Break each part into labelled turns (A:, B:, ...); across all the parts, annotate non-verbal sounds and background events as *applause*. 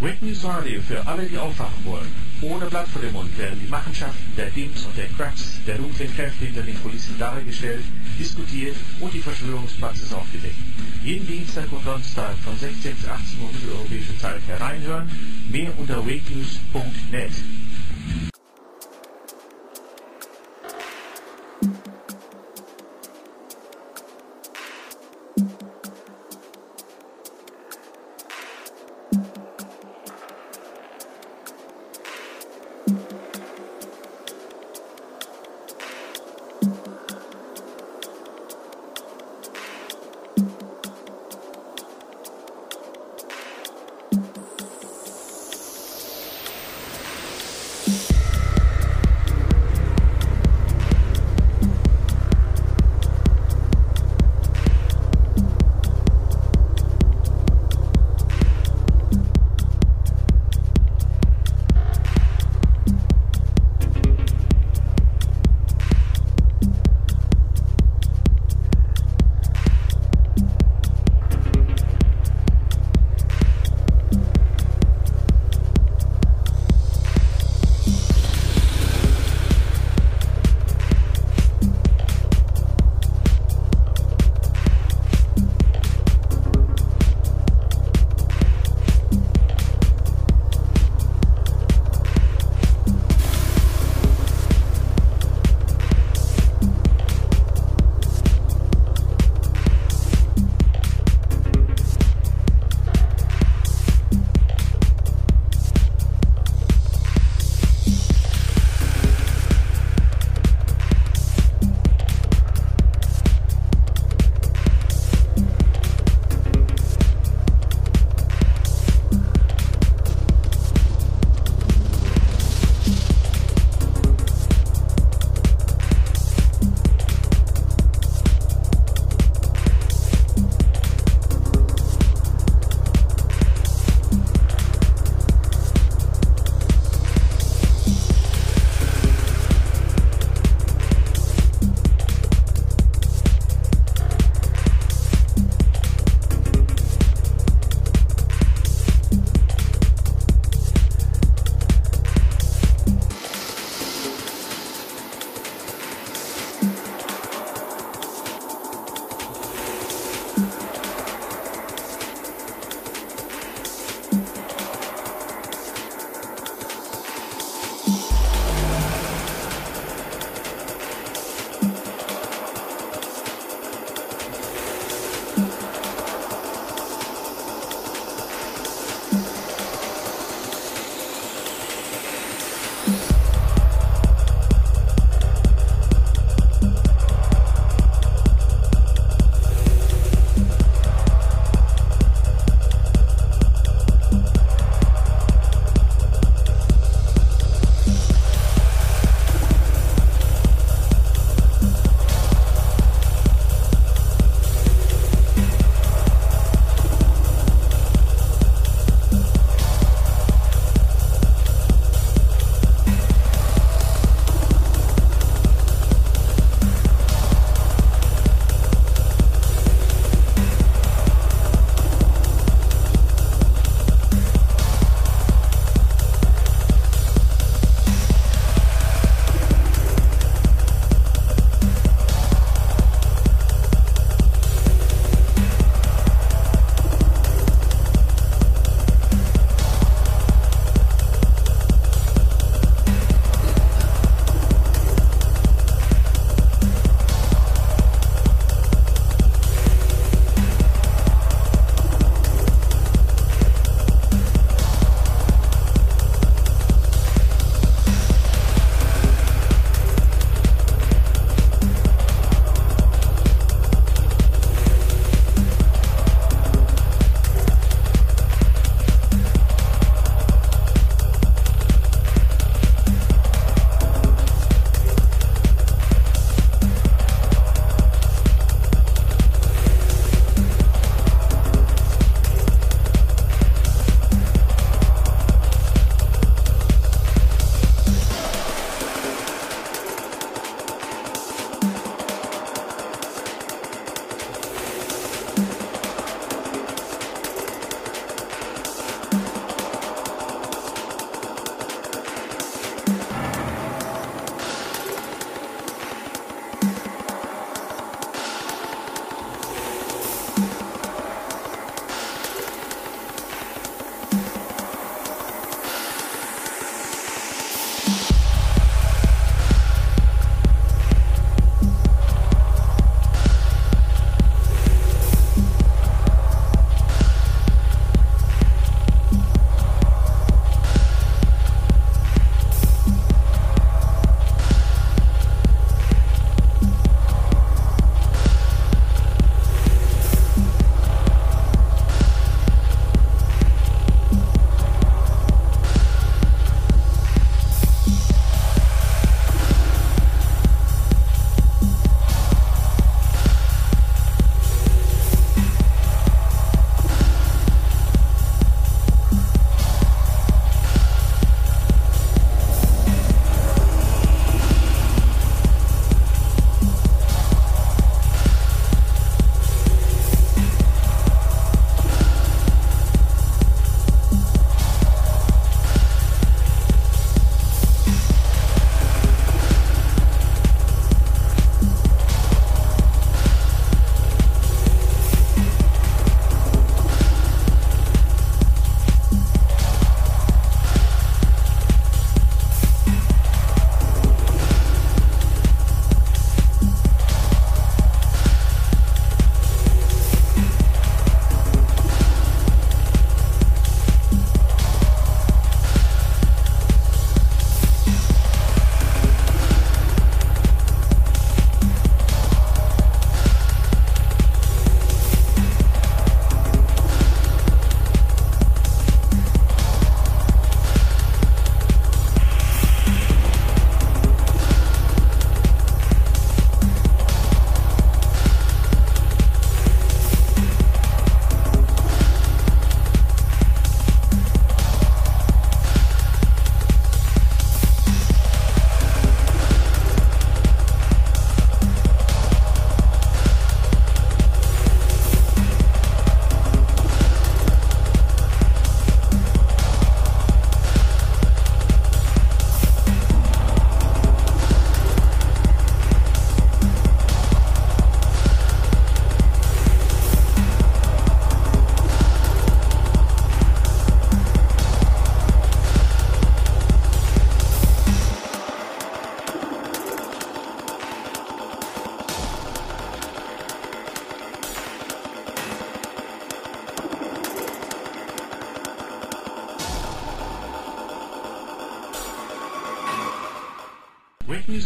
A: Wake News Radio für alle, die aufwachen wollen. Ohne Blatt vor dem Mund werden die Machenschaften der Dims und der Cracks, der dunklen Kräfte hinter den Kulissen dargestellt, diskutiert und die Verschwörungspraxis aufgedeckt. Jeden Dienstag und Donnerstag von 16 bis 18 Uhr mitteleuropäische Zeit hereinhören. Mehr unter wakenews.net.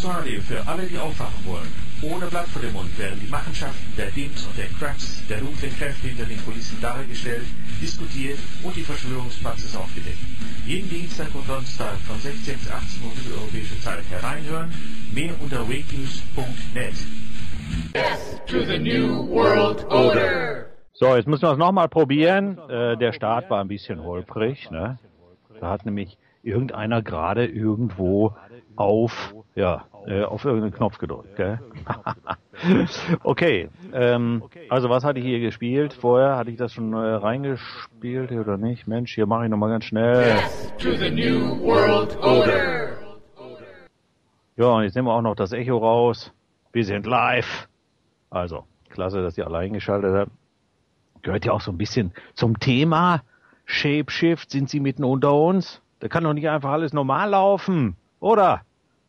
A: Radio für alle, die aufwachen wollen. Ohne Blatt vor dem Mund werden die Machenschaften der Dims und der Cracks, der dunklen Kräfte hinter den Kulissen dargestellt, diskutiert und die Verschwörungspraxis aufgedeckt. Jeden Dienstag und Donnerstag von 16 bis 18 Uhr europäische Zeit hereinhören. Mehr unter wakenews.net.
B: Yes to the New World Order!
C: So, jetzt müssen wir es nochmal probieren. Äh, der Start war ein bisschen holprig. Ne? Da hat nämlich irgendeiner gerade irgendwo auf, ja, äh, auf irgendeinen Knopf gedrückt. Gell? *laughs* okay, ähm, also was hatte ich hier gespielt? Vorher hatte ich das schon äh, reingespielt oder nicht? Mensch, hier mache ich nochmal ganz schnell.
B: Yes to the New World Order!
C: Ja, und jetzt nehmen wir auch noch das Echo raus. Wir sind live. Also, klasse, dass ihr alle eingeschaltet habt. Gehört ja auch so ein bisschen zum Thema. Shapeshift, sind sie mitten unter uns? Da kann doch nicht einfach alles normal laufen, oder?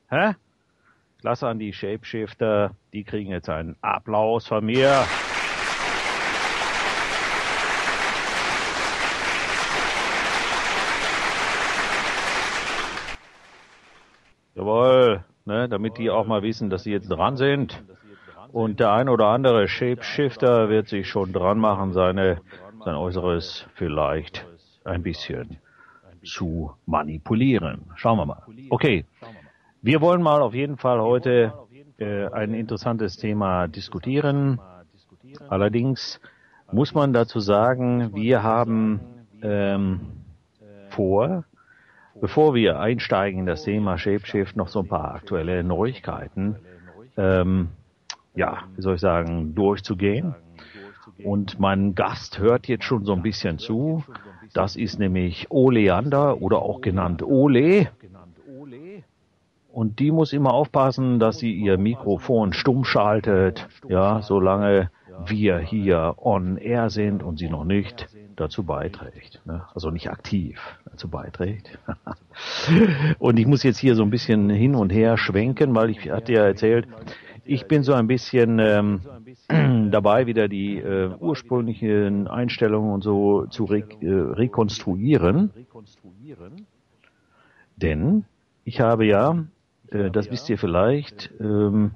C: Hä? Klasse an die Shapeshifter, die kriegen jetzt einen Applaus von mir. Jawohl, ne, damit die auch mal wissen, dass sie jetzt dran sind. Und der ein oder andere Shapeshifter wird sich schon dran machen, seine, sein Äußeres vielleicht ein bisschen zu manipulieren. Schauen wir mal. Okay, wir wollen mal auf jeden Fall heute äh, ein interessantes Thema diskutieren. Allerdings muss man dazu sagen, wir haben ähm, vor, bevor wir einsteigen in das Thema Shapeshift, noch so ein paar aktuelle Neuigkeiten, ähm, ja, wie soll ich sagen, durchzugehen. Und mein Gast hört jetzt schon so ein bisschen zu. Das ist nämlich Oleander oder auch genannt Ole. Und die muss immer aufpassen, dass sie ihr Mikrofon stumm schaltet, ja, solange wir hier on air sind und sie noch nicht dazu beiträgt. Ne? Also nicht aktiv dazu beiträgt. *laughs* und ich muss jetzt hier so ein bisschen hin und her schwenken, weil ich hatte ja erzählt, ich bin so ein bisschen ähm, *clears throat* dabei, wieder die äh, ursprünglichen Einstellungen und so zu re äh, rekonstruieren. Denn ich habe ja, das wisst ihr vielleicht, ähm,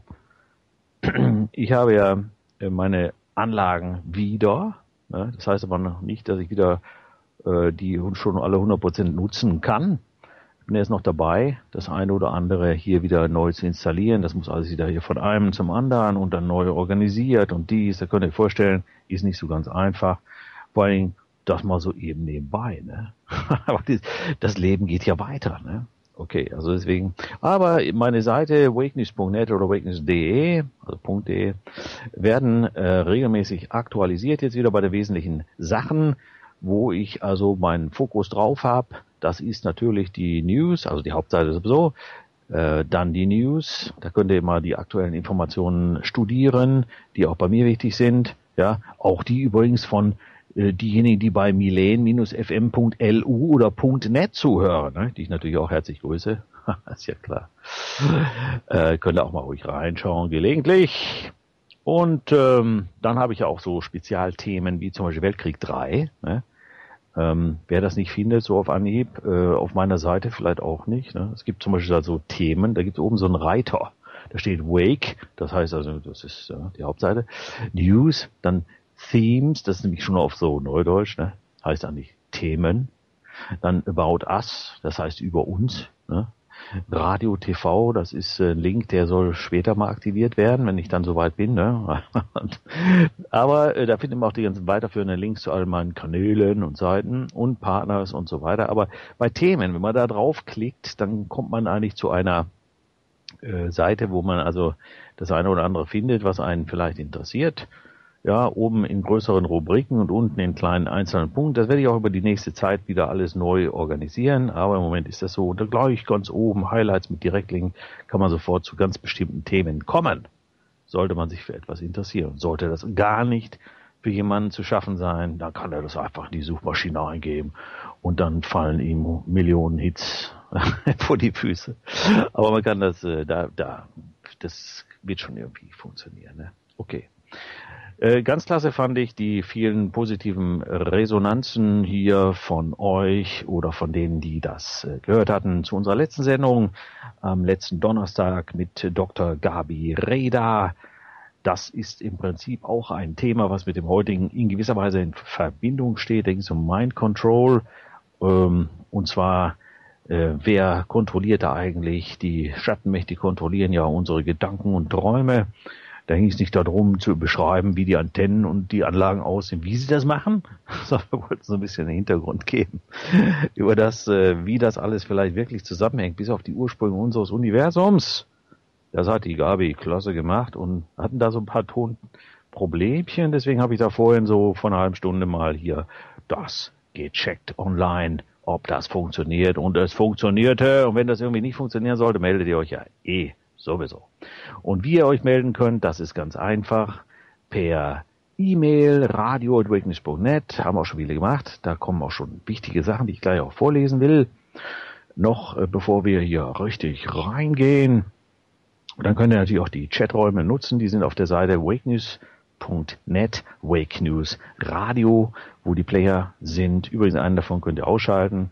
C: *clears throat* ich habe ja äh, meine Anlagen wieder. Ne? Das heißt aber noch nicht, dass ich wieder äh, die schon alle 100% nutzen kann bin jetzt noch dabei, das eine oder andere hier wieder neu zu installieren. Das muss alles wieder hier von einem zum anderen und dann neu organisiert und dies. Da könnt ihr euch vorstellen, ist nicht so ganz einfach. Vor allen Dingen das mal so eben nebenbei. Ne? *laughs* Aber das Leben geht ja weiter. Ne? Okay, also deswegen. Aber meine Seite wakeness.net oder wakeness.de, also .de, werden äh, regelmäßig aktualisiert jetzt wieder bei den wesentlichen Sachen, wo ich also meinen Fokus drauf habe das ist natürlich die News, also die Hauptseite sowieso. Äh, dann die News, da könnt ihr mal die aktuellen Informationen studieren, die auch bei mir wichtig sind. Ja, auch die übrigens von diejenigen, die bei milen-fm.lu oder .net zuhören, ne, die ich natürlich auch herzlich grüße. *laughs* ist ja klar. Äh, könnt ihr auch mal ruhig reinschauen, gelegentlich. Und ähm, dann habe ich ja auch so Spezialthemen wie zum Beispiel Weltkrieg 3. Ne? Ähm, wer das nicht findet, so auf Anhieb, äh, auf meiner Seite vielleicht auch nicht. Ne? Es gibt zum Beispiel da so Themen, da gibt es oben so einen Reiter. Da steht Wake, das heißt also, das ist äh, die Hauptseite. News, dann Themes, das ist nämlich schon auf so Neudeutsch, ne? heißt eigentlich Themen. Dann About Us, das heißt über uns. Ne? Radio TV, das ist ein Link, der soll später mal aktiviert werden, wenn ich dann soweit bin. Ne? *laughs* Aber äh, da findet man auch die ganzen weiterführenden Links zu all meinen Kanälen und Seiten und Partners und so weiter. Aber bei Themen, wenn man da draufklickt, dann kommt man eigentlich zu einer äh, Seite, wo man also das eine oder andere findet, was einen vielleicht interessiert ja, oben in größeren Rubriken und unten in kleinen einzelnen Punkten. Das werde ich auch über die nächste Zeit wieder alles neu organisieren, aber im Moment ist das so. Und da gleich ganz oben Highlights mit Direktlink kann man sofort zu ganz bestimmten Themen kommen. Sollte man sich für etwas interessieren. Sollte das gar nicht für jemanden zu schaffen sein, dann kann er das einfach in die Suchmaschine eingeben und dann fallen ihm Millionen Hits *laughs* vor die Füße. Aber man kann das, äh, da, da, das wird schon irgendwie funktionieren. Ne? Okay. Äh, ganz klasse fand ich die vielen positiven Resonanzen hier von euch oder von denen, die das äh, gehört hatten zu unserer letzten Sendung am letzten Donnerstag mit Dr. Gabi Reda. Das ist im Prinzip auch ein Thema, was mit dem heutigen in gewisser Weise in Verbindung steht. Da ging es um Mind Control. Ähm, und zwar, äh, wer kontrolliert da eigentlich? Die Schattenmächte kontrollieren ja unsere Gedanken und Träume. Da ging es nicht darum zu beschreiben, wie die Antennen und die Anlagen aussehen, wie sie das machen, *laughs* sondern wir wollten so ein bisschen den Hintergrund geben *laughs* über das, äh, wie das alles vielleicht wirklich zusammenhängt, bis auf die Ursprünge unseres Universums. Das hat die Gabi klasse gemacht und hatten da so ein paar Tonproblemchen, deswegen habe ich da vorhin so vor einer halben Stunde mal hier das gecheckt online, ob das funktioniert und es funktionierte und wenn das irgendwie nicht funktionieren sollte, meldet ihr euch ja eh sowieso. Und wie ihr euch melden könnt, das ist ganz einfach per E-Mail radio.witness.net, haben auch schon viele gemacht. Da kommen auch schon wichtige Sachen, die ich gleich auch vorlesen will. Noch äh, bevor wir hier richtig reingehen. Und dann könnt ihr natürlich auch die Chaträume nutzen, die sind auf der Seite wakenews.net, Wake News Radio, wo die Player sind. Übrigens einen davon könnt ihr ausschalten,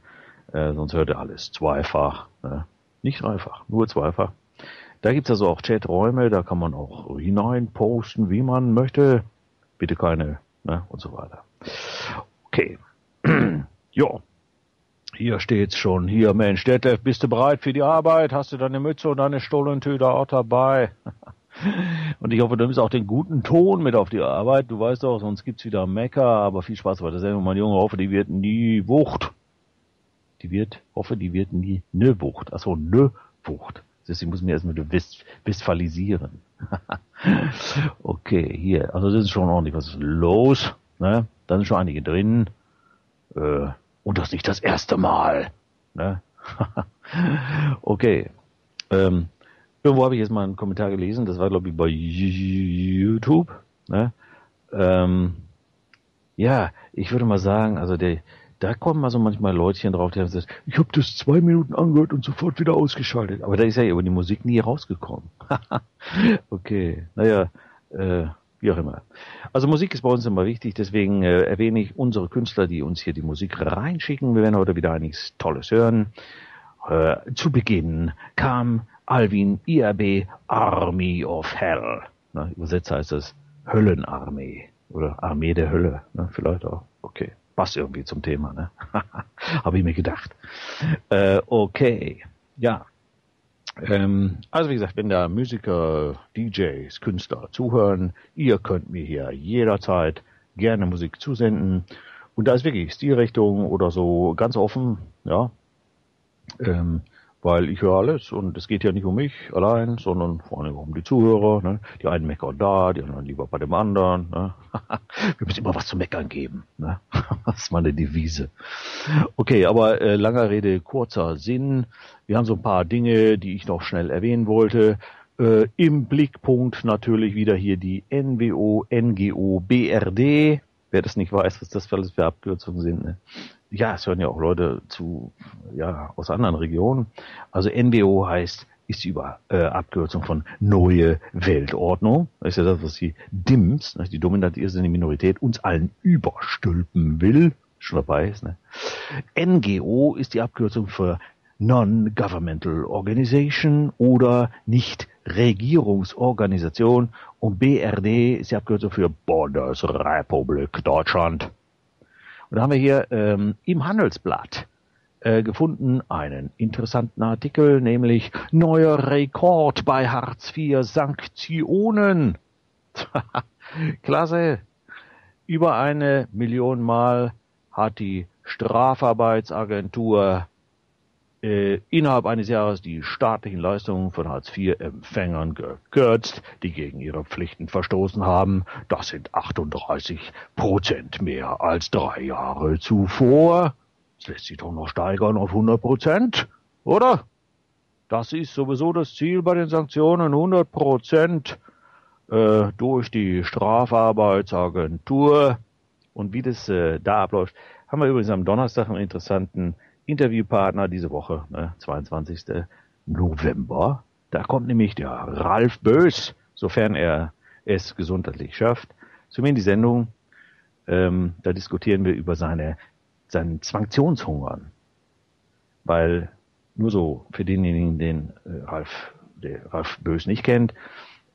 C: äh, sonst hört ihr alles zweifach. Ne? Nicht dreifach, nur zweifach. Da gibt's also auch Chaträume, da kann man auch hinein posten, wie man möchte. Bitte keine, ne, und so weiter. Okay. *clears throat* jo. Hier steht's schon. Hier, Mensch, Detlef, bist du bereit für die Arbeit? Hast du deine Mütze und deine Stollentüte auch dabei? *laughs* und ich hoffe, du nimmst auch den guten Ton mit auf die Arbeit. Du weißt doch, sonst gibt's wieder Mecker, aber viel Spaß bei der Sendung, mein Junge. Hoffe, die wird nie Wucht. Die wird, hoffe, die wird nie ne Wucht. Achso, ne Wucht. Deswegen muss mir erstmal westfalisieren. *laughs* okay, hier. Also das ist schon ordentlich was los. Ne? Da sind schon einige drin. Äh, und das nicht das erste Mal. Ne? *laughs* okay. Ähm, irgendwo habe ich jetzt mal einen Kommentar gelesen. Das war, glaube ich, bei YouTube. Ne? Ähm, ja, ich würde mal sagen, also der, da kommen also manchmal Leutchen drauf, die haben gesagt, ich habe das zwei Minuten angehört und sofort wieder ausgeschaltet. Aber da ist ja über die Musik nie rausgekommen. *laughs* okay, naja, äh, wie auch immer. Also Musik ist bei uns immer wichtig, deswegen äh, erwähne ich unsere Künstler, die uns hier die Musik reinschicken. Wir werden heute wieder einiges Tolles hören. Äh, zu Beginn kam Alvin IRB Army of Hell. Na, übersetzt heißt das Höllenarmee oder Armee der Hölle. Ne, vielleicht auch. Okay passt irgendwie zum Thema, ne? *laughs* Habe ich mir gedacht. Äh, okay, ja. Ähm, also wie gesagt, wenn da Musiker, DJs, Künstler zuhören, ihr könnt mir hier jederzeit gerne Musik zusenden. Und da ist wirklich Stilrichtung oder so ganz offen, ja. Ähm, weil ich höre alles und es geht ja nicht um mich allein, sondern vor allem um die Zuhörer. Ne? Die einen meckern da, die anderen lieber bei dem anderen. Ne? *laughs* Wir müssen immer was zu meckern geben. Ne? *laughs* das ist meine Devise. Okay, aber äh, langer Rede, kurzer Sinn. Wir haben so ein paar Dinge, die ich noch schnell erwähnen wollte. Äh, Im Blickpunkt natürlich wieder hier die NWO, NGO, BRD. Wer das nicht weiß, was das für alles für Abkürzungen sind. Ne? Ja, es hören ja auch Leute zu, ja, aus anderen Regionen. Also NWO heißt, ist über, äh, Abkürzung von Neue Weltordnung. Das ist ja das, was die DIMS, ne, die dominante irrsinnige Minorität, uns allen überstülpen will. Schon dabei ist, ne? NGO ist die Abkürzung für Non-Governmental Organization oder Nicht-Regierungsorganisation und BRD ist die Abkürzung für Bundesrepublik Deutschland. Und da haben wir hier ähm, im Handelsblatt äh, gefunden einen interessanten Artikel, nämlich neuer Rekord bei Hartz IV Sanktionen. *laughs* Klasse. Über eine Million Mal hat die Strafarbeitsagentur äh, innerhalb eines Jahres die staatlichen Leistungen von Hartz-IV-Empfängern gekürzt, die gegen ihre Pflichten verstoßen haben. Das sind 38 Prozent mehr als drei Jahre zuvor. Das lässt sich doch noch steigern auf 100 Prozent, oder? Das ist sowieso das Ziel bei den Sanktionen, 100 Prozent äh, durch die Strafarbeitsagentur. Und wie das äh, da abläuft, haben wir übrigens am Donnerstag einen interessanten Interviewpartner diese Woche, ne, 22. November. Da kommt nämlich der Ralf Bös, sofern er es gesundheitlich schafft, zu mir in die Sendung. Ähm, da diskutieren wir über seine, seinen Zwangstionshungern. Weil nur so für denjenigen, den äh, Ralf, der Ralf Bös nicht kennt,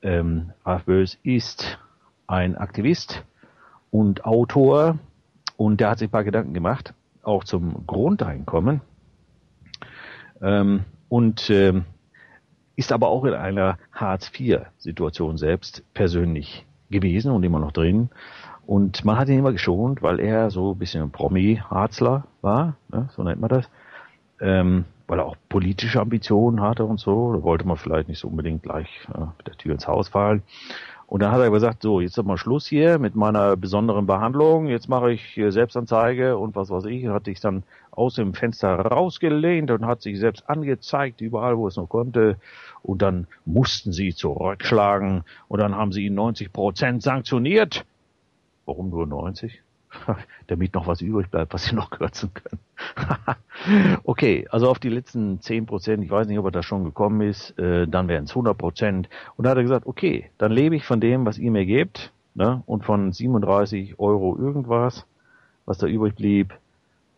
C: ähm, Ralf Bös ist ein Aktivist und Autor und der hat sich ein paar Gedanken gemacht, auch zum Grundeinkommen. Ähm, und ähm, ist aber auch in einer Hartz-IV-Situation selbst persönlich gewesen und immer noch drin. Und man hat ihn immer geschont, weil er so ein bisschen Promi-Harzler war, ne, so nennt man das. Ähm, weil er auch politische Ambitionen hatte und so. Da wollte man vielleicht nicht so unbedingt gleich äh, mit der Tür ins Haus fallen. Und dann hat er gesagt, so, jetzt ist mal Schluss hier mit meiner besonderen Behandlung. Jetzt mache ich Selbstanzeige und was weiß ich. Hat sich dann aus dem Fenster rausgelehnt und hat sich selbst angezeigt, überall, wo es noch konnte. Und dann mussten sie zurückschlagen. Und dann haben sie ihn 90 Prozent sanktioniert. Warum nur 90? *laughs* damit noch was übrig bleibt, was sie noch kürzen können. *laughs* okay, also auf die letzten 10 Prozent, ich weiß nicht, ob er da schon gekommen ist, äh, dann wären es 100 Prozent. Und da hat er gesagt, okay, dann lebe ich von dem, was ihr mir gebt, ne, und von 37 Euro irgendwas, was da übrig blieb,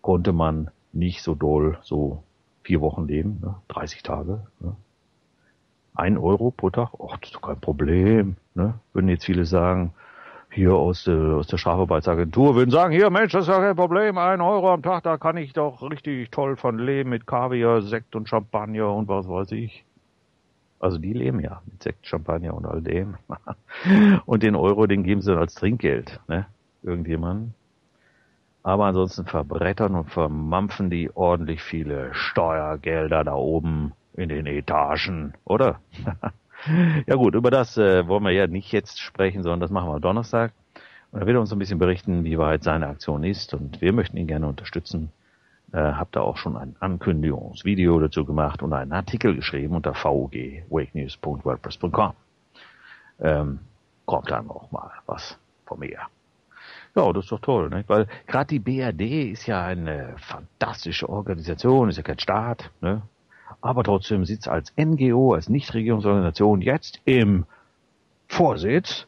C: konnte man nicht so doll so vier Wochen leben, ne, 30 Tage. Ne. Ein Euro pro Tag, ach, das ist doch kein Problem. Ne? Würden jetzt viele sagen, hier aus, der, aus der Strafarbeitsagentur würden sagen, hier Mensch, das ist ja kein Problem, ein Euro am Tag, da kann ich doch richtig toll von leben mit Kaviar, Sekt und Champagner und was weiß ich. Also die leben ja mit Sekt, Champagner und all dem. *laughs* und den Euro, den geben sie dann als Trinkgeld, ne? Irgendjemand. Aber ansonsten verbrettern und vermampfen die ordentlich viele Steuergelder da oben in den Etagen, oder? *laughs* *laughs* Ja gut, über das äh, wollen wir ja nicht jetzt sprechen, sondern das machen wir am Donnerstag. Und er wird uns ein bisschen berichten, wie weit seine Aktion ist. Und wir möchten ihn gerne unterstützen. Äh, habt da auch schon ein Ankündigungsvideo dazu gemacht und einen Artikel geschrieben unter vogwakenews.wordpress.com. Ähm, kommt dann auch mal was von mir. Ja, das ist doch toll, ne? weil gerade die BRD ist ja eine fantastische Organisation, ist ja kein Staat, ne? Aber trotzdem sitzt als NGO, als Nichtregierungsorganisation jetzt im Vorsitz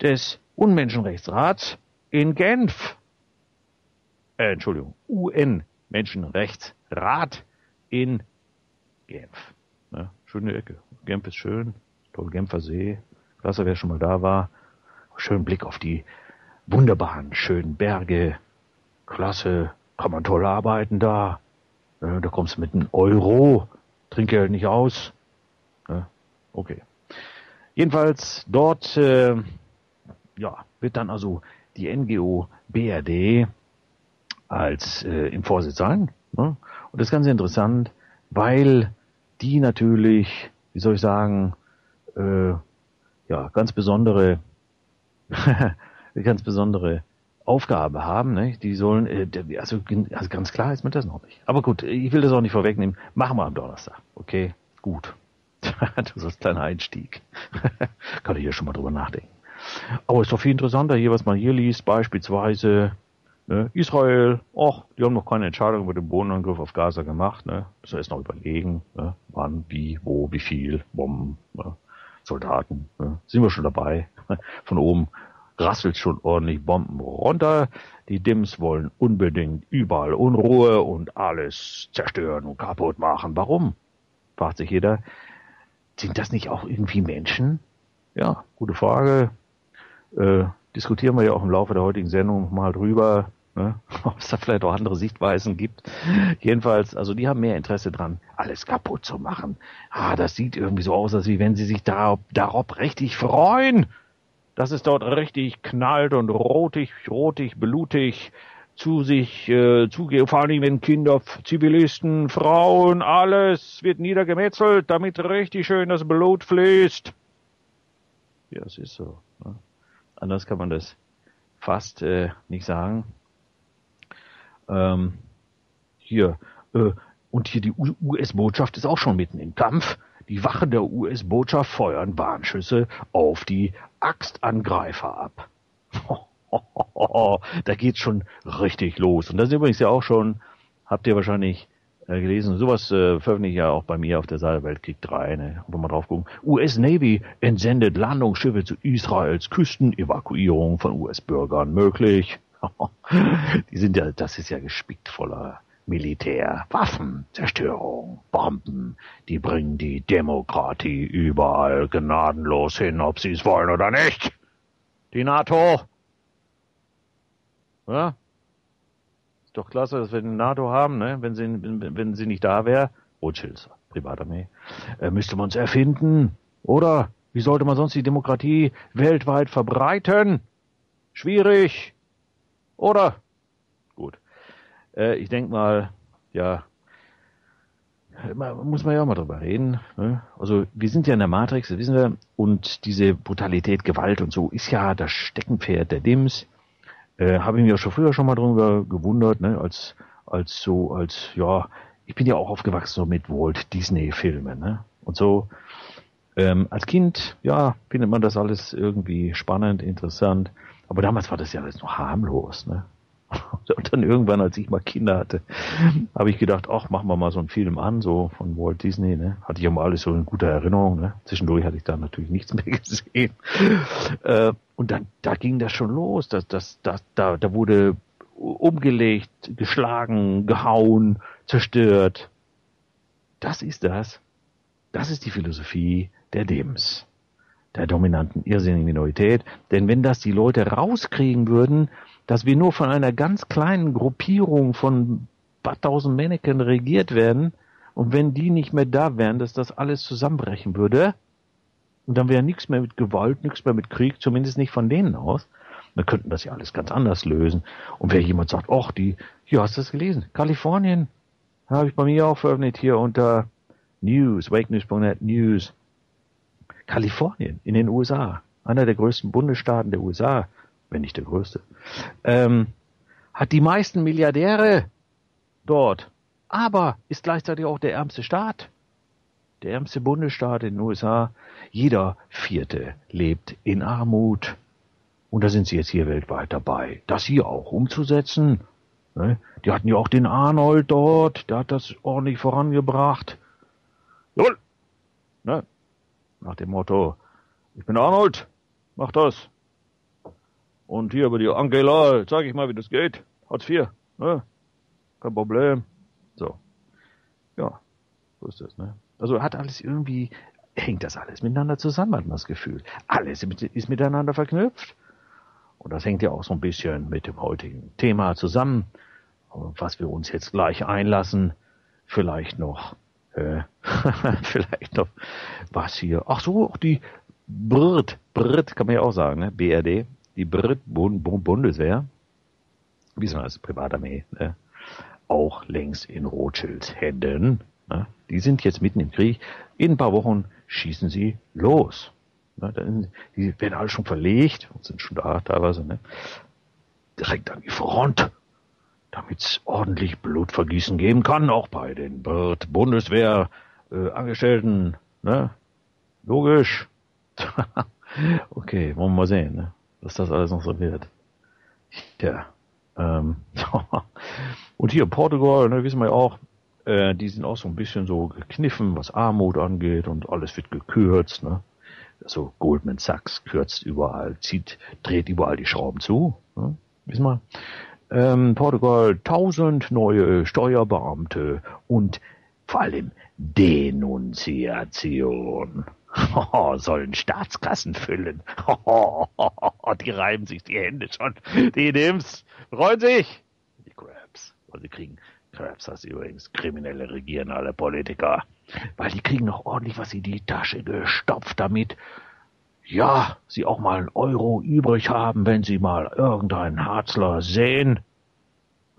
C: des Unmenschenrechtsrats in Genf. Äh, Entschuldigung, UN-Menschenrechtsrat in Genf. Ja, schöne Ecke. Genf ist schön, toll Genfer See. Klasse, wer schon mal da war. Schönen Blick auf die wunderbaren, schönen Berge. Klasse, kann man toll arbeiten da. Ja, da kommst du mit einem Euro, Trinkgeld nicht aus. Ja, okay. Jedenfalls dort äh, ja, wird dann also die NGO BRD als äh, im Vorsitz sein. Ne? Und das ist ganz interessant, weil die natürlich, wie soll ich sagen, äh, ja, ganz besondere, *laughs* ganz besondere Aufgabe haben, ne? die sollen, äh, also, also ganz klar ist mir das noch nicht. Aber gut, ich will das auch nicht vorwegnehmen. Machen wir am Donnerstag. Okay, gut. *laughs* das ist ein kleiner Einstieg. *laughs* Kann ich hier schon mal drüber nachdenken. Aber ist doch viel interessanter hier, was man hier liest, beispielsweise ne? Israel, ach, die haben noch keine Entscheidung über den Bodenangriff auf Gaza gemacht, ne? Das heißt noch überlegen, ne? wann, wie, wo, wie viel, Bomben, ne? Soldaten, ne? sind wir schon dabei. *laughs* Von oben rasselt schon ordentlich Bomben runter. Die Dims wollen unbedingt überall Unruhe und alles zerstören und kaputt machen. Warum? fragt sich jeder. Sind das nicht auch irgendwie Menschen? Ja, gute Frage. Äh, diskutieren wir ja auch im Laufe der heutigen Sendung mal drüber, ne? *laughs* ob es da vielleicht auch andere Sichtweisen gibt. Jedenfalls, also die haben mehr Interesse dran, alles kaputt zu machen. Ah, das sieht irgendwie so aus, als wie wenn sie sich darauf, darauf richtig freuen dass es dort richtig knallt und rotig, rotig, blutig zu sich äh, zugeht. Vor allem, wenn Kinder, Zivilisten, Frauen, alles wird niedergemetzelt, damit richtig schön das Blut fließt. Ja, es ist so. Ne? Anders kann man das fast äh, nicht sagen. Ähm, hier, äh, und hier die US-Botschaft ist auch schon mitten im Kampf. Die Wachen der US-Botschaft feuern Warnschüsse auf die Axtangreifer ab. *laughs* da geht's schon richtig los. Und das ist übrigens ja auch schon, habt ihr wahrscheinlich äh, gelesen. Sowas äh, veröffentliche ich ja auch bei mir auf der Seite Weltkrieg 3. Ne? Einfach mal drauf gucken. US Navy entsendet Landungsschiffe zu Israels Küsten. Evakuierung von US-Bürgern möglich. *laughs* Die sind ja, das ist ja gespickt voller Militär, Waffen, Zerstörung, Bomben. Die bringen die Demokratie überall gnadenlos hin, ob sie es wollen oder nicht. Die NATO. Ja? Ist doch klasse, dass wir eine NATO haben, ne? Wenn sie, wenn, wenn sie nicht da wäre, Rothschilds, Privatarmee, äh, müsste man es erfinden. Oder? Wie sollte man sonst die Demokratie weltweit verbreiten? Schwierig. Oder? Äh, ich denke mal, ja, muss man ja auch mal drüber reden. Ne? Also wir sind ja in der Matrix, das wissen wir, und diese Brutalität, Gewalt und so ist ja das Steckenpferd der Dims. Äh, Habe ich mir schon früher schon mal drüber gewundert, ne? als als so als ja, ich bin ja auch aufgewachsen so mit Walt Disney Filmen, ne? Und so ähm, als Kind, ja, findet man das alles irgendwie spannend, interessant. Aber damals war das ja alles noch harmlos, ne? *laughs* Und dann irgendwann, als ich mal Kinder hatte, habe ich gedacht, ach, machen wir mal so einen Film an, so von Walt Disney, ne? Hatte ich ja mal alles so in guter Erinnerung, ne? Zwischendurch hatte ich da natürlich nichts *laughs* mehr gesehen. Äh, und dann, da ging das schon los. Das, das, das, da, da wurde umgelegt, geschlagen, gehauen, zerstört. Das ist das. Das ist die Philosophie der Dems, der dominanten irrsinnigen Minorität. Denn wenn das die Leute rauskriegen würden, dass wir nur von einer ganz kleinen Gruppierung von paar tausend Männchen regiert werden und wenn die nicht mehr da wären, dass das alles zusammenbrechen würde und dann wäre nichts mehr mit Gewalt, nichts mehr mit Krieg, zumindest nicht von denen aus. Wir könnten das ja alles ganz anders lösen. Und wer jemand sagt, ach, die, hier hast du das gelesen, Kalifornien, habe ich bei mir auch veröffentlicht hier unter News, wakenews.net News. Kalifornien in den USA, einer der größten Bundesstaaten der USA, wenn nicht der größte, ähm, hat die meisten Milliardäre dort, aber ist gleichzeitig auch der ärmste Staat, der ärmste Bundesstaat in den USA. Jeder Vierte lebt in Armut. Und da sind sie jetzt hier weltweit dabei, das hier auch umzusetzen. Ne? Die hatten ja auch den Arnold dort, der hat das ordentlich vorangebracht. Jawohl! Ne? Nach dem Motto, ich bin Arnold, mach das. Und hier über die Angela, zeig ich mal, wie das geht. Hartz IV, ne? Kein Problem. So. Ja, so ist das, ne? Also hat alles irgendwie, hängt das alles miteinander zusammen, hat man das Gefühl. Alles ist miteinander verknüpft. Und das hängt ja auch so ein bisschen mit dem heutigen Thema zusammen, was wir uns jetzt gleich einlassen. Vielleicht noch, äh, *laughs* vielleicht noch was hier. Ach so, auch die BRD, BRD kann man ja auch sagen, ne? BRD, die Brit Bundeswehr, wie so als Privatarmee, ne, auch längst in Rothschilds Händen. Ne, die sind jetzt mitten im Krieg. In ein paar Wochen schießen sie los. Ne, dann, die werden alle schon verlegt und sind schon da teilweise. Ne, direkt an die Front, damit es ordentlich Blutvergießen geben kann, auch bei den Bundeswehr äh, Angestellten. Ne? Logisch. *laughs* okay, wollen wir mal sehen. Ne? Was das alles noch so wird. Ja. Ähm, *laughs* und hier Portugal, ne, wissen wir ja auch, äh, die sind auch so ein bisschen so gekniffen, was Armut angeht und alles wird gekürzt. Ne? Also Goldman Sachs kürzt überall, zieht, dreht überall die Schrauben zu. Ne? Wissen wir? Ähm, Portugal tausend neue Steuerbeamte und vor allem Denunziation. *laughs* Oh, sollen Staatskassen füllen. Oh, *laughs* die reiben sich die Hände schon. Die Dims freuen sich. Die Crabs. Weil sie kriegen, Crabs heißt übrigens, Kriminelle regieren alle Politiker. Weil die kriegen noch ordentlich was in die Tasche gestopft, damit, ja, sie auch mal einen Euro übrig haben, wenn sie mal irgendeinen Harzler sehen.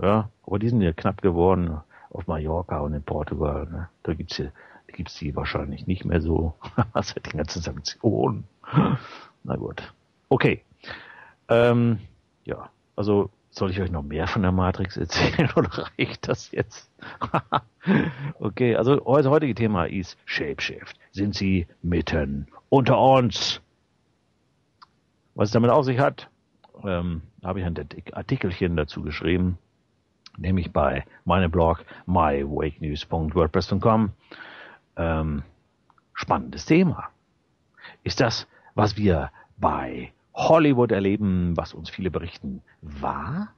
C: Ja, aber die sind ja knapp geworden auf Mallorca und in Portugal. Ne? Da gibt's ja gibt's die wahrscheinlich nicht mehr so. *laughs* Seit den ganzen Sanktionen. Na gut. Okay. Ähm, ja, also soll ich euch noch mehr von der Matrix erzählen *laughs* oder reicht das jetzt? *laughs* okay, also das heutige Thema ist Shapeshift. Sind sie mitten unter uns? Was es damit auf sich hat, ähm, habe ich ein Artikelchen dazu geschrieben. nämlich bei meinem Blog mywakenews.wordpress.com. Ähm, spannendes Thema. Ist das, was wir bei Hollywood erleben, was uns viele berichten, wahr?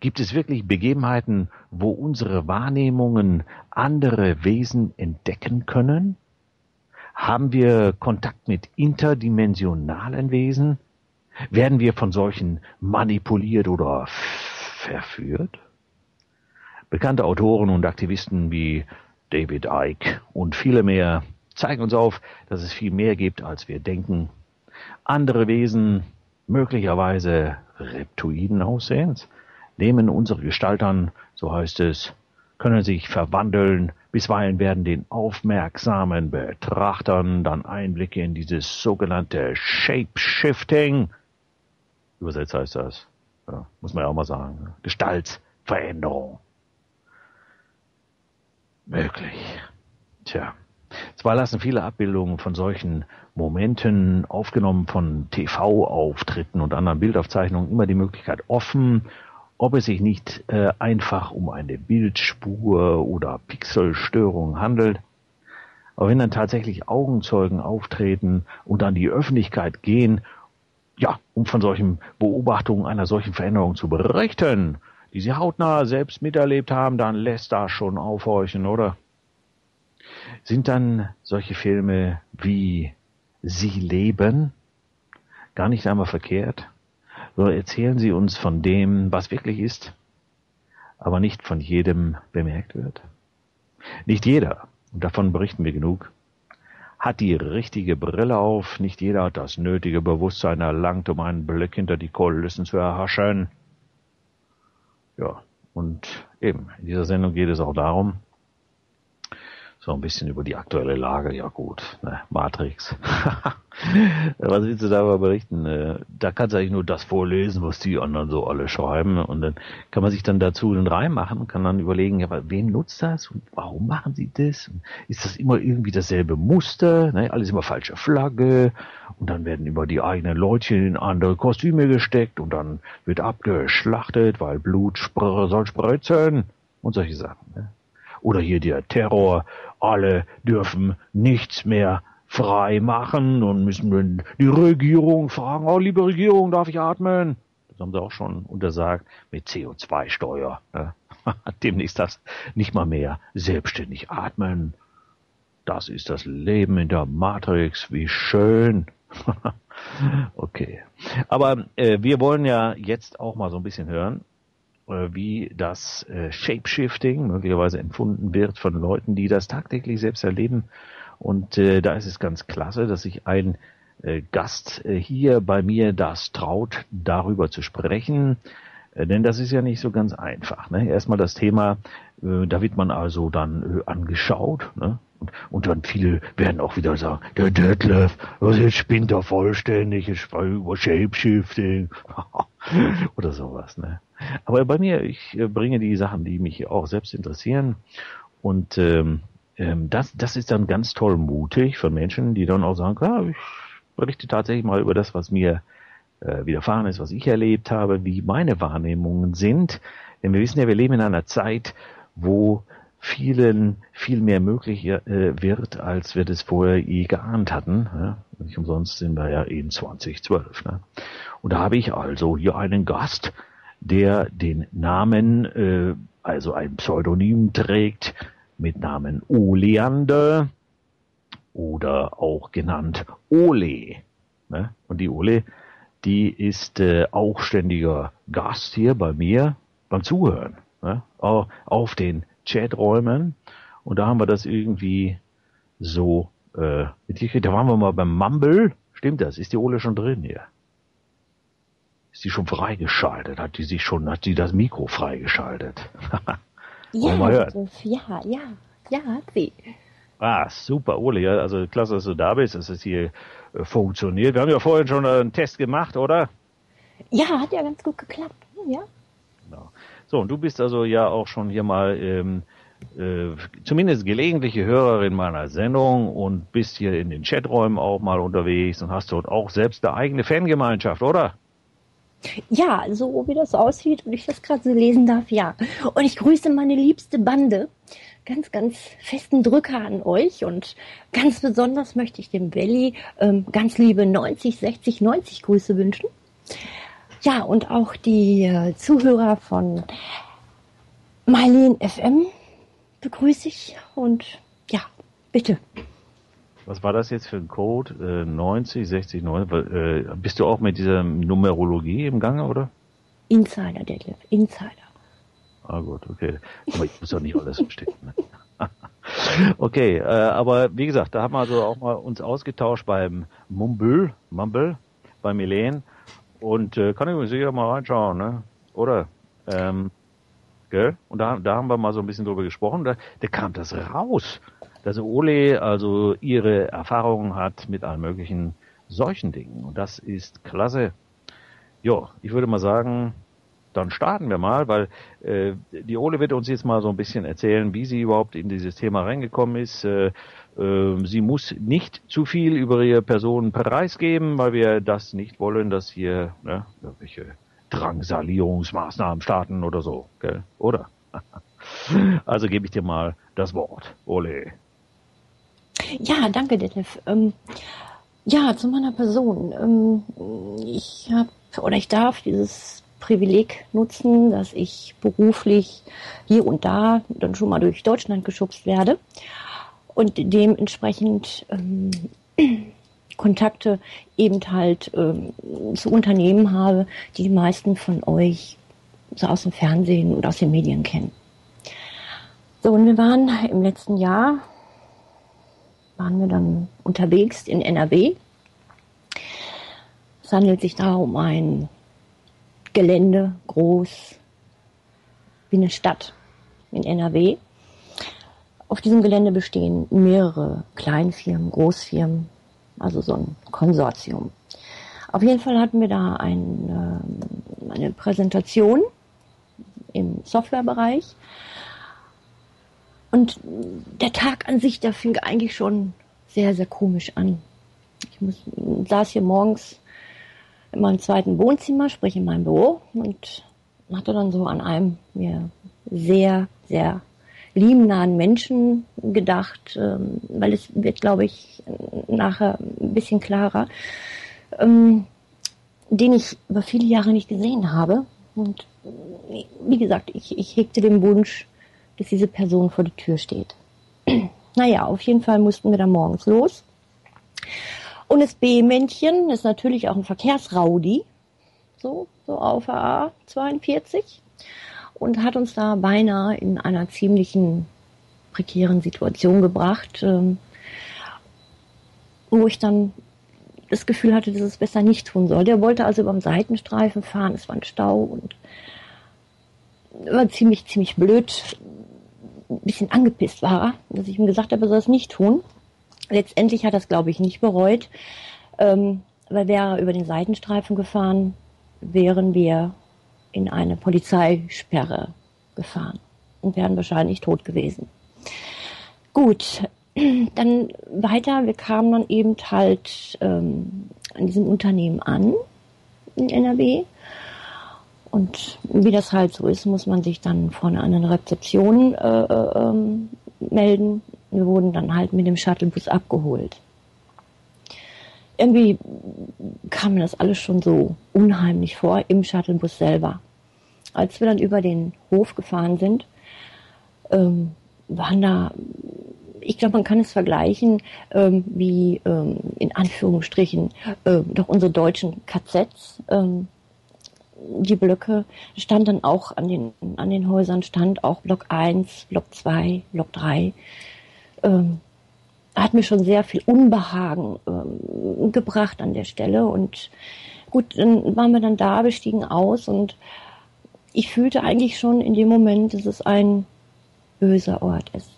C: Gibt es wirklich Begebenheiten, wo unsere Wahrnehmungen andere Wesen entdecken können? Haben wir Kontakt mit interdimensionalen Wesen? Werden wir von solchen manipuliert oder verführt? Bekannte Autoren und Aktivisten wie David Icke. Und viele mehr zeigen uns auf, dass es viel mehr gibt, als wir denken. Andere Wesen, möglicherweise Reptoiden aussehens, nehmen unsere Gestalt an, so heißt es, können sich verwandeln, bisweilen werden den aufmerksamen Betrachtern dann Einblicke in dieses sogenannte Shape-Shifting, übersetzt heißt das, ja, muss man ja auch mal sagen, Gestaltsveränderung möglich. Tja. Zwar lassen viele Abbildungen von solchen Momenten, aufgenommen von TV-Auftritten und anderen Bildaufzeichnungen, immer die Möglichkeit offen, ob es sich nicht äh, einfach um eine Bildspur oder Pixelstörung handelt. Aber wenn dann tatsächlich Augenzeugen auftreten und an die Öffentlichkeit gehen, ja, um von solchen Beobachtungen einer solchen Veränderung zu berichten, die sie hautnah selbst miterlebt haben, dann lässt das schon aufhorchen, oder? Sind dann solche Filme wie Sie leben gar nicht einmal verkehrt? So erzählen sie uns von dem, was wirklich ist, aber nicht von jedem bemerkt wird. Nicht jeder, und davon berichten wir genug, hat die richtige Brille auf, nicht jeder hat das nötige Bewusstsein erlangt, um einen Blick hinter die Kulissen zu erhaschen. Ja, und eben, in dieser Sendung geht es auch darum, so ein bisschen über die aktuelle Lage. Ja gut, ne, Matrix. *laughs* was willst du darüber berichten? Äh, da kannst du eigentlich nur das vorlesen, was die anderen so alle schreiben. Und dann kann man sich dann dazu einen Reim machen und kann dann überlegen, ja, wen nutzt das und warum machen sie das? Und ist das immer irgendwie dasselbe Muster? Ne? Alles immer falsche Flagge. Und dann werden über die eigenen Leutchen in andere Kostüme gesteckt und dann wird abgeschlachtet, weil Blut spr soll spritzen und solche Sachen. Ne? Oder hier der Terror, alle dürfen nichts mehr frei machen und müssen die Regierung fragen, oh liebe Regierung, darf ich atmen? Das haben sie auch schon untersagt mit CO2-Steuer. Ne? *laughs* Demnächst das nicht mal mehr selbstständig atmen. Das ist das Leben in der Matrix, wie schön. *laughs* okay. Aber äh, wir wollen ja jetzt auch mal so ein bisschen hören, äh, wie das äh, Shapeshifting möglicherweise empfunden wird von Leuten, die das tagtäglich selbst erleben. Und äh, da ist es ganz klasse, dass sich ein äh, Gast äh, hier bei mir das traut, darüber zu sprechen. Äh, denn das ist ja nicht so ganz einfach. Ne? Erstmal das Thema, äh, da wird man also dann äh, angeschaut. Ne? Und, und dann viele werden auch wieder sagen, der Detlef, was jetzt spinnt er vollständig, ich spreche über Shapeshifting *laughs* oder sowas. Ne? Aber bei mir, ich äh, bringe die Sachen, die mich auch selbst interessieren. Und ähm, ähm, das, das ist dann ganz toll mutig von Menschen, die dann auch sagen, ja, ich berichte tatsächlich mal über das, was mir äh, widerfahren ist, was ich erlebt habe, wie meine Wahrnehmungen sind. Denn wir wissen ja, wir leben in einer Zeit, wo vielen viel mehr möglich äh, wird, als wir das vorher je geahnt hatten. Nicht umsonst sind wir ja in 2012. Ne? Und da habe ich also hier einen Gast, der den Namen, äh, also ein Pseudonym trägt mit Namen Oleander oder auch genannt Ole. Ne? Und die Ole, die ist äh, auch ständiger Gast hier bei mir beim Zuhören. Ne? Auf den Chaträumen. Und da haben wir das irgendwie so äh, mitgekriegt. Da waren wir mal beim Mumble. Stimmt das? Ist die Ole schon drin hier? Ist die schon freigeschaltet? Hat die sich schon, hat die das Mikro freigeschaltet? *laughs*
D: ja, ja, ja, ja, hat sie.
C: Ah, super, Ole, ja, also klasse, dass du da bist, dass es hier äh, funktioniert. Wir haben ja vorhin schon einen Test gemacht, oder?
D: Ja, hat ja ganz gut geklappt, ja.
C: Genau. So, und du bist also ja auch schon hier mal ähm, äh, zumindest gelegentliche Hörerin meiner Sendung und bist hier in den Chaträumen auch mal unterwegs und hast dort auch selbst eine eigene Fangemeinschaft, oder?
D: Ja, so wie das aussieht und ich das gerade so lesen darf, ja. Und ich grüße meine liebste Bande. Ganz, ganz festen Drücker an euch und ganz besonders möchte ich dem Belly ähm, ganz liebe 90, 60, 90 Grüße wünschen. Ja, und auch die äh, Zuhörer von Marlene FM begrüße ich und ja, bitte.
C: Was war das jetzt für ein Code? Äh, 90, 60, 90? Äh, bist du auch mit dieser Numerologie im Gange, oder?
D: Insider, Detlef, Insider.
C: Ah gut, okay. Aber ich muss doch nicht alles verstecken. Ne? *laughs* okay, äh, aber wie gesagt, da haben wir also auch mal uns ausgetauscht beim Mumble, Mumble, bei Milen. Und äh, kann ich mir sicher mal reinschauen, ne? Oder? Ähm, gell? Und da, da haben wir mal so ein bisschen drüber gesprochen. Da, da kam das raus dass Ole also ihre Erfahrungen hat mit allen möglichen solchen Dingen. Und das ist klasse. Ja, ich würde mal sagen, dann starten wir mal, weil äh, die Ole wird uns jetzt mal so ein bisschen erzählen, wie sie überhaupt in dieses Thema reingekommen ist. Äh, äh, sie muss nicht zu viel über ihre Person preisgeben, weil wir das nicht wollen, dass hier ne, irgendwelche Drangsalierungsmaßnahmen starten oder so, gell? oder? *laughs* also gebe ich dir mal das Wort, Ole.
D: Ja, danke, Detlef. Ähm, ja, zu meiner Person. Ähm, ich habe oder ich darf dieses Privileg nutzen, dass ich beruflich hier und da dann schon mal durch Deutschland geschubst werde und dementsprechend ähm, *clears throat* Kontakte eben halt ähm, zu Unternehmen habe, die die meisten von euch so aus dem Fernsehen und aus den Medien kennen. So, und wir waren im letzten Jahr waren wir dann unterwegs in NRW. Es handelt sich da um ein Gelände, groß wie eine Stadt in NRW. Auf diesem Gelände bestehen mehrere Kleinfirmen, Großfirmen, also so ein Konsortium. Auf jeden Fall hatten wir da ein, ähm, eine Präsentation im Softwarebereich und der Tag an sich, der fing eigentlich schon sehr, sehr komisch an. Ich muss, saß hier morgens in meinem zweiten Wohnzimmer, sprich in meinem Büro und hatte dann so an einem mir sehr, sehr liebennahen Menschen gedacht, ähm, weil es wird, glaube ich, nachher ein bisschen klarer, ähm, den ich über viele Jahre nicht gesehen habe. Und wie gesagt, ich, ich hegte den Wunsch, dass diese Person vor der Tür steht. *clears throat* naja, auf jeden Fall mussten wir dann morgens los. Und das B-Männchen ist natürlich auch ein Verkehrsraudi, so, so auf A 42 und hat uns da beinahe in einer ziemlichen prekären Situation gebracht, ähm, wo ich dann das Gefühl hatte, dass es besser nicht tun soll. Der wollte also über den Seitenstreifen fahren, es war ein Stau und war ziemlich, ziemlich blöd ein bisschen angepisst war, dass ich ihm gesagt habe, er soll es nicht tun. Letztendlich hat er es, glaube ich, nicht bereut, ähm, weil wäre er über den Seitenstreifen gefahren, wären wir in eine Polizeisperre gefahren und wären wahrscheinlich tot gewesen. Gut, *clears throat* dann weiter, wir kamen dann eben halt ähm, an diesem Unternehmen an in NRW und wie das halt so ist, muss man sich dann vorne an einer Rezeption äh, äh, ähm, melden. Wir wurden dann halt mit dem Shuttlebus abgeholt. Irgendwie kam mir das alles schon so unheimlich vor im Shuttlebus selber. Als wir dann über den Hof gefahren sind, ähm, waren da, ich glaube, man kann es vergleichen, ähm, wie ähm, in Anführungsstrichen äh, doch unsere deutschen KZs. Die Blöcke standen auch an den, an den Häusern, stand auch Block 1, Block 2, Block 3. Ähm, hat mir schon sehr viel Unbehagen ähm, gebracht an der Stelle. Und gut, dann waren wir dann da, bestiegen aus und ich fühlte eigentlich schon in dem Moment, dass es ein böser Ort ist.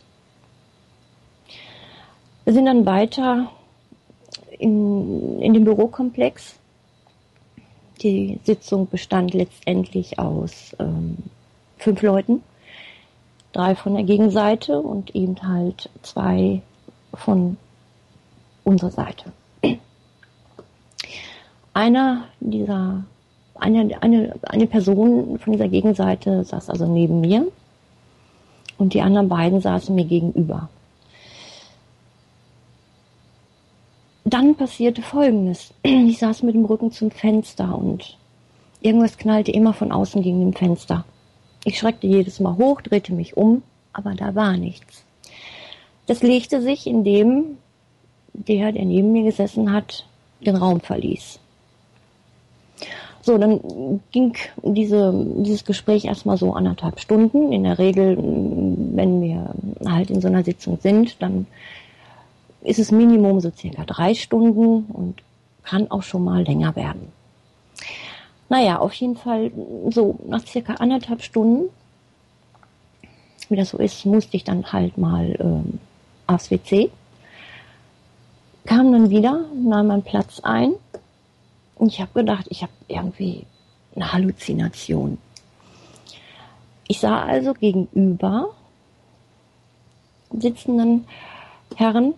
D: Wir sind dann weiter in, in den Bürokomplex die Sitzung bestand letztendlich aus ähm, fünf Leuten, drei von der Gegenseite und eben halt zwei von unserer Seite. Einer dieser eine, eine, eine Person von dieser Gegenseite saß also neben mir und die anderen beiden saßen mir gegenüber. Dann passierte Folgendes. *clears throat* Ich saß mit dem Rücken zum Fenster und irgendwas knallte immer von außen gegen dem Fenster. Ich schreckte jedes Mal hoch, drehte mich um, aber da war nichts. Das legte sich, indem der, der neben mir gesessen hat, den Raum verließ. So, dann ging diese, dieses Gespräch erstmal so anderthalb Stunden. In der Regel, wenn wir halt in so einer Sitzung sind, dann ist es Minimum so circa drei Stunden und kann auch schon mal länger werden. Naja, auf jeden Fall so nach circa anderthalb Stunden, wie das so ist, musste ich dann halt mal ähm, aufs WC, kam dann wieder, nahm meinen Platz ein und ich habe gedacht, ich habe irgendwie eine Halluzination. Ich sah also gegenüber sitzenden Herren,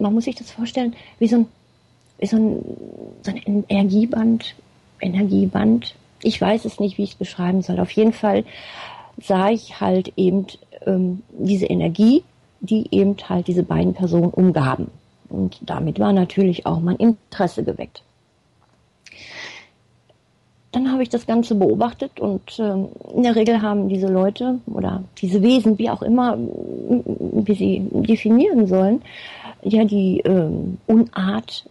D: man muss sich das vorstellen, wie so ein, wie so ein, so ein Energieband, Energieband. Ich weiß es nicht, wie ich es beschreiben soll. Auf jeden Fall sah ich halt eben ähm, diese Energie, die eben halt diese beiden Personen umgaben. Und damit war natürlich auch mein Interesse geweckt dann habe ich das Ganze beobachtet und ähm, in der Regel haben diese Leute oder diese Wesen, wie auch immer, wie sie definieren sollen, ja die ähm, Unart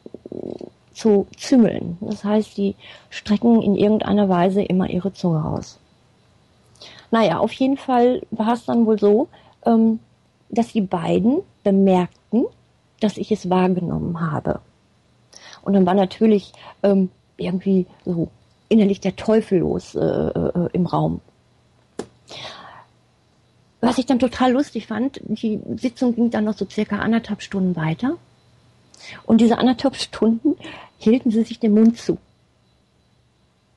D: zu zümmeln. Das heißt, die strecken in irgendeiner Weise immer ihre Zunge raus. Naja, auf jeden Fall war es dann wohl so, ähm, dass die beiden bemerkten, dass ich es wahrgenommen habe. Und dann war natürlich ähm, irgendwie so innerlich der Teufel los äh, äh, im Raum. Was ich dann total lustig fand, die Sitzung ging dann noch so circa anderthalb Stunden weiter. Und diese anderthalb Stunden hielten sie sich den Mund zu.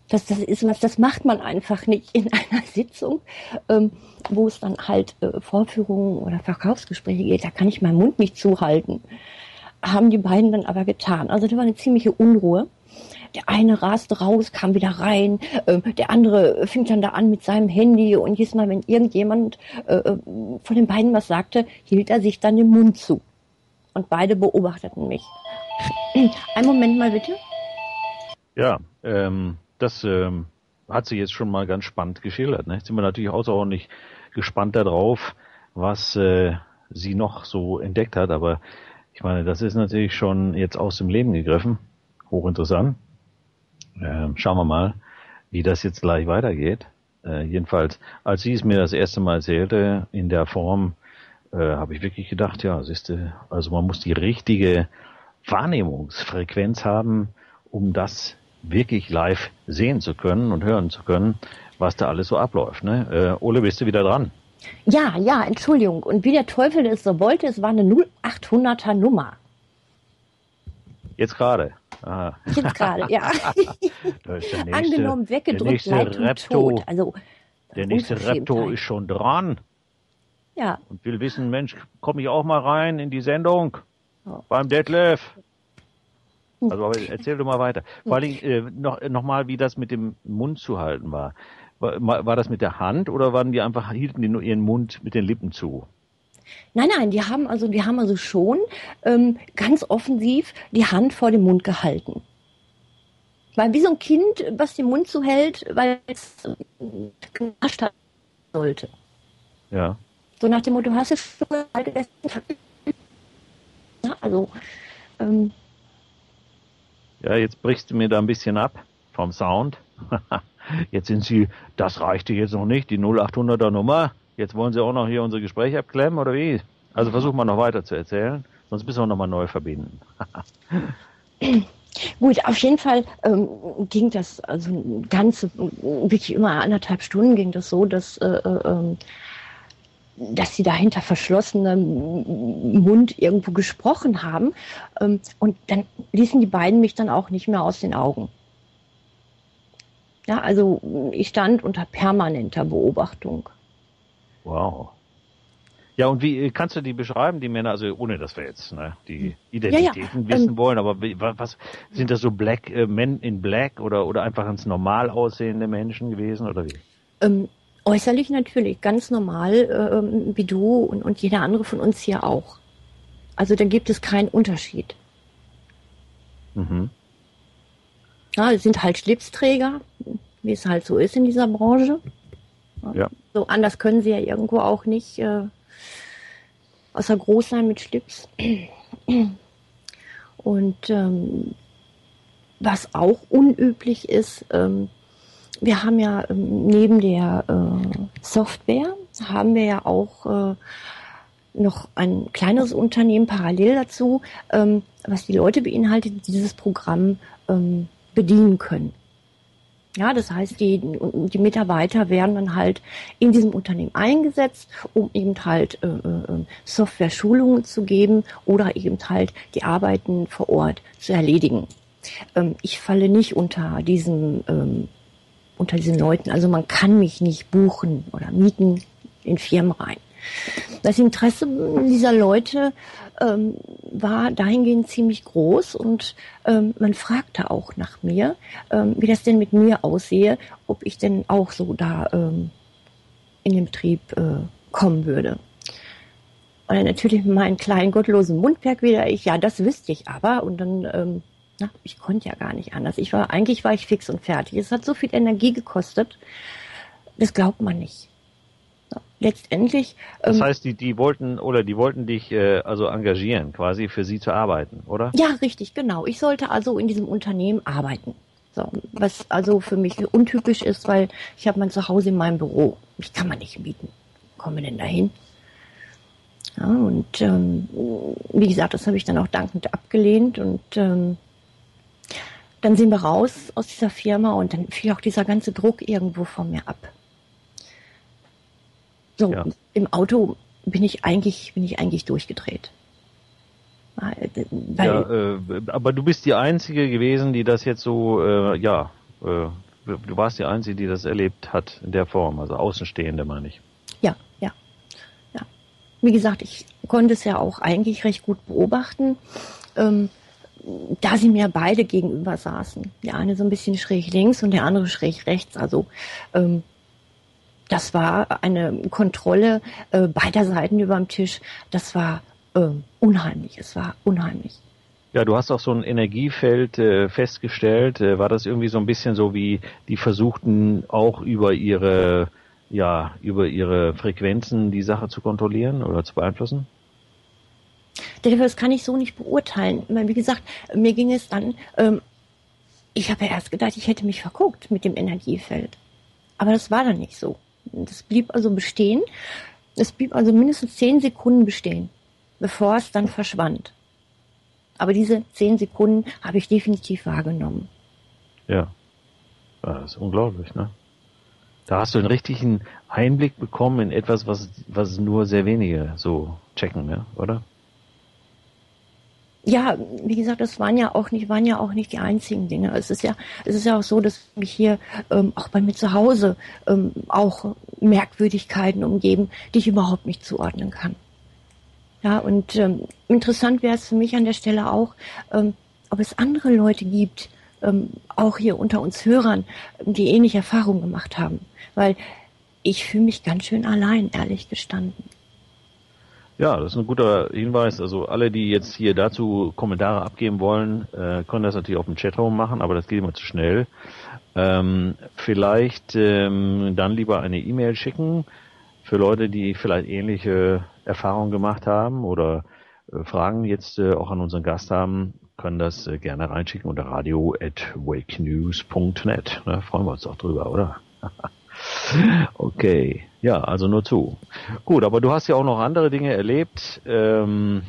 D: Das, das ist was, das macht man einfach nicht in *laughs* einer Sitzung, ähm, wo es dann halt äh, Vorführungen oder Verkaufsgespräche geht. Da kann ich meinen Mund nicht zuhalten. Haben die beiden dann aber getan. Also da war eine ziemliche Unruhe. Der eine raste raus, kam wieder rein, äh, der andere fing dann da an mit seinem Handy und jedes Mal, wenn irgendjemand äh, äh, von den beiden was sagte, hielt er sich dann den Mund zu. Und beide beobachteten mich. *clears throat* Ein Moment mal bitte.
C: Ja, ähm, das ähm, hat sie jetzt schon mal ganz spannend geschildert. Ne? Jetzt sind wir natürlich außerordentlich gespannt darauf, was äh, sie noch so entdeckt hat. Aber ich meine, das ist natürlich schon jetzt aus dem Leben gegriffen. Hochinteressant. Äh, schauen wir mal, wie das jetzt gleich weitergeht. Äh, jedenfalls, als sie es mir das erste Mal erzählte, in der Form, äh, habe ich wirklich gedacht, ja, siehste, also man muss die richtige Wahrnehmungsfrequenz haben, um das wirklich live sehen zu können und hören zu können, was da alles so abläuft. Ne? Äh, Ole, bist du wieder dran?
D: Ja, ja, Entschuldigung. Und wie der Teufel es so wollte, es war eine 0800er Nummer.
C: Jetzt gerade.
D: Aha. Jetzt gerade, ja. *laughs*
C: nächste,
D: Angenommen, weggedrückt, Leitung
C: Repto,
D: tot. Also,
C: Der nächste Repto ist schon dran
D: Ja,
C: und will wissen, Mensch, komme ich auch mal rein in die Sendung
D: Ja.
C: beim Detlef? Also aber erzähl doch mal weiter. Vor allem äh, noch, noch mal, wie das mit dem Mund zu halten war. War, war das mit der Hand oder waren die einfach, hielten die nur ihren Mund mit den Lippen zu?
D: Nein, nein, die haben also, die haben also schon ähm, ganz offensiv die Hand vor dem Mund gehalten. Weil wie so ein Kind, was den Mund zuhält, weil es äh, genascht hat sollte.
C: Ja.
D: So nach dem Motto, hast du schon? Ja, also, ähm,
C: Ja, jetzt brichst du mir da ein bisschen ab vom Sound. *laughs* jetzt sind sie, das reichte jetzt noch nicht, die 0800er Nummer. Jetzt wollen sie auch noch hier unser Gespräch abklemmen, oder wie? Also versuch mal noch weiter zu erzählen, sonst müssen wir noch mal neu verbinden. *laughs*
D: Gut, auf jeden Fall ähm, ging das also ganze wirklich immer anderthalb Stunden ging das so, dass äh, äh, ähm, dass sie da hinter verschlossenem Mund irgendwo gesprochen haben ähm, und dann ließen die beiden mich dann auch nicht mehr aus den Augen. Ja, also ich stand unter permanenter Beobachtung.
C: Wow. Ja, und wie kannst du die beschreiben, die Männer, also ohne dass wir jetzt ne, die Identitäten ja, ja. wissen ähm, wollen, aber was sind das so Black äh, Men in Black oder oder einfach ganz normal aussehende Menschen gewesen oder wie?
D: Ähm, äußerlich natürlich, ganz normal, ähm, wie du und, und jeder andere von uns hier auch. Also da gibt es keinen Unterschied. Mhm. Ja, es sind halt Schlipsträger, wie es halt so ist in dieser Branche. Ja. So anders können sie ja irgendwo auch nicht äh, außer groß sein mit Schlips. *clears throat* Und ähm, was auch unüblich ist, ähm, wir haben ja ähm, neben der äh, Software, haben wir ja auch äh, noch ein kleineres Unternehmen parallel dazu, ähm, was die Leute beinhaltet, die dieses Programm ähm, bedienen können. Ja, das heißt, die, die Mitarbeiter werden dann halt in diesem Unternehmen eingesetzt, um eben halt äh, äh, Software-Schulungen zu geben oder eben halt die Arbeiten vor Ort zu erledigen. Ähm, ich falle nicht unter diesem ähm, unter diesen Leuten. Also man kann mich nicht buchen oder mieten in Firmen rein. Das Interesse dieser Leute ähm, war dahingehend ziemlich groß und ähm, man fragte auch nach mir, ähm, wie das denn mit mir aussehe, ob ich denn auch so da ähm, in den Betrieb äh, kommen würde. Und dann natürlich mit meinem kleinen gottlosen Mundwerk wieder ich, ja, das wüsste ich aber. Und dann, ähm, na, ich konnte ja gar nicht anders. Ich war, eigentlich war ich fix und fertig. Es hat so viel Energie gekostet, das glaubt man nicht letztendlich.
C: Das ähm, heißt, die, die wollten oder die wollten dich äh, also engagieren, quasi für sie zu arbeiten, oder?
D: Ja, richtig, genau. Ich sollte also in diesem Unternehmen arbeiten. So, was also für mich untypisch ist, weil ich habe mein Zuhause in meinem Büro. Mich kann man nicht mieten. Kommen wir denn dahin? Ja, und ähm, wie gesagt, das habe ich dann auch dankend abgelehnt und ähm, dann sind wir raus aus dieser Firma und dann fiel auch dieser ganze Druck irgendwo von mir ab. So, ja. im Auto bin ich eigentlich, bin ich eigentlich durchgedreht.
C: Weil, ja, äh, aber du bist die Einzige gewesen, die das jetzt so, äh, ja, äh, du warst die Einzige, die das erlebt hat in der Form, also Außenstehende meine ich.
D: Ja, ja, ja. Wie gesagt, ich konnte es ja auch eigentlich recht gut beobachten, ähm, da sie mir beide gegenüber saßen. Der eine so ein bisschen schräg links und der andere schräg rechts. Also ähm, das war eine Kontrolle äh, beider Seiten über dem Tisch. Das war äh, unheimlich. Es war unheimlich.
C: Ja, du hast auch so ein Energiefeld äh, festgestellt. Äh, war das irgendwie so ein bisschen so wie die versuchten auch über ihre ja über ihre Frequenzen die Sache zu kontrollieren oder zu beeinflussen?
D: Das kann ich so nicht beurteilen. Wie gesagt, mir ging es dann. Ähm, ich habe ja erst gedacht, ich hätte mich verguckt mit dem Energiefeld, aber das war dann nicht so. Das blieb also bestehen. Es blieb also mindestens zehn Sekunden bestehen, bevor es dann verschwand. Aber diese zehn Sekunden habe ich definitiv wahrgenommen.
C: Ja. Das ist unglaublich, ne? Da hast du einen richtigen Einblick bekommen in etwas, was, was nur sehr wenige so checken, ne? oder?
D: Ja, wie gesagt, das waren ja auch nicht, waren ja auch nicht die einzigen Dinge. Es ist ja, es ist ja auch so, dass mich hier ähm, auch bei mir zu Hause ähm, auch Merkwürdigkeiten umgeben, die ich überhaupt nicht zuordnen kann. Ja, und ähm, interessant wäre es für mich an der Stelle auch, ähm, ob es andere Leute gibt, ähm, auch hier unter uns Hörern, die ähnliche Erfahrungen gemacht haben. Weil ich fühle mich ganz schön allein, ehrlich gestanden.
C: Ja, das ist ein guter Hinweis. Also alle, die jetzt hier dazu Kommentare abgeben wollen, äh, können das natürlich auf dem Chatraum machen, aber das geht immer zu schnell. Ähm, vielleicht ähm, dann lieber eine E-Mail schicken für Leute, die vielleicht ähnliche Erfahrungen gemacht haben oder äh, Fragen jetzt äh, auch an unseren Gast haben, können das äh, gerne reinschicken unter radio at wakenews.net. Ne, freuen wir uns auch drüber, oder? *laughs* Okay, ja, also nur zu. Gut, aber du hast ja auch noch andere Dinge erlebt, ähm,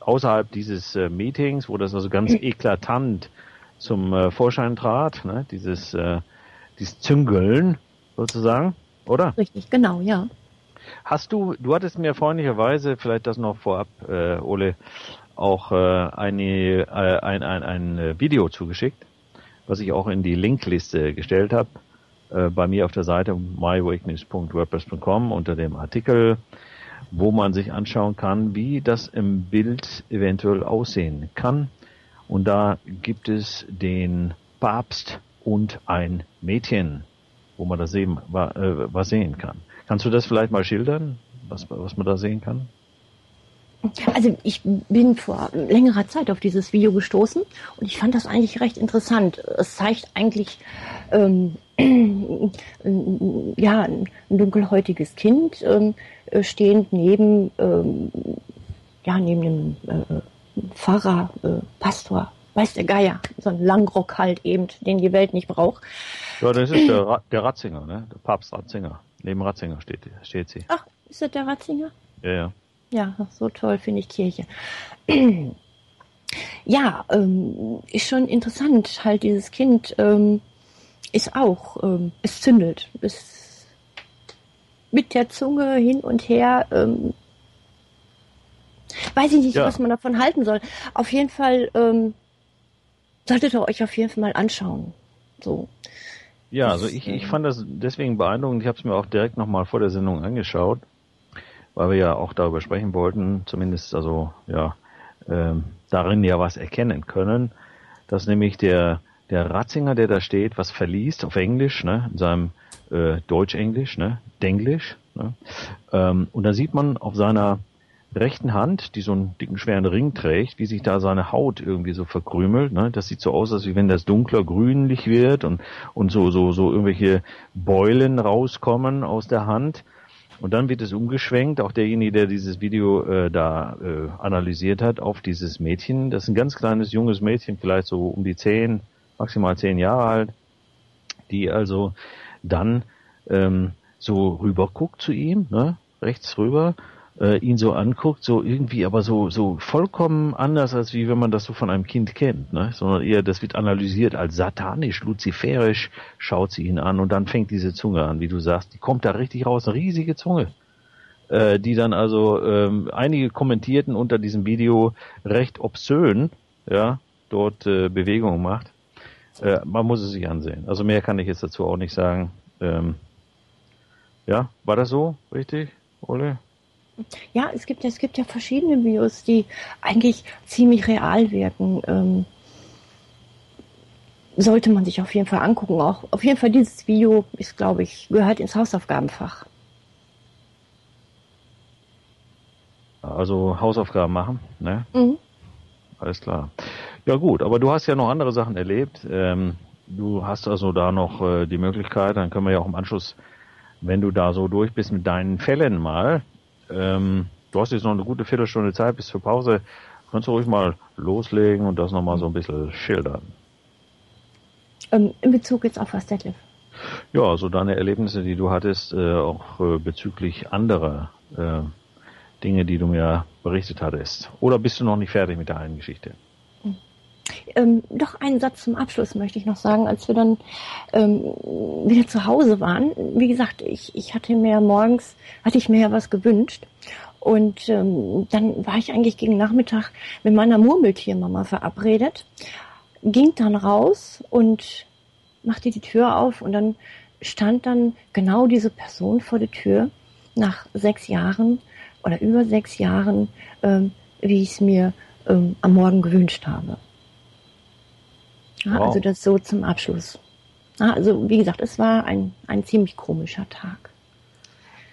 C: außerhalb dieses äh, Meetings, wo das also ganz *clears throat* eklatant zum äh, Vorschein trat, ne? dieses, äh, dieses Züngeln sozusagen, oder?
D: Richtig, genau, ja.
C: Hast du, du hattest mir freundlicherweise, vielleicht das noch vorab, äh, Ole, auch äh, eine, äh, ein, ein, ein Video zugeschickt, was ich auch in die Linkliste gestellt habe äh, bei mir auf der Seite myawakeness.wordpress.com unter dem Artikel, wo man sich anschauen kann, wie das im Bild eventuell aussehen kann. Und da gibt es den Papst und ein Mädchen, wo man da sehen, äh, was sehen kann. Kannst du das vielleicht mal schildern, was, was man da sehen kann?
D: Also ich bin vor längerer Zeit auf dieses Video gestoßen und ich fand das eigentlich recht interessant. Es zeigt eigentlich ähm, ja ein dunkelhäutiges Kind ähm, stehend neben ähm, ja neben dem äh, Pfarrer, äh, Pastor, weiß der Geier, so ein Langrock halt eben, den die Welt nicht braucht.
C: Ja, das ist der, der Ratzinger, ne? Der Papst Ratzinger. Neben Ratzinger steht, steht sie.
D: Ach, ist das der Ratzinger?
C: Ja, ja.
D: Ja, so toll finde ich Kirche. *clears throat* ja, ähm, ist schon interessant. Halt dieses Kind ähm, ist auch, ähm, es zündelt. Es mit der Zunge hin und her. Ähm, weiß ich nicht, ja. was man davon halten soll. Auf jeden Fall ähm, solltet ihr euch auf jeden Fall mal anschauen. So.
C: Ja, also ich, ich fand das deswegen beeindruckend. Ich habe es mir auch direkt nochmal vor der Sendung angeschaut weil wir ja auch darüber sprechen wollten, zumindest also ja ähm, darin ja was erkennen können, dass nämlich der der Ratzinger, der da steht, was verliest auf Englisch, ne, in seinem äh, Deutsch-Englisch, ne, Denglisch, ne, ähm, und da sieht man auf seiner rechten Hand, die so einen dicken schweren Ring trägt, wie sich da seine Haut irgendwie so verkrümelt. Ne? Das sieht so aus, als wenn das dunkler grünlich wird und und so so so irgendwelche Beulen rauskommen aus der Hand. Und dann wird es umgeschwenkt, auch derjenige, der dieses Video äh, da äh, analysiert hat, auf dieses Mädchen. Das ist ein ganz kleines, junges Mädchen, vielleicht so um die zehn, maximal zehn Jahre alt, die also dann ähm, so rüber guckt zu ihm, ne, rechts rüber äh, ihn so anguckt, so irgendwie aber so so vollkommen anders als wie wenn man das so von einem Kind kennt, ne? Sondern eher das wird analysiert als satanisch, luziferisch, schaut sie ihn an und dann fängt diese Zunge an, wie du sagst, die kommt da richtig raus, eine riesige Zunge, äh, die dann also ähm, einige kommentierten unter diesem Video recht obszön, ja, dort äh, Bewegungen macht. Äh, man muss es sich ansehen. Also mehr kann ich jetzt dazu auch nicht sagen. Ähm, ja, war das so richtig, Ole?
D: Ja, es gibt, es gibt ja verschiedene Videos, die eigentlich ziemlich real wirken. Ähm, sollte man sich auf jeden Fall angucken. Auch auf jeden Fall dieses Video ist, glaube ich, gehört ins Hausaufgabenfach.
C: Also Hausaufgaben machen, ne? Mhm. Alles klar. Ja gut, aber du hast ja noch andere Sachen erlebt. Ähm, du hast also da noch äh, die Möglichkeit, dann können wir ja auch im Anschluss, wenn du da so durch bist mit deinen Fällen mal, ähm, du hast jetzt noch eine gute Viertelstunde Zeit bis zur Pause. Kannst du ruhig mal loslegen und das nochmal so ein bisschen schildern?
D: Ähm, in Bezug jetzt auf was, Detlef?
C: Ja, so also deine Erlebnisse, die du hattest, äh, auch äh, bezüglich anderer äh, Dinge, die du mir berichtet hattest. Oder bist du noch nicht fertig mit der einen Geschichte?
D: Ähm, doch einen Satz zum Abschluss möchte ich noch sagen, als wir dann ähm, wieder zu Hause waren. Wie gesagt, ich, ich hatte mir morgens, hatte ich mir ja was gewünscht. Und ähm, dann war ich eigentlich gegen Nachmittag mit meiner Murmeltiermama verabredet, ging dann raus und machte die Tür auf und dann stand dann genau diese Person vor der Tür nach sechs Jahren oder über sechs Jahren, ähm, wie ich es mir ähm, am Morgen gewünscht habe. Ja, wow. Also das so zum Abschluss. Ja, also wie gesagt, es war ein, ein ziemlich komischer Tag.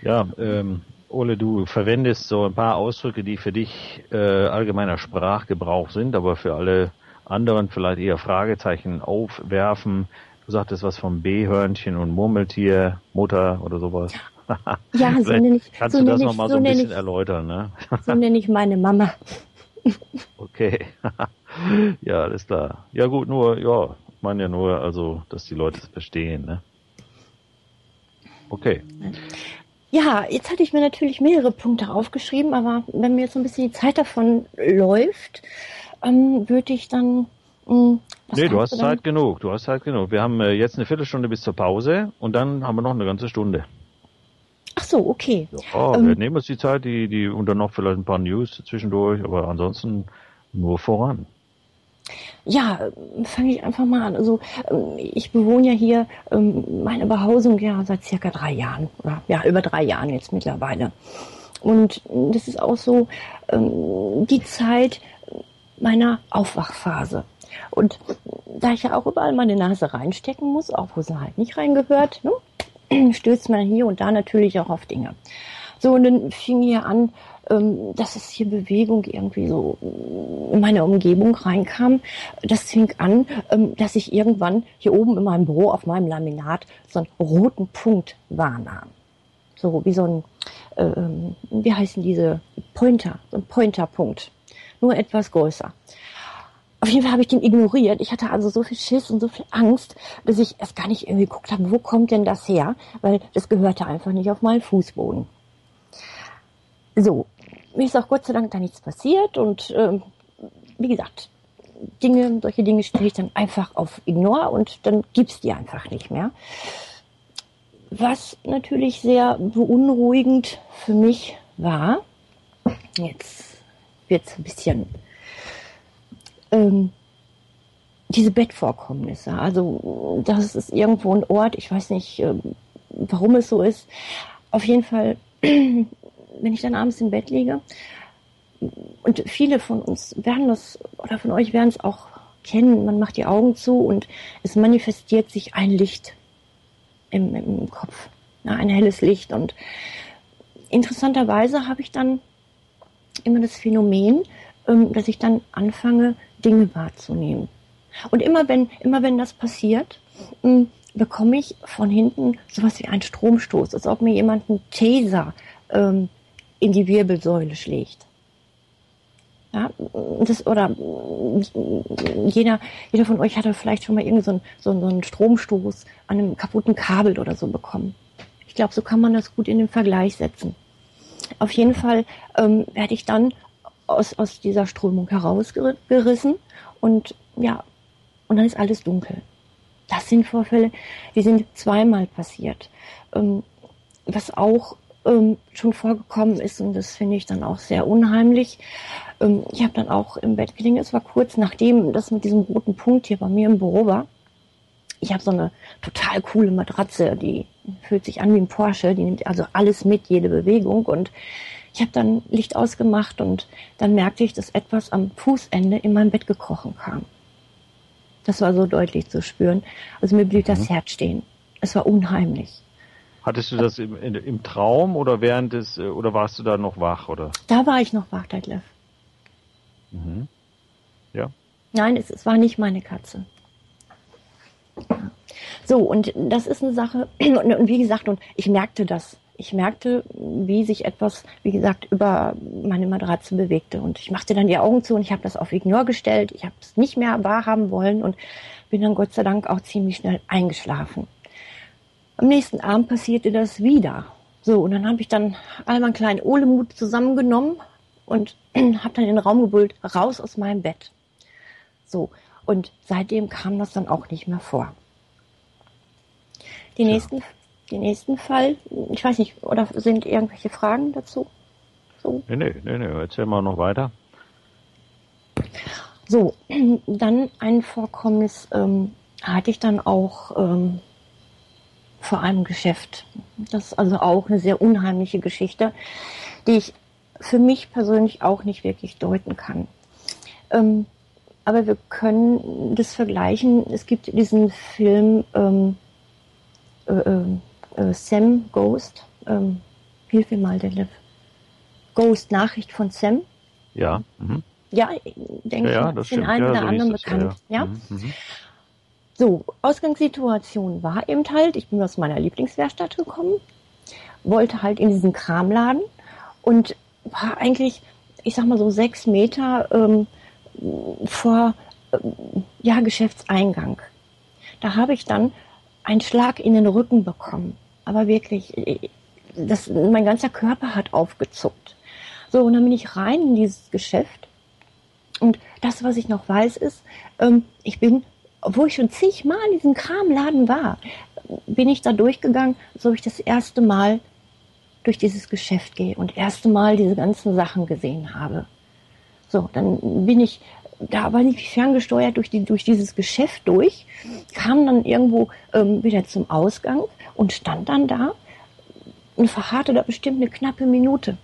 C: Ja, ähm, Ole, du verwendest so ein paar Ausdrücke, die für dich äh, allgemeiner Sprachgebrauch sind, aber für alle anderen vielleicht eher Fragezeichen aufwerfen. Du sagtest was vom B-Hörnchen und Murmeltier, Mutter oder sowas. *laughs*
D: Ja, so nenne ich.
C: Kannst so du das nochmal so, so ein bisschen ich, erläutern, ne?
D: So nenne ich meine Mama. *laughs*
C: Okay. *laughs* *laughs* ja, alles klar. Ja gut, nur, ja, ich meine ja nur, also, dass die Leute es verstehen, ne? Okay.
D: Ja, jetzt hatte ich mir natürlich mehrere Punkte aufgeschrieben, aber wenn mir jetzt so ein bisschen die Zeit davon läuft, ähm, würde ich dann.
C: Ähm, nee, du hast Zeit genug, du hast Zeit genug. Wir haben äh, jetzt eine Viertelstunde bis zur Pause und dann haben wir noch eine ganze Stunde.
D: Ach so, okay.
C: Ja, ähm, wir nehmen uns die Zeit, die, die und dann noch vielleicht ein paar News zwischendurch, aber ansonsten nur voran.
D: Ja, fange ich einfach mal an. Also ähm, ich bewohne ja hier ähm, meine Behausung ja seit circa drei Jahren oder ja über drei Jahren jetzt mittlerweile. Und das ist auch so ähm, die Zeit meiner Aufwachphase. Und da ich ja auch überall meine Nase reinstecken muss, auch wo sie halt nicht reingehört, ne, *clears throat* stößt man hier und da natürlich auch auf Dinge. So, und dann fing hier an, ähm, dass es hier Bewegung irgendwie so in meine Umgebung reinkam. Das fing an, ähm, dass ich irgendwann hier oben in meinem Büro auf meinem Laminat so einen roten Punkt wahrnahm. So wie so ein, äh, wie heißen diese Pointer, so ein Pointerpunkt. Nur etwas größer. Auf jeden Fall habe ich den ignoriert. Ich hatte also so viel Schiss und so viel Angst, dass ich erst gar nicht irgendwie geguckt habe, wo kommt denn das her? Weil das gehörte einfach nicht auf meinen Fußboden. So, mir ist auch Gott sei Dank da nichts passiert und ähm, wie gesagt, Dinge, solche Dinge stelle ich dann einfach auf Ignore und dann gibt's die einfach nicht mehr. Was natürlich sehr beunruhigend für mich war, jetzt wird's ein bisschen ähm, diese Bettvorkommnisse. Also das ist irgendwo ein Ort, ich weiß nicht, ähm, warum es so ist. Auf jeden Fall, wenn ich dann abends im Bett liege, und viele von uns werden das, oder von euch werden es auch kennen, man macht die Augen zu und es manifestiert sich ein Licht im, im Kopf, ja, ein helles Licht. Und interessanterweise habe ich dann immer das Phänomen, ähm, dass ich dann anfange, Dinge wahrzunehmen. Und immer wenn, immer wenn das passiert, ähm, bekomme ich von hinten sowas wie einen Stromstoß, als ob mir jemand einen Taser ähm, in die Wirbelsäule schlägt. Ja, das, oder jeder, jeder von euch hatte vielleicht schon mal irgendwie so einen, so einen Stromstoß an einem kaputten Kabel oder so bekommen. Ich glaube, so kann man das gut in den Vergleich setzen. Auf jeden Fall ähm, werde ich dann aus, aus dieser Strömung herausgerissen und ja, und dann ist alles dunkel. Das sind Vorfälle, die sind zweimal passiert. Ähm, was auch ähm, schon vorgekommen ist und das finde ich dann auch sehr unheimlich. Ähm, ich habe dann auch im Bett gelegen, es war kurz nachdem das mit diesem roten Punkt hier bei mir im Büro war. Ich habe so eine total coole Matratze, die fühlt sich an wie ein Porsche, die nimmt also alles mit, jede Bewegung und ich habe dann Licht ausgemacht und dann merkte ich, dass etwas am Fußende in mein Bett gekrochen kam. Das war so deutlich zu spüren. Also mir blieb das mhm. Herz stehen. Es war unheimlich.
C: Hattest du das im, im, Traum oder während des äh, oder warst du da noch wach oder?
D: Da war ich noch wach, Detlef.
C: Mhm. Ja.
D: Nein, es, es war nicht meine Katze. So, und das ist eine Sache, *clears throat* und, und wie gesagt, und ich merkte das ich merkte, wie sich etwas, wie gesagt, über meine Matratze bewegte. Und ich machte dann die Augen zu und ich habe das auf Ignore gestellt. Ich habe es nicht mehr wahrhaben wollen und bin dann Gott sei Dank auch ziemlich schnell eingeschlafen. Am nächsten Abend passierte das wieder. So, und dann habe ich dann all meinen kleinen Ohlemut zusammengenommen und *clears throat* habe dann in den Raum gebrüllt, raus aus meinem Bett. So, und seitdem kam das dann auch nicht mehr vor. Die ja. nächsten den nächsten Fall. Ich weiß nicht, oder sind irgendwelche Fragen dazu?
C: So. Nee, nee, nee, nee. erzähl mal noch weiter.
D: So, *clears throat* dann ein Vorkommnis ähm, hatte ich dann auch ähm, vor einem Geschäft. Das ist also auch eine sehr unheimliche Geschichte, die ich für mich persönlich auch nicht wirklich deuten kann. Ähm, aber wir können das vergleichen. Es gibt diesen Film ähm, äh, ähm, äh, Sam Ghost. Ähm, hilf mir mal, Detlef. Ghost, Nachricht von Sam.
C: Ja. Mhm.
D: Ja, denke ja, ja, das den einen ja, oder anderen bekannt. Ja, ja. Mhm, mhm. So, Ausgangssituation war eben halt, ich bin aus meiner Lieblingswerkstatt gekommen, wollte halt in diesen Kramladen und war eigentlich, ich sag mal so sechs Meter ähm, vor ähm, ja, Geschäftseingang. Da habe ich dann einen Schlag in den Rücken bekommen. Aber wirklich, das, mein ganzer Körper hat aufgezuckt. So, und dann bin ich rein in dieses Geschäft. Und das, was ich noch weiß, ist, ähm, ich bin, obwohl ich schon zigmal in diesem Kramladen war, bin ich da durchgegangen, so ich das erste Mal durch dieses Geschäft gehe und erste Mal diese ganzen Sachen gesehen habe. So, dann bin ich da war ich ferngesteuert durch, die, durch dieses Geschäft durch, kam dann irgendwo ähm, wieder zum Ausgang und stand dann da und verharrte da bestimmt eine knappe Minute.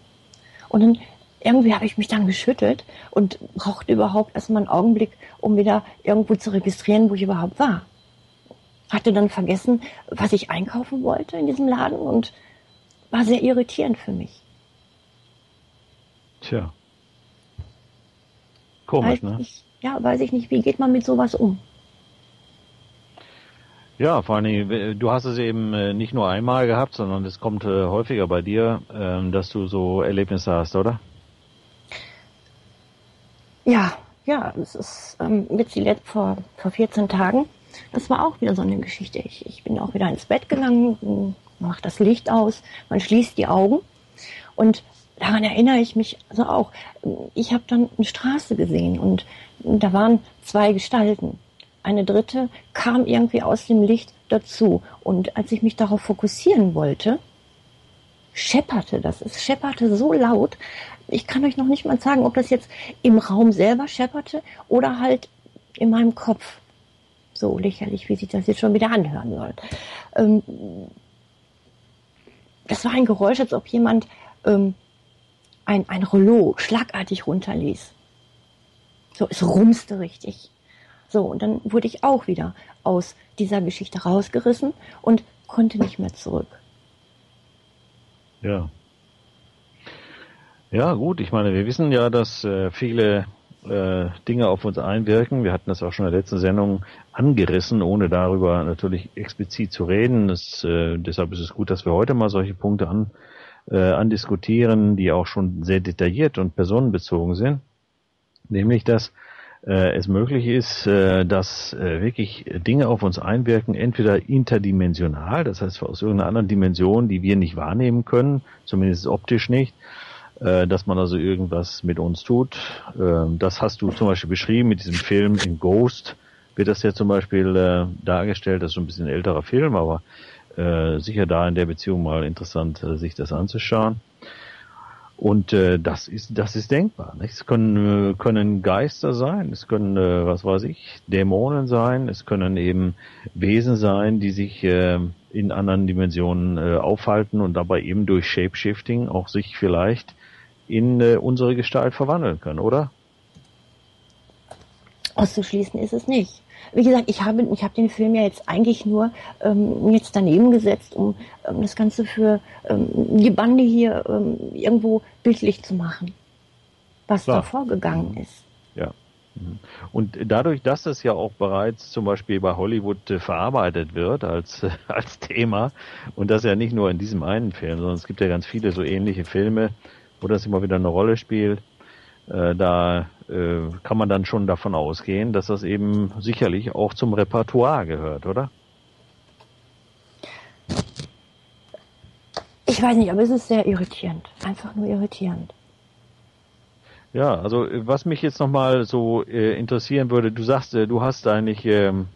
D: Und dann irgendwie habe ich mich dann geschüttelt und brauchte überhaupt erstmal einen Augenblick, um wieder irgendwo zu registrieren, wo ich überhaupt war. Hatte dann vergessen, was ich einkaufen wollte in diesem Laden und war sehr irritierend für mich.
C: Tja. Komisch,
D: weiß
C: ne?
D: Nicht, ja, weiß ich nicht, wie geht man mit sowas um?
C: Ja, vor allen Dingen, du hast es eben äh, nicht nur einmal gehabt, sondern es kommt äh, häufiger bei dir, ähm, dass du so Erlebnisse hast, oder?
D: Ja, ja, das ist ähm, jetzt die letzte, vor, vor 14 Tagen. Das war auch wieder so eine Geschichte. Ich, ich bin auch wieder ins Bett gegangen, macht das Licht aus, man schließt die Augen und daran erinnere ich mich also auch. Ich habe dann eine Straße gesehen und da waren zwei Gestalten. Eine dritte kam irgendwie aus dem Licht dazu. Und als ich mich darauf fokussieren wollte, schepperte das. Es schepperte so laut. Ich kann euch noch nicht mal sagen, ob das jetzt im Raum selber schepperte oder halt in meinem Kopf. So lächerlich, wie sich das jetzt schon wieder anhören soll. Ähm, das war ein Geräusch, als ob jemand ähm, ein, ein Rollo schlagartig runterließ. So, es rumste richtig. So, und dann wurde ich auch wieder aus dieser Geschichte rausgerissen und konnte nicht mehr zurück.
C: Ja. Ja, gut, ich meine, wir wissen ja, dass äh, viele äh, Dinge auf uns einwirken. Wir hatten das auch schon in der letzten Sendung angerissen, ohne darüber natürlich explizit zu reden. Das, äh, deshalb ist es gut, dass wir heute mal solche Punkte an, äh, andiskutieren, die auch schon sehr detailliert und personenbezogen sind. Nämlich, dass äh, es möglich ist, äh, dass äh, wirklich Dinge auf uns einwirken, entweder interdimensional, das heißt aus irgendeiner anderen Dimension, die wir nicht wahrnehmen können, zumindest optisch nicht, äh, dass man also irgendwas mit uns tut. Äh, das hast du zum Beispiel beschrieben mit diesem Film in Ghost, wird das ja zum Beispiel äh, dargestellt, das ist schon ein bisschen ein älterer Film, aber äh, sicher da in der Beziehung mal interessant, äh, sich das anzuschauen. Und äh, das ist das ist denkbar. Nicht? Es können äh, können Geister sein, es können äh, was weiß ich Dämonen sein, es können eben Wesen sein, die sich äh, in anderen Dimensionen äh, aufhalten und dabei eben durch Shapeshifting auch sich vielleicht in äh, unsere Gestalt verwandeln können, oder?
D: Auszuschließen ist es nicht wie gesagt, ich habe, ich habe den Film ja jetzt eigentlich nur ähm, jetzt daneben gesetzt, um ähm, das Ganze für ähm, die Bande hier ähm, irgendwo bildlich zu machen, was Klar. da vorgegangen ist.
C: Ja. Mhm. Und dadurch, dass das ja auch bereits zum Beispiel bei Hollywood äh, verarbeitet wird als, äh, *laughs* als Thema und das ja nicht nur in diesem einen Film, sondern es gibt ja ganz viele so ähnliche Filme, wo das immer wieder eine Rolle spielt, äh, da äh, kann man dann schon davon ausgehen, dass das eben sicherlich auch zum Repertoire gehört, oder?
D: Ich weiß nicht, aber es ist sehr irritierend. Einfach nur irritierend.
C: Ja, also was mich jetzt nochmal so äh, interessieren würde, du sagst, äh, du hast eigentlich ähm,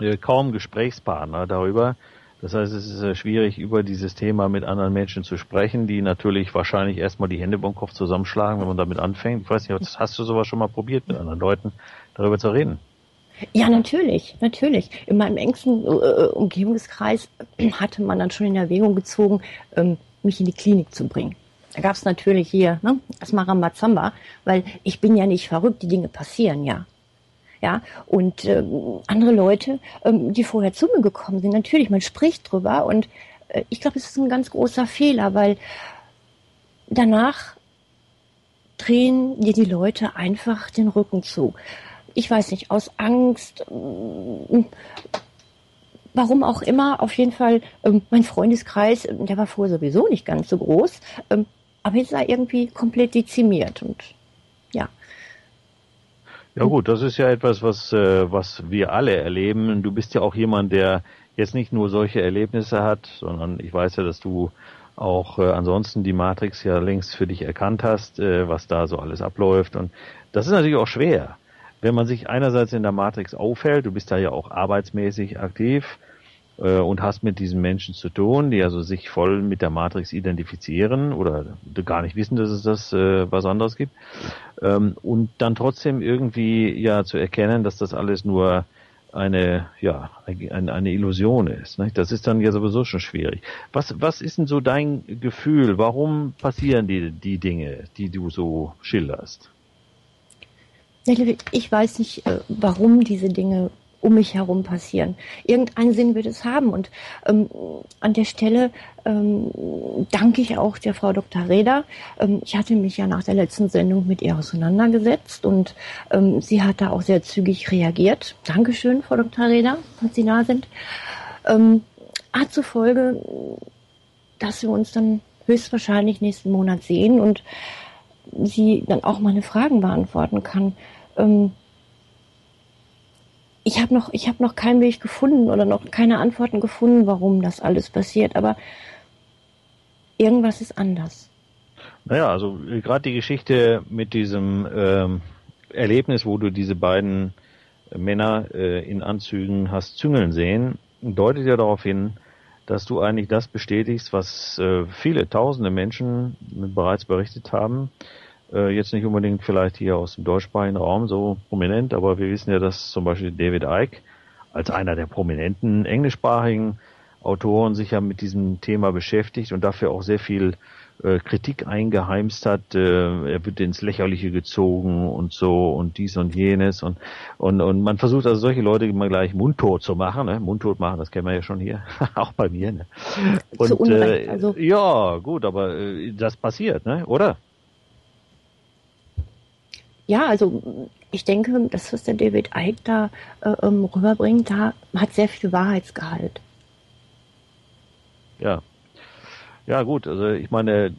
C: äh, kaum Gesprächspartner darüber. Das heißt, es ist äh, schwierig, über dieses Thema mit anderen Menschen zu sprechen, die natürlich wahrscheinlich erstmal die Hände beim Kopf zusammenschlagen, wenn man damit anfängt. Ich weiß nicht, hast du sowas schon mal probiert, mit anderen Leuten darüber zu reden?
D: Ja, natürlich, natürlich. In meinem engsten äh, Umgebungskreis hatte man dann schon in Erwägung gezogen, ähm, mich in die Klinik zu bringen. Da gab es natürlich hier ne, erstmal Rambazamba, weil ich bin ja nicht verrückt, die Dinge passieren ja. Ja, und ähm, andere Leute, ähm, die vorher zu mir gekommen sind, natürlich, man spricht drüber und äh, ich glaube, es ist ein ganz großer Fehler, weil danach drehen dir die Leute einfach den Rücken zu. Ich weiß nicht, aus Angst, äh, warum auch immer, auf jeden Fall, ähm, mein Freundeskreis, der war vorher sowieso nicht ganz so groß, ähm, aber jetzt er irgendwie komplett dezimiert und. Ja
C: gut, das ist ja etwas, was, äh, was wir alle erleben. Du bist ja auch jemand, der jetzt nicht nur solche Erlebnisse hat, sondern ich weiß ja, dass du auch äh, ansonsten die Matrix ja längst für dich erkannt hast, äh, was da so alles abläuft. Und das ist natürlich auch schwer, wenn man sich einerseits in der Matrix aufhält, du bist da ja auch arbeitsmäßig aktiv, und hast mit diesen Menschen zu tun, die also sich voll mit der Matrix identifizieren oder gar nicht wissen, dass es das äh, was anderes gibt. Ähm, und dann trotzdem irgendwie ja zu erkennen, dass das alles nur eine, ja, eine, eine Illusion ist. Nicht? Das ist dann ja sowieso schon schwierig. Was, was ist denn so dein Gefühl? Warum passieren die, die Dinge, die du so schilderst?
D: Ich weiß nicht, äh, warum diese Dinge um mich herum passieren. Irgendeinen Sinn wird es haben. Und ähm, an der Stelle ähm, danke ich auch der Frau Dr. Reda. Ähm, ich hatte mich ja nach der letzten Sendung mit ihr auseinandergesetzt und ähm, sie hat da auch sehr zügig reagiert. Dankeschön, Frau Dr. Reda, dass Sie da sind. Ähm, hat zur Folge, dass wir uns dann höchstwahrscheinlich nächsten Monat sehen und sie dann auch meine Fragen beantworten kann. Ähm, ich habe noch, ich noch keinen Weg gefunden oder noch keine Antworten gefunden, warum das alles passiert. Aber irgendwas ist anders.
C: Naja, also äh, gerade die Geschichte mit diesem ähm, Erlebnis, wo du diese beiden Männer äh, in Anzügen hast züngeln sehen, deutet ja darauf hin, dass du eigentlich das bestätigst, was äh, viele tausende Menschen bereits berichtet haben, äh, jetzt nicht unbedingt vielleicht hier aus dem deutschsprachigen Raum so prominent, aber wir wissen ja, dass zum Beispiel David Icke als einer der prominenten englischsprachigen Autoren sich ja mit diesem Thema beschäftigt und dafür auch sehr viel äh, Kritik eingeheimst hat. Äh, er wird ins Lächerliche gezogen und so und dies und jenes und und und man versucht also solche Leute immer gleich mundtot zu machen, ne? mundtot machen, das kennen wir ja schon hier, *laughs* auch bei mir. Ne? Und
D: zu Unrecht, äh, also.
C: ja, gut, aber äh, das passiert, ne? Oder?
D: Ja, also ich denke, das, was der David Icke da äh, ähm, rüberbringt, da hat sehr viel Wahrheitsgehalt.
C: Ja. Ja, gut, also ich meine,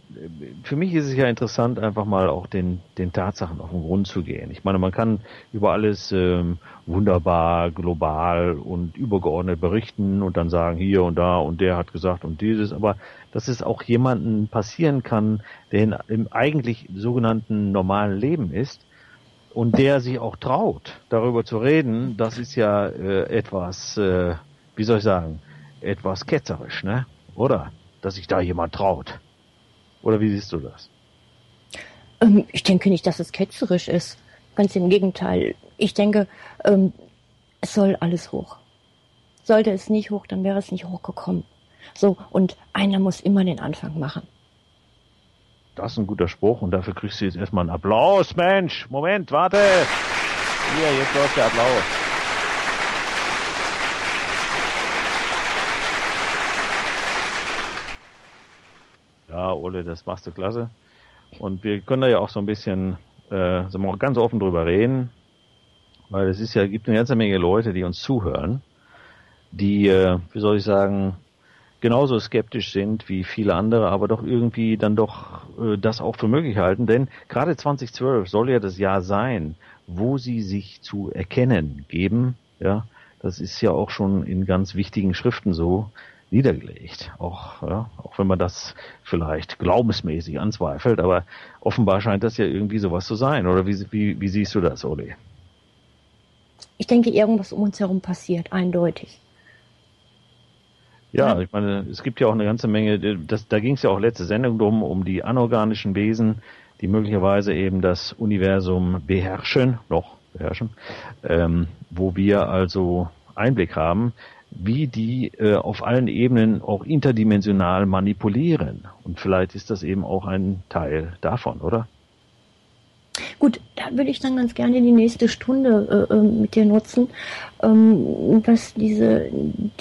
C: für mich ist es ja interessant, einfach mal auch den, den Tatsachen auf den Grund zu gehen. Ich meine, man kann über alles ähm, wunderbar, global und übergeordnet berichten und dann sagen, hier und da und der hat gesagt und dieses, aber dass es auch jemanden passieren kann, der in, im eigentlich sogenannten normalen Leben ist, und der sich auch traut, darüber zu reden, das ist ja äh, etwas, äh, wie soll ich sagen, etwas ketzerisch, ne? Oder? Dass sich da jemand traut. Oder wie siehst du das?
D: Ähm, ich denke nicht, dass es ketzerisch ist. Ganz im Gegenteil. Ich denke, ähm, es soll alles hoch. Sollte es nicht hoch, dann wäre es nicht hochgekommen. So, und einer muss immer den Anfang machen.
C: Das ist ein guter Spruch und dafür kriegst du jetzt erstmal einen Applaus, Mensch. Moment, warte. Hier, jetzt läuft der Applaus. Ja, Ole, das machst du klasse. Und wir können da ja auch so ein bisschen, äh, sagen wir mal, ganz offen drüber reden, weil es ist ja, gibt eine ganze Menge Leute, die uns zuhören, die, äh, wie soll ich sagen, genauso skeptisch sind wie viele andere, aber doch irgendwie dann doch äh, das auch für möglich halten. Denn gerade 2012 soll ja das Jahr sein, wo sie sich zu erkennen geben. Ja, das ist ja auch schon in ganz wichtigen Schriften so niedergelegt. Auch, ja, auch wenn man das vielleicht glaubensmäßig anzweifelt, aber offenbar scheint das ja irgendwie sowas zu sein. Oder wie, wie, wie siehst du das, Ole?
D: Ich denke, irgendwas um uns herum passiert, eindeutig.
C: Ja, ich meine, es gibt ja auch eine ganze Menge, das, da ging es ja auch letzte Sendung drum, um die anorganischen Wesen, die möglicherweise eben das Universum beherrschen, noch beherrschen, ähm, wo wir also Einblick haben, wie die äh, auf allen Ebenen auch interdimensional manipulieren. Und vielleicht ist das eben auch ein Teil davon, oder?
D: Gut, da würde ich dann ganz gerne die nächste Stunde äh, ähm, mit dir nutzen, ähm, was diese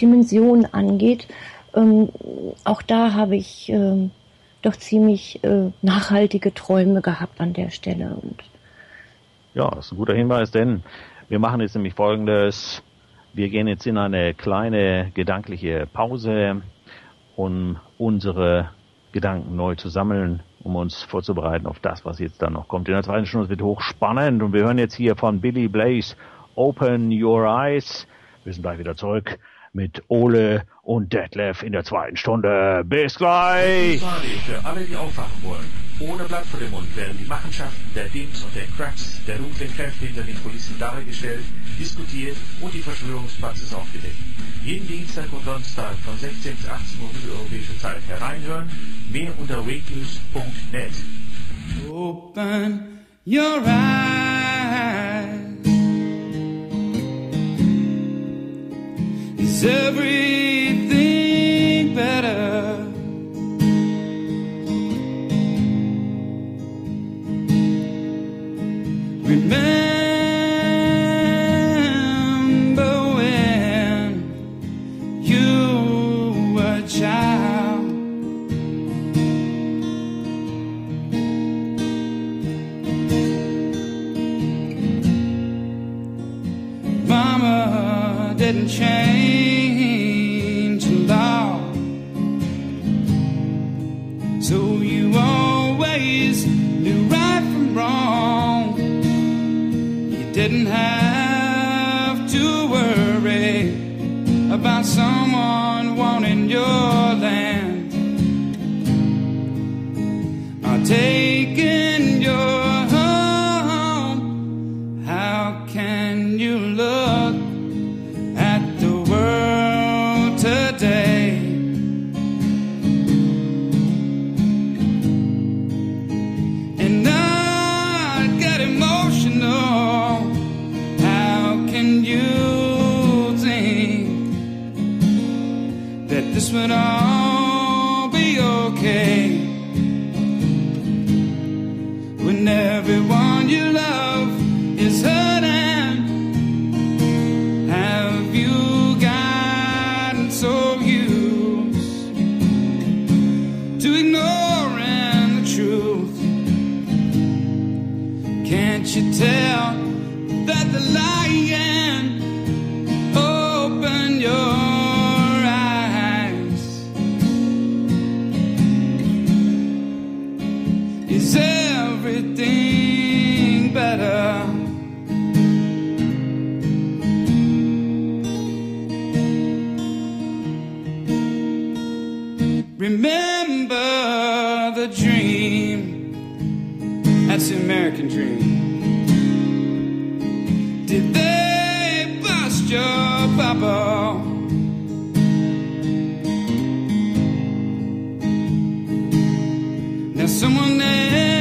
D: Dimension angeht. Ähm, auch da habe ich ähm, doch ziemlich äh, nachhaltige Träume gehabt an der Stelle. Und
C: ja, das ist ein guter Hinweis, denn wir machen jetzt nämlich Folgendes. Wir gehen jetzt in eine kleine gedankliche Pause, um unsere Gedanken neu zu sammeln um uns vorzubereiten auf das, was jetzt dann noch kommt. In der zweiten Stunde wird hochspannend und wir hören jetzt hier von Billy Blaze Open Your Eyes. Wir sind gleich wieder zurück mit Ole und Detlef in der zweiten Stunde. Bis gleich!
A: Für alle, die aufwachen wollen. Ohne Blatt vor dem Mund werden die Machenschaften der Dims und der Cracks, der dunklen Kräfte hinter den Kulissen dargestellt, diskutiert und die Verschwörungspraxis aufgedeckt. Jeden Dienstag und Donnerstag von 16 bis 18 Uhr mitteleuropäische Zeit hereinhören. Mehr unter wakenews.net. Open your eyes.
E: Is everything better? Remember didn't change a lot. So you always knew right from wrong. You didn't have to worry about someone American dream. Did they bust your bubble? Now someone else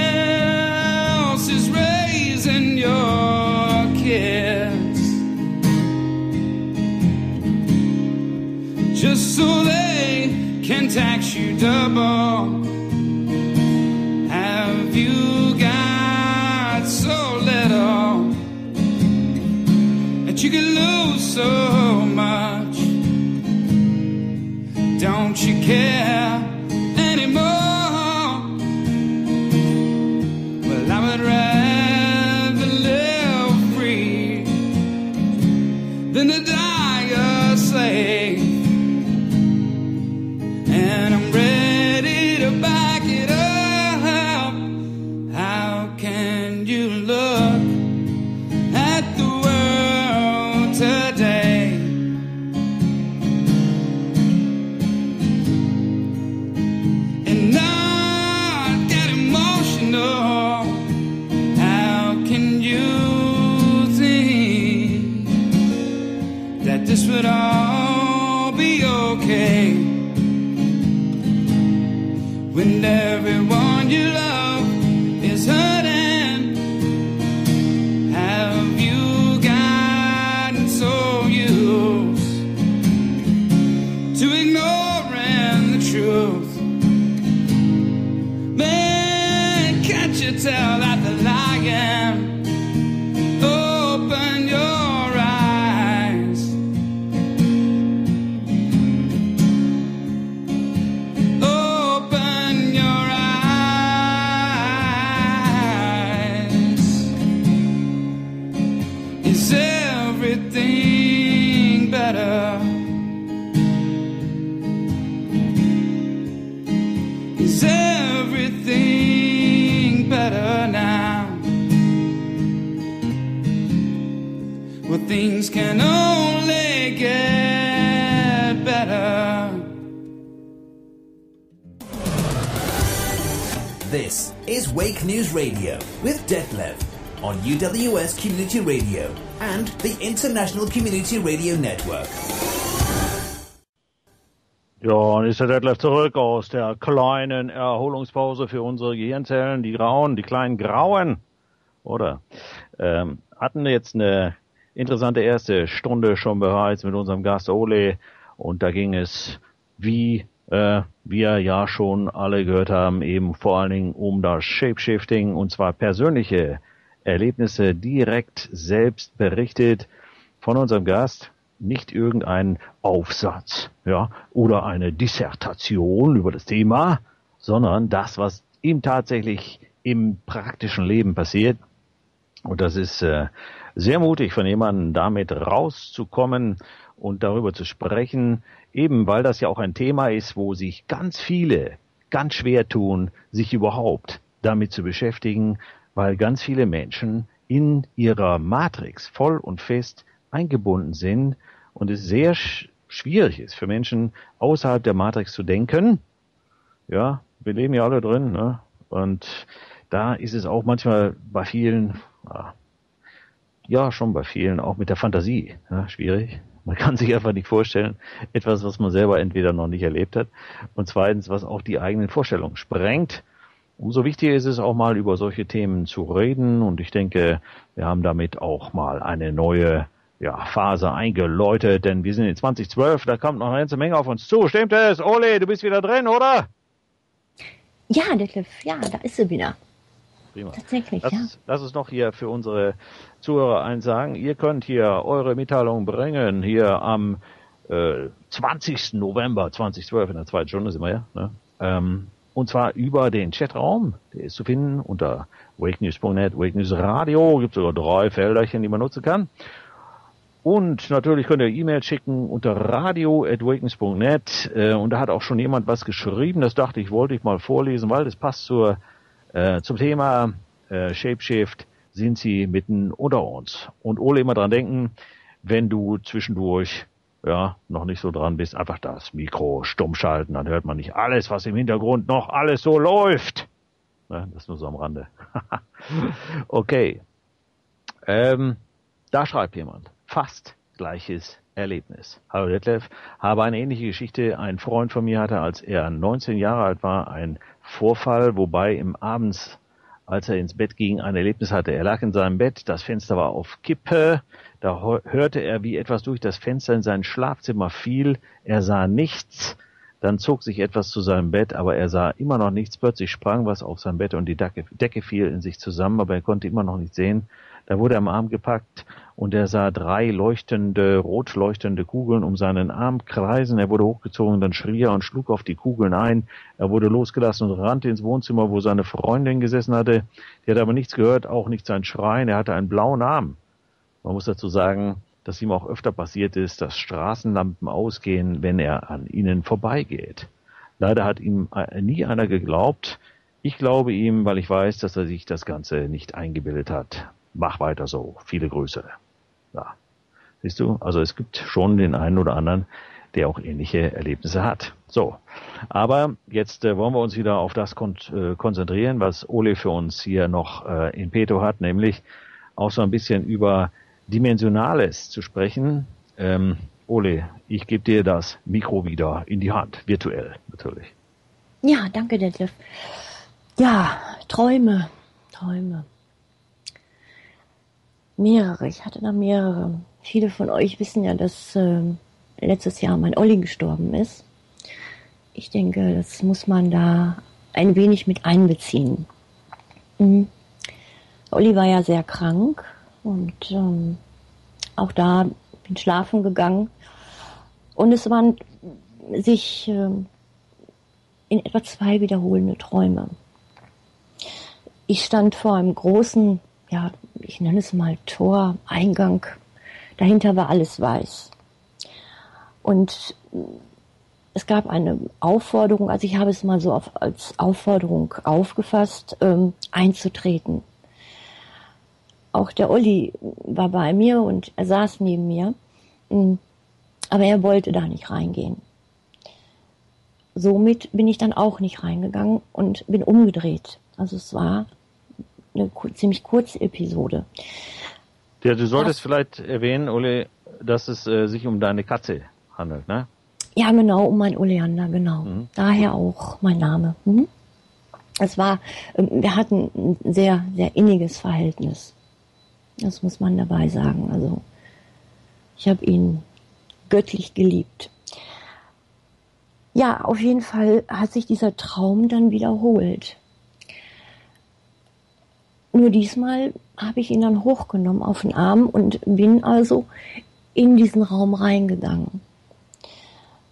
E: to slave.
F: Community Radio and the International Community Radio Network.
C: Ja, und ist der Detlef zurück aus der kleinen Erholungspause für unsere Gehirnzellen, die grauen, die kleinen grauen, oder? Ähm, hatten jetzt eine interessante erste Stunde schon bereits mit unserem Gast Ole und da ging es, wie äh, wir ja schon alle gehört haben, eben vor allen Dingen um das Shapeshifting und zwar persönliche Erlebnisse direkt selbst berichtet von unserem Gast nicht irgendein Aufsatz, ja, oder eine Dissertation über das Thema, sondern das, was ihm tatsächlich im praktischen Leben passiert. Und das ist äh, sehr mutig von jemandem damit rauszukommen und darüber zu sprechen, eben weil das ja auch ein Thema ist, wo sich ganz viele ganz schwer tun, sich überhaupt damit zu beschäftigen, weil ganz viele Menschen in ihrer Matrix voll und fest eingebunden sind und es sehr sch schwierig ist für Menschen außerhalb der Matrix zu denken. Ja, wir leben ja alle drin, ne? Und da ist es auch manchmal bei vielen, ja, schon bei vielen auch mit der Fantasie ja, schwierig. Man kann sich einfach nicht vorstellen, etwas, was man selber entweder noch nicht erlebt hat und zweitens, was auch die eigenen Vorstellungen sprengt. Umso wichtiger ist es auch mal über solche Themen zu reden und ich denke, wir haben damit auch mal eine neue ja, Phase eingeläutet, denn wir sind in 2012, da kommt noch eine ganze Menge auf uns zu. Stimmt es? Ole, du bist wieder drin, oder?
D: Ja, Detlef, ja, da ist sie wieder.
C: Prima.
D: Tatsächlich,
C: lass,
D: ja.
C: Lass uns noch hier für unsere Zuhörer eins sagen. Ihr könnt hier eure Mitteilung bringen, hier am äh, 20. November 2012, in der zweiten Stunde sind wir ja, ne? ähm, und zwar über den Chatraum, der ist zu finden unter wakenews.net, Wakenews Radio, gibt sogar drei Felderchen, die man nutzen kann. Und natürlich könnt ihr E-Mail schicken unter radio.awakens.net. Äh, und da hat auch schon jemand was geschrieben. Das dachte ich, wollte ich mal vorlesen, weil das passt zur, äh, zum Thema äh, Shapeshift. Sind sie mitten unter uns. Und Ole immer dran denken, wenn du zwischendurch ja, noch nicht so dran bist, einfach das Mikro stumm schalten, dann hört man nicht alles, was im Hintergrund noch alles so läuft. Ne, das nur so am Rande. *laughs* okay. Ähm, da schreibt jemand fast gleiches Erlebnis. Hallo Detlef, habe eine ähnliche Geschichte. Ein Freund von mir hatte, als er 19 Jahre alt war, einen Vorfall, wobei im Abends, als er ins Bett ging, ein Erlebnis hatte. Er lag in seinem Bett, das Fenster war auf Kippe, da hörte er, wie etwas durch das Fenster in sein Schlafzimmer fiel. Er sah nichts, dann zog sich etwas zu seinem Bett, aber er sah immer noch nichts. Plötzlich sprang was auf sein Bett und die Decke, fiel in sich zusammen, aber er konnte immer noch nicht sehen. Da wurde er am Arm gepackt und er sah drei leuchtende, rot leuchtende Kugeln um seinen Arm kreisen. Er wurde hochgezogen, dann schrie er und schlug auf die Kugeln ein. Er wurde losgelassen und rannte ins Wohnzimmer, wo seine Freundin gesessen hatte. Die hat aber nichts gehört, auch nicht sein Schreien. Er hatte einen blauen Arm. Man muss dazu sagen, dass ihm auch öfter passiert ist, dass Straßenlampen ausgehen, wenn er an ihnen vorbeigeht. Leider hat ihm nie einer geglaubt. Ich glaube ihm, weil ich weiß, dass er sich das Ganze nicht eingebildet hat mach weiter so. Viele Grüße. Ja. Siehst du? Also es gibt schon den einen oder anderen, der auch ähnliche Erlebnisse hat. So. Aber jetzt äh, wollen wir uns wieder auf das kon äh, konzentrieren, was Ole für uns hier noch äh, in petto hat, nämlich auch so ein bisschen über Dimensionales zu sprechen. Ähm, Ole, ich gebe dir das Mikro wieder in die Hand, virtuell natürlich.
D: Ja, danke, Detlef. Ja, Träume, Träume. Mehrere, ich hatte da mehrere. Viele von euch wissen ja, dass äh, letztes Jahr mein Olli gestorben ist. Ich denke, das muss man da ein wenig mit einbeziehen. Mhm. Olli war ja sehr krank und ähm, auch da bin schlafen gegangen. Und es waren sich äh, in etwa zwei wiederholende Träume. Ich stand vor einem großen ja, ich nenne es mal Tor, Eingang. Dahinter war alles weiß. Und es gab eine Aufforderung, also ich habe es mal so auf, als Aufforderung aufgefasst, ähm, einzutreten. Auch der Olli war bei mir und er saß neben mir, mm, aber er wollte da nicht reingehen. Somit bin ich dann auch nicht reingegangen und bin umgedreht. Also es war eine ziemlich kurze Episode.
C: Ja, du solltest ja. vielleicht erwähnen, Uli, dass es äh, sich um deine Katze handelt, ne?
D: Ja, genau, um mein Oleander, genau. Mhm. Daher auch mein Name. Mhm. Es war, ähm, wir hatten ein sehr, sehr inniges Verhältnis. Das muss man dabei sagen. Also Ich habe ihn göttlich geliebt. Ja, auf jeden Fall hat sich dieser Traum dann wiederholt. Nur diesmal habe ich ihn dann hochgenommen auf den Arm und bin also in diesen Raum reingegangen.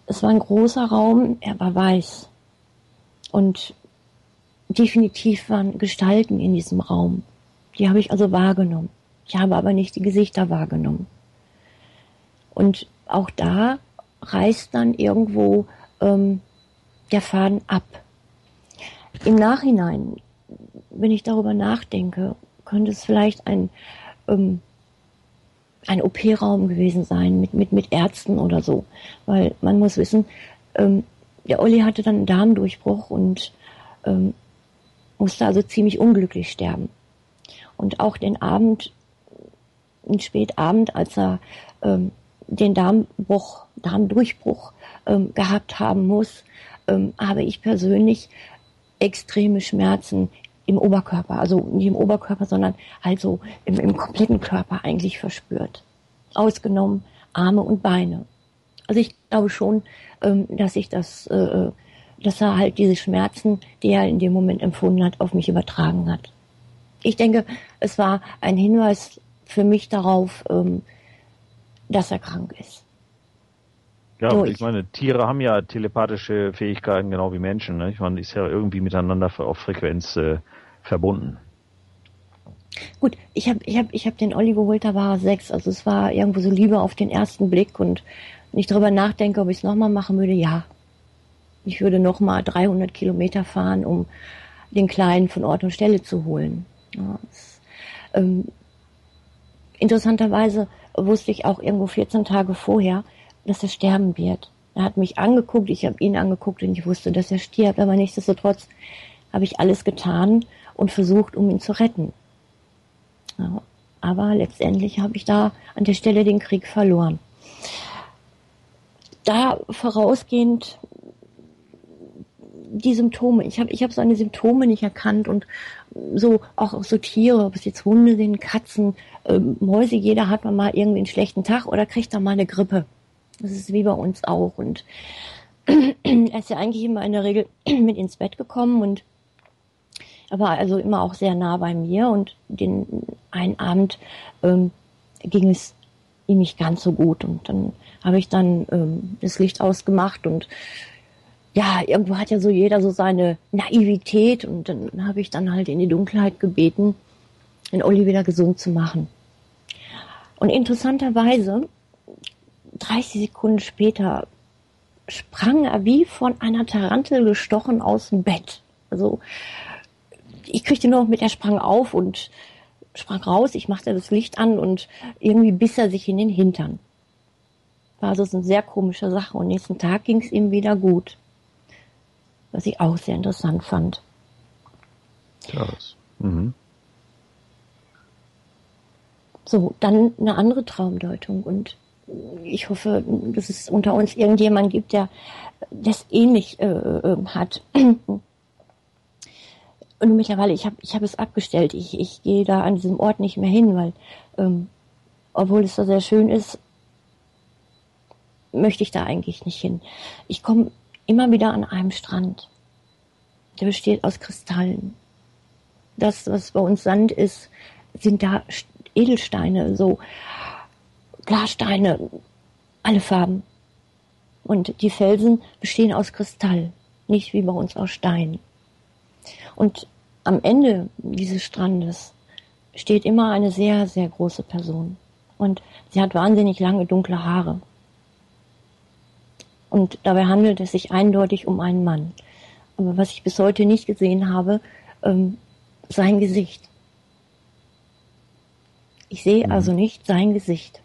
D: Es war ein großer Raum, er war weiß. Und definitiv waren Gestalten in diesem Raum. Die habe ich also wahrgenommen. Ich habe aber nicht die Gesichter wahrgenommen. Und auch da reißt dann irgendwo ähm, der Faden ab. Im Nachhinein, wenn ich darüber nachdenke, könnte es vielleicht ein, ähm, ein OP-Raum gewesen sein mit, mit, mit Ärzten oder so. Weil man muss wissen, ähm, der Olli hatte dann einen Darmdurchbruch und ähm, musste also ziemlich unglücklich sterben. Und auch den Abend, den Spätabend, als er ähm, den Darmbruch, Darmdurchbruch ähm, gehabt haben muss, ähm, habe ich persönlich extreme Schmerzen im Oberkörper, also nicht im Oberkörper, sondern halt so im, im kompletten Körper eigentlich verspürt. Ausgenommen Arme und Beine. Also ich glaube schon, ähm, dass ich das, äh, dass er halt diese Schmerzen, die er in dem Moment empfunden hat, auf mich übertragen hat. Ich denke, es war ein Hinweis für mich darauf, ähm, dass er krank ist.
C: Ja, ich, ich meine, Tiere haben ja telepathische Fähigkeiten, genau wie Menschen. Ne? Ich meine, ist ja irgendwie miteinander auf Frequenz äh, verbunden.
D: Gut, ich habe ich hab, ich hab den Olli geholt, da war er sechs. Also es war irgendwo so Liebe auf den ersten Blick. Und wenn ich darüber nachdenke, ob ich es nochmal machen würde, ja. Ich würde nochmal 300 Kilometer fahren, um den Kleinen von Ort und Stelle zu holen. Ja, das, ähm, interessanterweise wusste ich auch irgendwo 14 Tage vorher, dass er sterben wird. Er hat mich angeguckt, ich habe ihn angeguckt und ich wusste, dass er stirbt, aber nichtsdestotrotz habe ich alles getan und versucht, um ihn zu retten. Ja, aber letztendlich habe ich da an der Stelle den Krieg verloren. Da vorausgehend die Symptome. Ich habe ich hab seine Symptome nicht erkannt und so auch, so Tiere, ob es jetzt Hunde sind, Katzen, äh, Mäuse, jeder hat mal irgendwie einen schlechten Tag oder kriegt dann mal eine Grippe. Das ist wie bei uns auch. Und *clears throat* er ist ja eigentlich immer in der Regel *clears throat* mit ins Bett gekommen und er war also immer auch sehr nah bei mir und den einen Abend ähm, ging es ihm nicht ganz so gut und dann habe ich dann ähm, das Licht ausgemacht und ja, irgendwo hat ja so jeder so seine Naivität und dann habe ich dann halt in die Dunkelheit gebeten, den Olli wieder gesund zu machen. Und interessanterweise, 30 Sekunden später, sprang er wie von einer Tarantel gestochen aus dem Bett. Also ich kriegte nur noch mit, er sprang auf und sprang raus, ich machte das Licht an und irgendwie biss er sich in den Hintern. War also eine sehr komische Sache und nächsten Tag ging es ihm wieder gut was ich auch sehr interessant fand.
C: Krass. Mhm.
D: So, dann eine andere Traumdeutung und ich hoffe, dass es unter uns irgendjemand gibt, der das ähnlich äh, äh, hat. Und mittlerweile, ich habe ich hab es abgestellt. Ich, ich gehe da an diesem Ort nicht mehr hin, weil ähm, obwohl es da sehr schön ist, möchte ich da eigentlich nicht hin. Ich komme immer wieder an einem Strand. Der besteht aus Kristallen. Das, was bei uns Sand ist, sind da Edelsteine, so Glassteine, alle Farben. Und die Felsen bestehen aus Kristall, nicht wie bei uns aus Stein. Und am Ende dieses Strandes steht immer eine sehr, sehr große Person. Und sie hat wahnsinnig lange dunkle Haare. Und dabei handelt es sich eindeutig um einen Mann. Aber was ich bis heute nicht gesehen habe, ähm, sein Gesicht. Ich sehe mhm. also nicht sein Gesicht.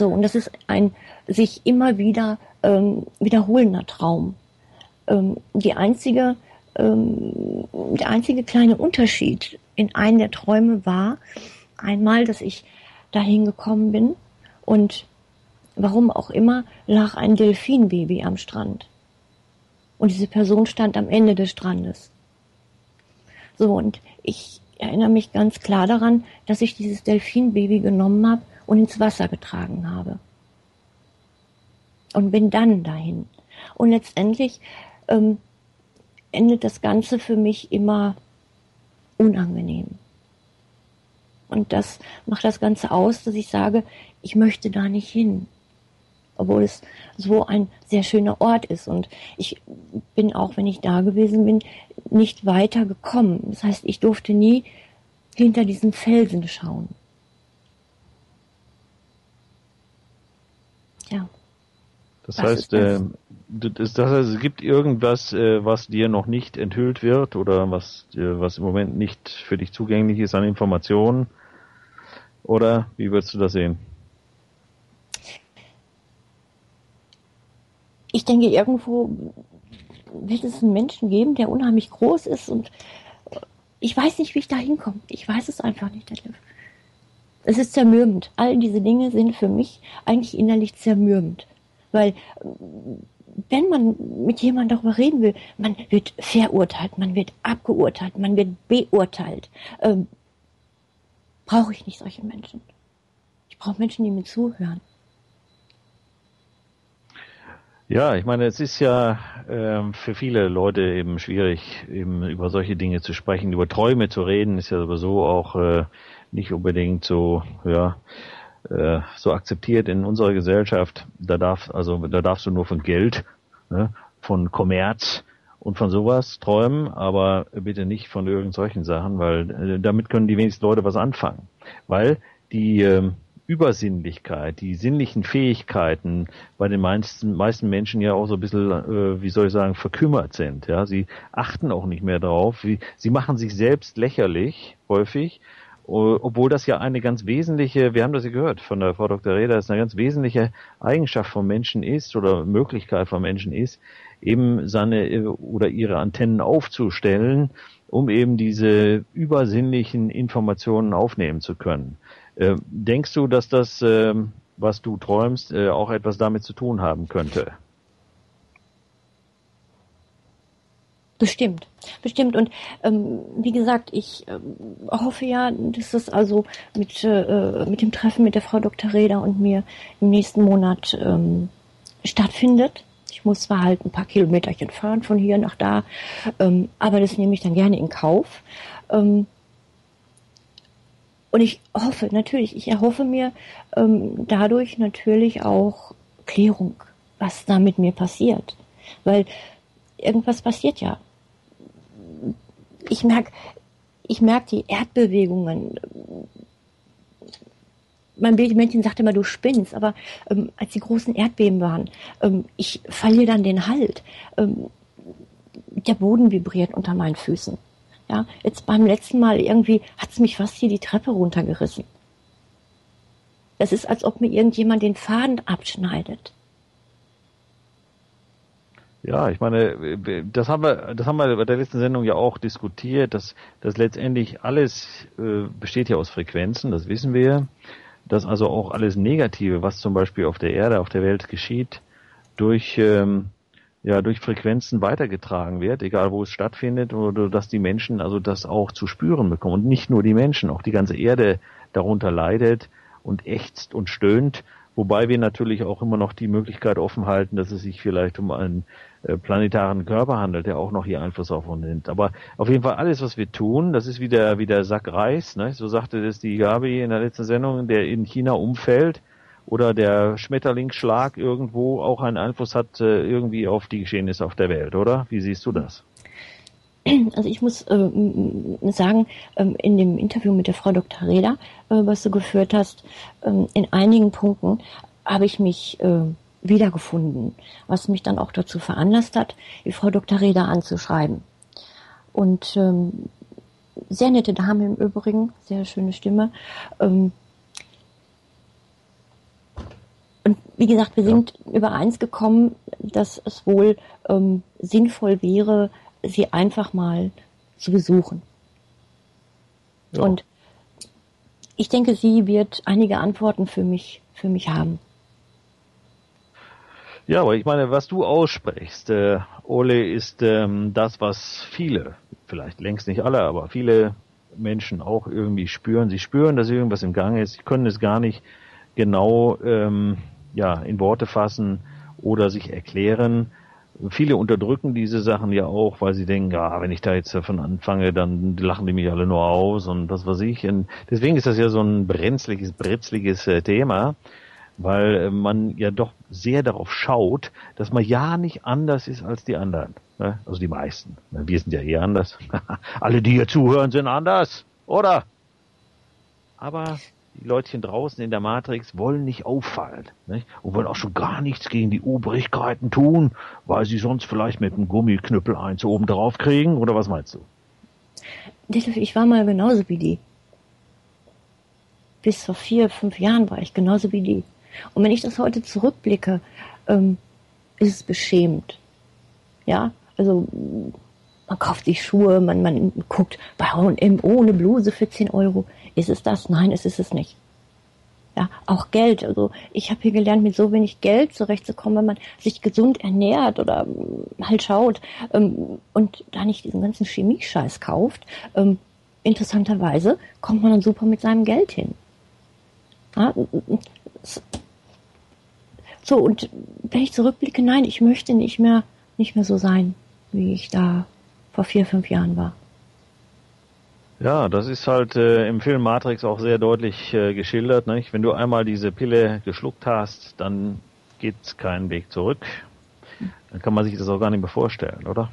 D: So, und das ist ein sich immer wieder ähm, wiederholender Traum. Ähm, die einzige, ähm, der einzige kleine Unterschied in einem der Träume war einmal, dass ich dahin gekommen bin und warum auch immer, lag ein Delfinbaby am Strand. Und diese Person stand am Ende des Strandes. So, und ich erinnere mich ganz klar daran, dass ich dieses Delfinbaby genommen habe und ins Wasser getragen habe. Und bin dann dahin. Und letztendlich ähm, endet das Ganze für mich immer unangenehm. Und das macht das Ganze aus, dass ich sage, ich möchte da nicht hin. Obwohl es so ein sehr schöner Ort ist. Und ich bin auch, wenn ich da gewesen bin, nicht weiter gekommen. Das heißt, ich durfte nie hinter diesen Felsen schauen.
C: Ja. Das, heißt, äh, das, das heißt, es gibt irgendwas, äh, was dir noch nicht enthüllt wird oder was, äh, was im Moment nicht für dich zugänglich ist an Informationen? Oder wie würdest du das sehen?
D: Ich denke, irgendwo wird es einen Menschen geben, der unheimlich groß ist und ich weiß nicht, wie ich da hinkomme. Ich weiß es einfach nicht, Detlef. Es ist zermürbend. All diese Dinge sind für mich eigentlich innerlich zermürbend. Weil wenn man mit jemandem darüber reden will, man wird verurteilt, man wird abgeurteilt, man wird beurteilt. Ähm, brauche ich nicht solche Menschen. Ich brauche Menschen, die mir zuhören.
C: Ja, ich meine, es ist ja ähm, für viele Leute eben schwierig, eben über solche Dinge zu sprechen. Über Träume zu reden ist ja sowieso auch äh, nicht unbedingt so, ja, äh, so akzeptiert in unserer Gesellschaft. Da darf, also da darfst du nur von Geld, ne, von Kommerz und von sowas träumen, aber bitte nicht von irgend solchen Sachen, weil äh, damit können die wenigsten Leute was anfangen. Weil die äh, Übersinnlichkeit, die sinnlichen Fähigkeiten bei den meisten, meisten Menschen ja auch so ein bisschen, äh, wie soll ich sagen, verkümmert sind. Ja, sie achten auch nicht mehr drauf. Wie, sie machen sich selbst lächerlich häufig, obwohl das ja eine ganz wesentliche, wir haben das ja gehört von der Frau Dr. Reda, das eine ganz wesentliche Eigenschaft von Menschen ist oder Möglichkeit von Menschen ist, eben seine oder ihre Antennen aufzustellen, um eben diese übersinnlichen Informationen aufnehmen zu können. Äh, denkst du, dass das, äh, was du träumst, äh, auch etwas damit zu tun haben könnte?
D: Bestimmt, bestimmt. Und ähm, wie gesagt, ich ähm, hoffe ja, dass das also mit, äh, mit dem Treffen mit der Frau Dr. Reda und mir im nächsten Monat ähm, stattfindet. Ich muss zwar halt ein paar Kilometerchen fahren von hier nach da, ähm, aber das nehme ich dann gerne in Kauf. Ähm, und ich hoffe, natürlich, ich erhoffe mir ähm, dadurch natürlich auch Klärung, was da mit mir passiert. Weil irgendwas passiert ja. Ich merke, ich merke die Erdbewegungen. Mein Mädchen sagte immer, du spinnst, aber ähm, als die großen Erdbeben waren, ähm, ich verliere dann den Halt. Ähm, der Boden vibriert unter meinen Füßen. Ja, jetzt beim letzten Mal irgendwie hat es mich fast hier die Treppe runtergerissen. Das ist, als ob mir irgendjemand den Faden abschneidet.
C: Ja, ich meine, das haben wir, das haben wir bei der letzten Sendung ja auch diskutiert, dass, dass letztendlich alles äh, besteht ja aus Frequenzen, das wissen wir, dass also auch alles Negative, was zum Beispiel auf der Erde, auf der Welt geschieht, durch ähm, ja durch Frequenzen weitergetragen wird, egal wo es stattfindet, oder dass die Menschen also das auch zu spüren bekommen. Und nicht nur die Menschen, auch die ganze Erde darunter leidet und ächzt und stöhnt, wobei wir natürlich auch immer noch die Möglichkeit offen halten, dass es sich vielleicht um äh, planetaren Körper handelt, der auch noch hier Einfluss auf uns nimmt. Aber auf jeden Fall alles, was wir tun, das ist wieder wie der Sack Reis, ne? so sagte das die Gabi in der letzten Sendung, der in China umfällt, oder der Schmetterlingsschlag irgendwo auch einen Einfluss hat äh, irgendwie auf die Geschehnisse auf der Welt, oder? Wie siehst du das?
D: Also ich muss äh, sagen, äh, in dem Interview mit der Frau Dr. Reda, äh, was du geführt hast, ähm, in einigen Punkten habe ich mich äh, wiedergefunden, was mich dann auch dazu veranlasst hat, die Frau Dr. Reda anzuschreiben. Und ähm, sehr nette Dame im Übrigen, sehr schöne Stimme. Ähm, und wie gesagt, wir sind ja. übereins gekommen, dass es wohl ähm, sinnvoll wäre, sie einfach mal zu besuchen. Ja. Und ich denke, sie wird einige Antworten für mich, für mich haben.
C: Ja, aber ich meine, was du aussprichst, äh, Ole, ist ähm, das, was viele, vielleicht längst nicht alle, aber viele Menschen auch irgendwie spüren. Sie spüren, dass irgendwas im Gange ist. Sie können es gar nicht genau ähm, ja, in Worte fassen oder sich erklären. Viele unterdrücken diese Sachen ja auch, weil sie denken, ja, wenn ich da jetzt davon anfange, dann lachen die mich alle nur aus und was weiß ich. Und deswegen ist das ja so ein brenzliges, britzliges äh, Thema, weil äh, man ja doch sehr darauf schaut, dass man ja nicht anders ist als die anderen. Ne? Also die meisten. Wir sind ja eher anders. *laughs* alle, die hier zuhören, sind anders, oder? Aber die Leutchen draußen in der Matrix wollen nicht auffallen nicht? und wollen auch schon gar nichts gegen die Obrigkeiten tun, weil sie sonst vielleicht mit einem Gummiknüppel eins oben drauf kriegen, oder was meinst du?
D: Ich war mal genauso wie die. Bis vor vier, fünf Jahren war ich genauso wie die. Und wenn ich das heute zurückblicke, ähm, ist es beschämend. Ja, also man kauft sich Schuhe, man, man guckt bei H&M ohne Bluse für 10 Euro. Ist es das? Nein, es ist es nicht. Ja, auch Geld. Also ich habe hier gelernt, mit so wenig Geld zurechtzukommen, wenn man sich gesund ernährt oder ähm, halt schaut ähm, und da nicht diesen ganzen Chemiescheiß kauft. Ähm, interessanterweise kommt man dann super mit seinem Geld hin. Ja, so, und wenn ich zurückblicke, nein, ich möchte nicht mehr, nicht mehr so sein, wie ich da vor vier, fünf Jahren war.
C: Ja, das ist halt äh, im Film Matrix auch sehr deutlich äh, geschildert. Nicht? Wenn du einmal diese Pille geschluckt hast, dann geht's keinen Weg zurück. Dann kann man sich das auch gar nicht mehr vorstellen, oder?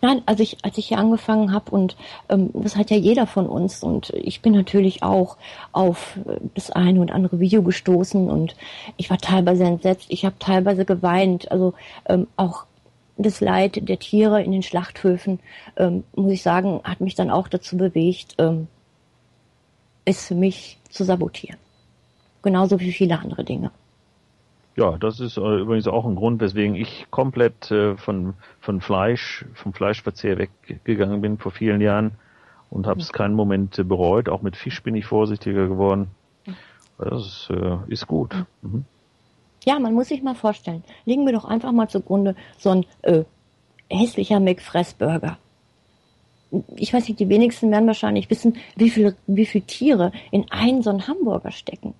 D: Nein, also ich, als ich hier angefangen habe und ähm, das hat ja jeder von uns und ich bin natürlich auch auf äh, das eine und andere Video gestoßen und ich war teilweise entsetzt, ich habe teilweise geweint, also ähm, auch das Leid der Tiere in den Schlachthöfen, ähm, muss ich sagen, hat mich dann auch dazu bewegt, ähm, es für mich zu sabotieren. Genauso wie viele andere Dinge.
C: Ja, das ist äh, übrigens auch ein Grund, weswegen ich komplett äh, von, von Fleisch, vom Fleischverzehr weggegangen bin vor vielen Jahren und habe es mhm. keinen Moment äh, bereut. Auch mit Fisch bin ich vorsichtiger geworden. Mhm. Das ist, gut. Mhm. mhm.
D: Ja, man muss sich mal vorstellen. Legen wir doch einfach mal zugrunde so ein hässlicher McFressburger. Ich weiß nicht, die wenigsten werden wahrscheinlich wissen, wie viel, wie viel Tiere in einen so einen Hamburger stecken.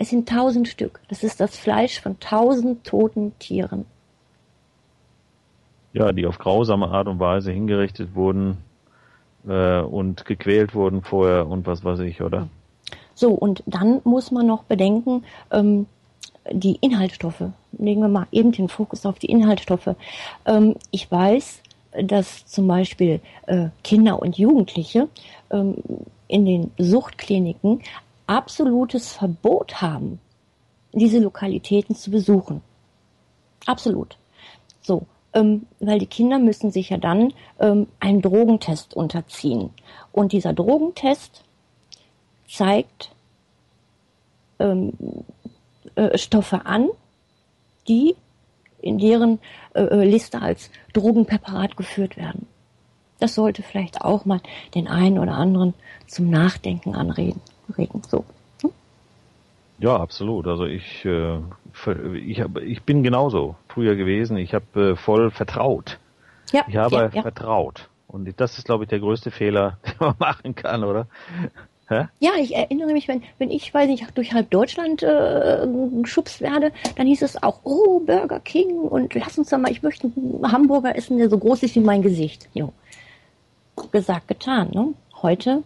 D: Es sind tausend Stück. Das ist das Fleisch von tausend toten Tieren.
C: Ja, die auf grausame Art und Weise hingerichtet wurden äh, und gequält wurden vorher und was weiß ich, oder?
D: So, und dann muss man noch bedenken, ähm, die Inhaltsstoffe. Legen wir mal eben den Fokus auf die Inhaltsstoffe. Ähm, ich weiß, dass zum Beispiel äh, Kinder und Jugendliche ähm, in den Suchtkliniken absolutes Verbot haben, diese Lokalitäten zu besuchen. Absolut. So, ähm, weil die Kinder müssen sich ja dann ähm, einem Drogentest unterziehen. Und dieser Drogentest zeigt ähm, äh, Stoffe an, die in deren äh, äh, Liste als Drogenpräparat geführt werden. Das sollte vielleicht auch mal den einen oder anderen zum Nachdenken anregen. Regen. So. Hm?
C: Ja, absolut. Also ich, äh, ich, hab, ich bin genauso früher gewesen. Ich habe äh, voll vertraut. Ja, ich habe ja, vertraut. Und das ist, glaube ich, der größte Fehler, *laughs* den man machen kann, oder?
D: Hä? Ja, ich erinnere mich, wenn, wenn ich, weiß nicht, durch halb Deutschland äh, geschubst werde, dann hieß es auch, oh, Burger King und lass uns doch mal, ich möchte einen Hamburger essen, der so groß ist wie mein Gesicht. Jo. Gesagt, getan. Ne? Heute,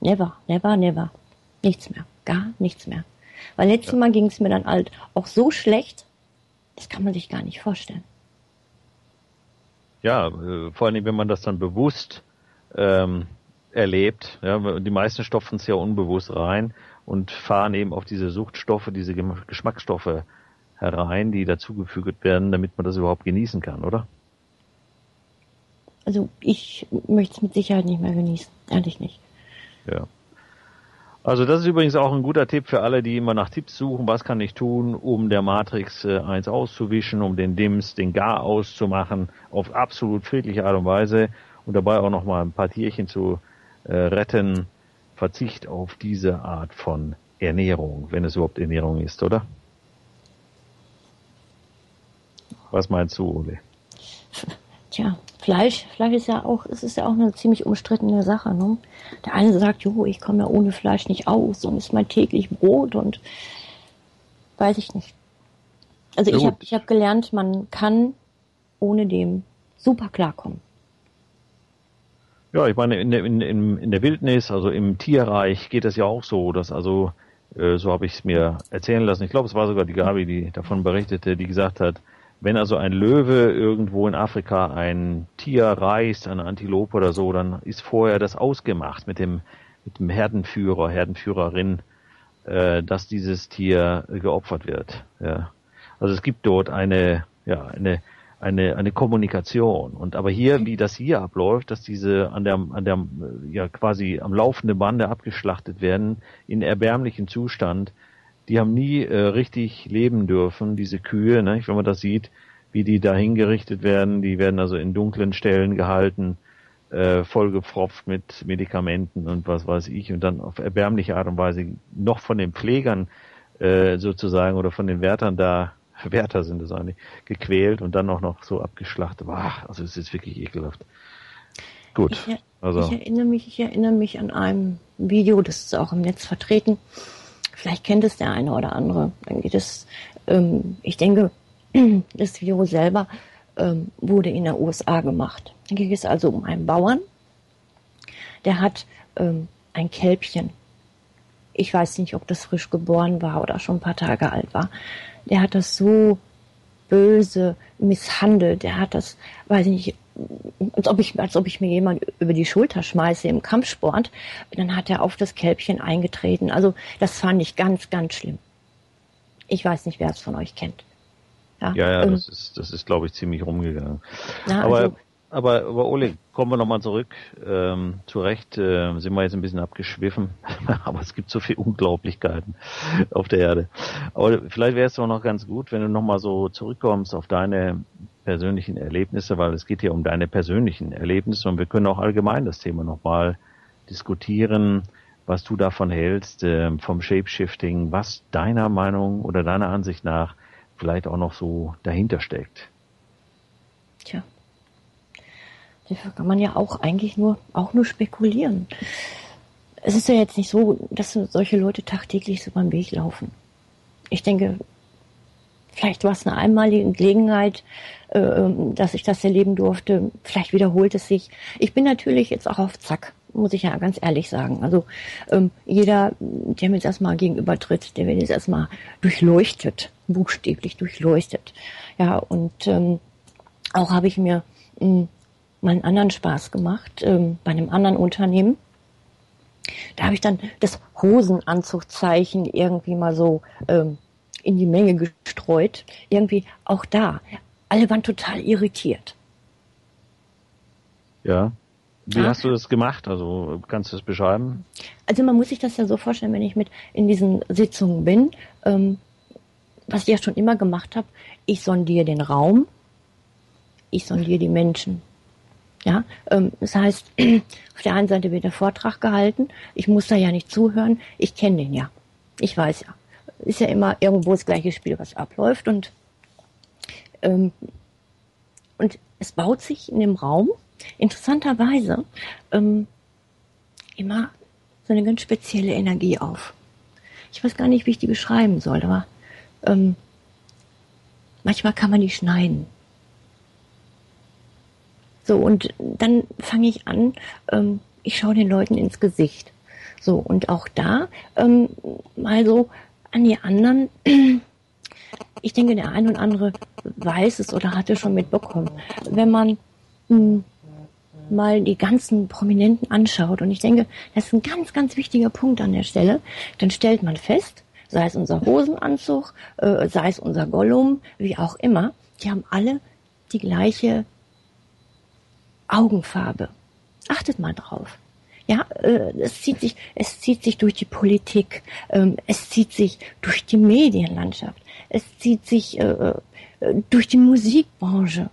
D: never, never, never. Nichts mehr. Gar nichts mehr. Weil letztes ja. Mal ging es mir dann halt auch so schlecht, das kann man sich gar nicht vorstellen.
C: Ja, äh, vor allem, wenn man das dann bewusst ähm, erlebt. Ja, die meisten stopfen es ja unbewusst rein und fahren eben auf diese Suchtstoffe, diese Geschmacksstoffe herein, die dazugefügt werden, damit man das überhaupt genießen kann, oder?
D: Also ich möchte es mit Sicherheit nicht mehr genießen, ehrlich nicht.
C: Ja. Also das ist übrigens auch ein guter Tipp für alle, die immer nach Tipps suchen, was kann ich tun, um der Matrix äh, 1 auszuwischen, um den Dims, den Gar auszumachen, auf absolut friedliche Art und Weise und dabei auch noch mal ein paar Tierchen zu äh, retten, Verzicht auf diese Art von Ernährung, wenn es überhaupt Ernährung ist, oder? Was meinst du, Ole? *laughs*
D: Tja, Fleisch, Fleisch ist ja auch, es ist ja auch eine ziemlich umstrittene Sache. Ne? Der eine sagt, jo, ich komme ja ohne Fleisch nicht aus und ist mein täglich Brot und weiß ich nicht. Also
C: Ja,
D: ich habe ich hab gelernt, man kann ohne dem super klarkommen.
C: Ja, ich meine, in der, in, in, in der Wildnis, also im Tierreich geht es ja auch so, dass also, äh, so habe ich es mir erzählen lassen, ich glaube, es war sogar die Gabi, die davon berichtete, die gesagt hat, wenn also ein Löwe irgendwo in Afrika ein Tier reißt, eine Antilope oder so, dann ist vorher das ausgemacht mit dem, mit dem Herdenführer, Herdenführerin, äh, dass dieses Tier geopfert wird. Ja. Also es gibt dort eine, ja, eine, eine, eine Kommunikation. Und aber hier, wie das hier abläuft, dass diese an der, an der, ja, quasi am laufenden Bande abgeschlachtet werden, in erbärmlichem Zustand, die haben nie äh, richtig leben dürfen, diese Kühe, ne? wenn man das sieht, wie die da hingerichtet werden, die werden also in dunklen Stellen gehalten, äh, vollgepfropft mit Medikamenten und was weiß ich und dann auf erbärmliche Art und Weise noch von den Pflegern äh, sozusagen oder von den Wärtern da, *laughs* Wärter sind es eigentlich, gequält und dann auch noch so abgeschlachtet. Boah, also es ist wirklich ekelhaft. Gut,
D: Ich,
C: also
D: ich erinnere mich, ich erinnere mich an einem Video, das ist auch im Netz vertreten. Vielleicht kennt es der eine oder andere. Dann geht es, ähm, ich denke, *clears throat* das Video selber ähm, wurde in der USA gemacht. Dann ging es also um einen Bauern, der hat ähm, ein Kälbchen. Ich weiß nicht, ob das frisch geboren war oder schon ein paar Tage alt war. Der hat das so böse misshandelt. Der hat das, weiß ich nicht, als ob ich, als ob ich mir jemand über die Schulter schmeiße im Kampfsport. Dann hat er auf das Kälbchen eingetreten. Also das fand ich ganz, ganz schlimm. Ich weiß nicht, wer es von euch kennt.
C: ja, ja,
D: ähm,
C: das ist, das ist, glaube ich, ziemlich rumgegangen.
D: na,
C: Aber,
D: also,
C: aber, aber Ole, kommen wir nochmal zurück. Ähm, zu Recht äh, sind wir jetzt ein bisschen abgeschwiffen, *laughs* aber es gibt so viele Unglaublichkeiten auf der Erde. Aber vielleicht wäre es doch noch ganz gut, wenn du nochmal so zurückkommst auf deine persönlichen Erlebnisse, weil es geht hier um deine persönlichen Erlebnisse und wir können auch allgemein das Thema nochmal diskutieren, was du davon hältst, ähm, vom Shapeshifting, was deiner Meinung oder deiner Ansicht nach vielleicht auch noch so dahinter steckt.
D: tja. Dafür kann man ja auch eigentlich nur, auch nur spekulieren. Es ist ja jetzt nicht so, dass solche Leute tagtäglich so beim Weg laufen. Ich denke, vielleicht war es eine einmalige Gelegenheit, äh, dass ich das erleben durfte. Vielleicht wiederholt es sich. Ich bin natürlich jetzt auch auf Zack, muss ich ja ganz ehrlich sagen. Also ähm, jeder, der mir jetzt erstmal gegenübertritt, der wird jetzt erstmal durchleuchtet, buchstäblich durchleuchtet. Ja, und ähm, auch habe ich mir mh, mal einen anderen Spaß gemacht ähm, bei einem anderen Unternehmen. Da habe ich dann das Hosenanzugzeichen irgendwie mal so ähm, in die Menge gestreut. Irgendwie auch da. Alle waren total irritiert.
C: Ja. Wie
D: Ja.
C: hast du das gemacht? Also kannst du das beschreiben?
D: Also man muss sich das ja so vorstellen, wenn ich mit in diesen Sitzungen bin, ähm, was ich ja schon immer gemacht habe, ich sondiere den Raum, ich sondiere die Menschen. Ja, ähm, das heißt, *clears throat* auf der einen Seite wird der Vortrag gehalten, ich muss da ja nicht zuhören, ich kenne den ja, ich weiß ja, ist ja immer irgendwo das gleiche Spiel, was abläuft und ähm, und es baut sich in dem Raum interessanterweise ähm, immer so eine ganz spezielle Energie auf. Ich weiß gar nicht, wie ich die beschreiben soll, aber ähm, manchmal kann man die schneiden. So, und dann fange ich an, ähm, ich schaue den Leuten ins Gesicht. So, und auch da ähm, mal so an die anderen. *clears throat* Ich denke, der ein und andere weiß es oder hat es schon mitbekommen. Wenn man mh, mal die ganzen Prominenten anschaut, und ich denke, das ist ein ganz, ganz wichtiger Punkt an der Stelle, dann stellt man fest, sei es unser Hosenanzug, äh, sei es unser Gollum, wie auch immer, die haben alle die gleiche Augenfarbe. Achtet mal drauf. Ja, äh, es zieht sich, es zieht sich durch die Politik, ähm, es zieht sich durch die Medienlandschaft, es zieht sich äh, äh, durch die Musikbranche.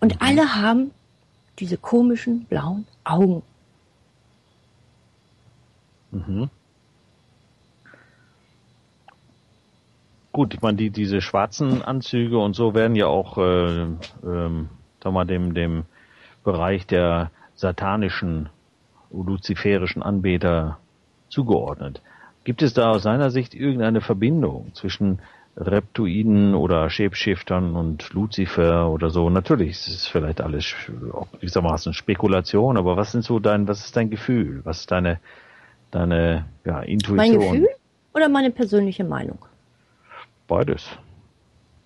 D: Und alle haben diese komischen blauen Augen.
C: Mhm. gut, ich meine, die, diese schwarzen Anzüge und so werden ja auch, äh, ähm, sag mal, dem, dem Bereich der satanischen, luziferischen Anbeter zugeordnet. Gibt es da aus seiner Sicht irgendeine Verbindung zwischen Reptoiden oder Shapeshiftern und Lucifer oder so? Natürlich, es ist vielleicht alles gewissermaßen Spekulation, aber was sind so dein, was ist dein Gefühl? Was ist deine, deine, ja, Intuition?
D: Mein Gefühl oder meine persönliche Meinung?
C: Beides.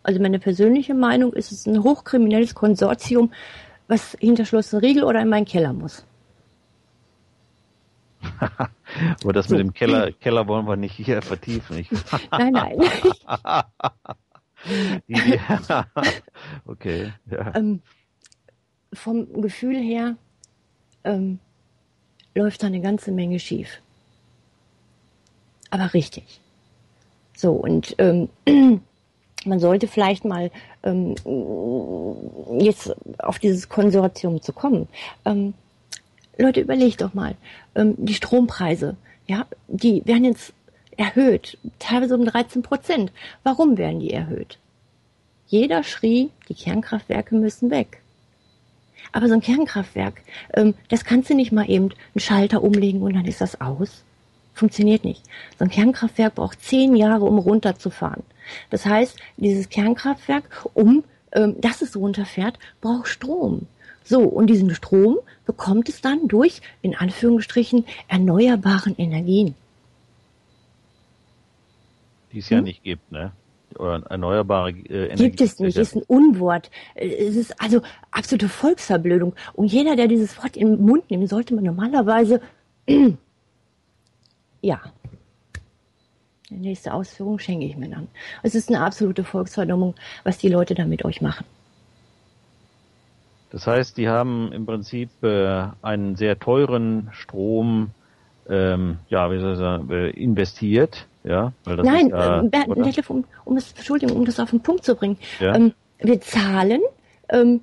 D: Also meine persönliche Meinung ist es ein hochkriminelles Konsortium, was hinter Schloss Riegel oder in meinen Keller muss. *laughs*
C: Aber das so. mit dem Keller, Keller wollen wir nicht hier vertiefen. Ich *laughs*
D: nein, nein. *laughs*
C: ja. Okay. Ja.
D: Ähm, vom Gefühl her ähm, läuft da eine ganze Menge schief. Aber richtig. So, und ähm, *clears throat* man sollte vielleicht mal ähm, jetzt auf dieses Konsortium zu kommen. Ähm, Leute, überlegt doch mal, ähm, die Strompreise, ja, die werden jetzt erhöht, teilweise um 13 Prozent. Warum werden die erhöht? Jeder schrie, die Kernkraftwerke müssen weg. Aber so ein Kernkraftwerk, ähm, das kannst du nicht mal eben einen Schalter umlegen und dann ist das aus. Funktioniert nicht. So ein Kernkraftwerk braucht zehn Jahre, um runterzufahren. Das heißt, dieses Kernkraftwerk, um ähm, dass es runterfährt, braucht Strom. So, und diesen Strom bekommt es dann durch, in Anführungsstrichen, erneuerbaren Energien.
C: Die es ja hm? nicht gibt, ne? Oder erneuerbare äh, Energie.
D: Gibt es nicht, ist ein Unwort. Es ist also absolute Volksverblödung. Und jeder, der dieses Wort im Mund nimmt, sollte man normalerweise *clears throat* ja. Die nächste Ausführung schenke ich mir dann. Es ist eine absolute Volksverdummung, was die Leute da mit euch machen.
C: Das heißt, die haben im Prinzip äh, einen sehr teuren Strom, ähm, ja, wie soll ich sagen, äh, investiert, ja,
D: weil das Nein, ist, äh, Bernd, um, um das, Entschuldigung, um das auf den Punkt zu bringen. Ja? Ähm, wir zahlen ähm,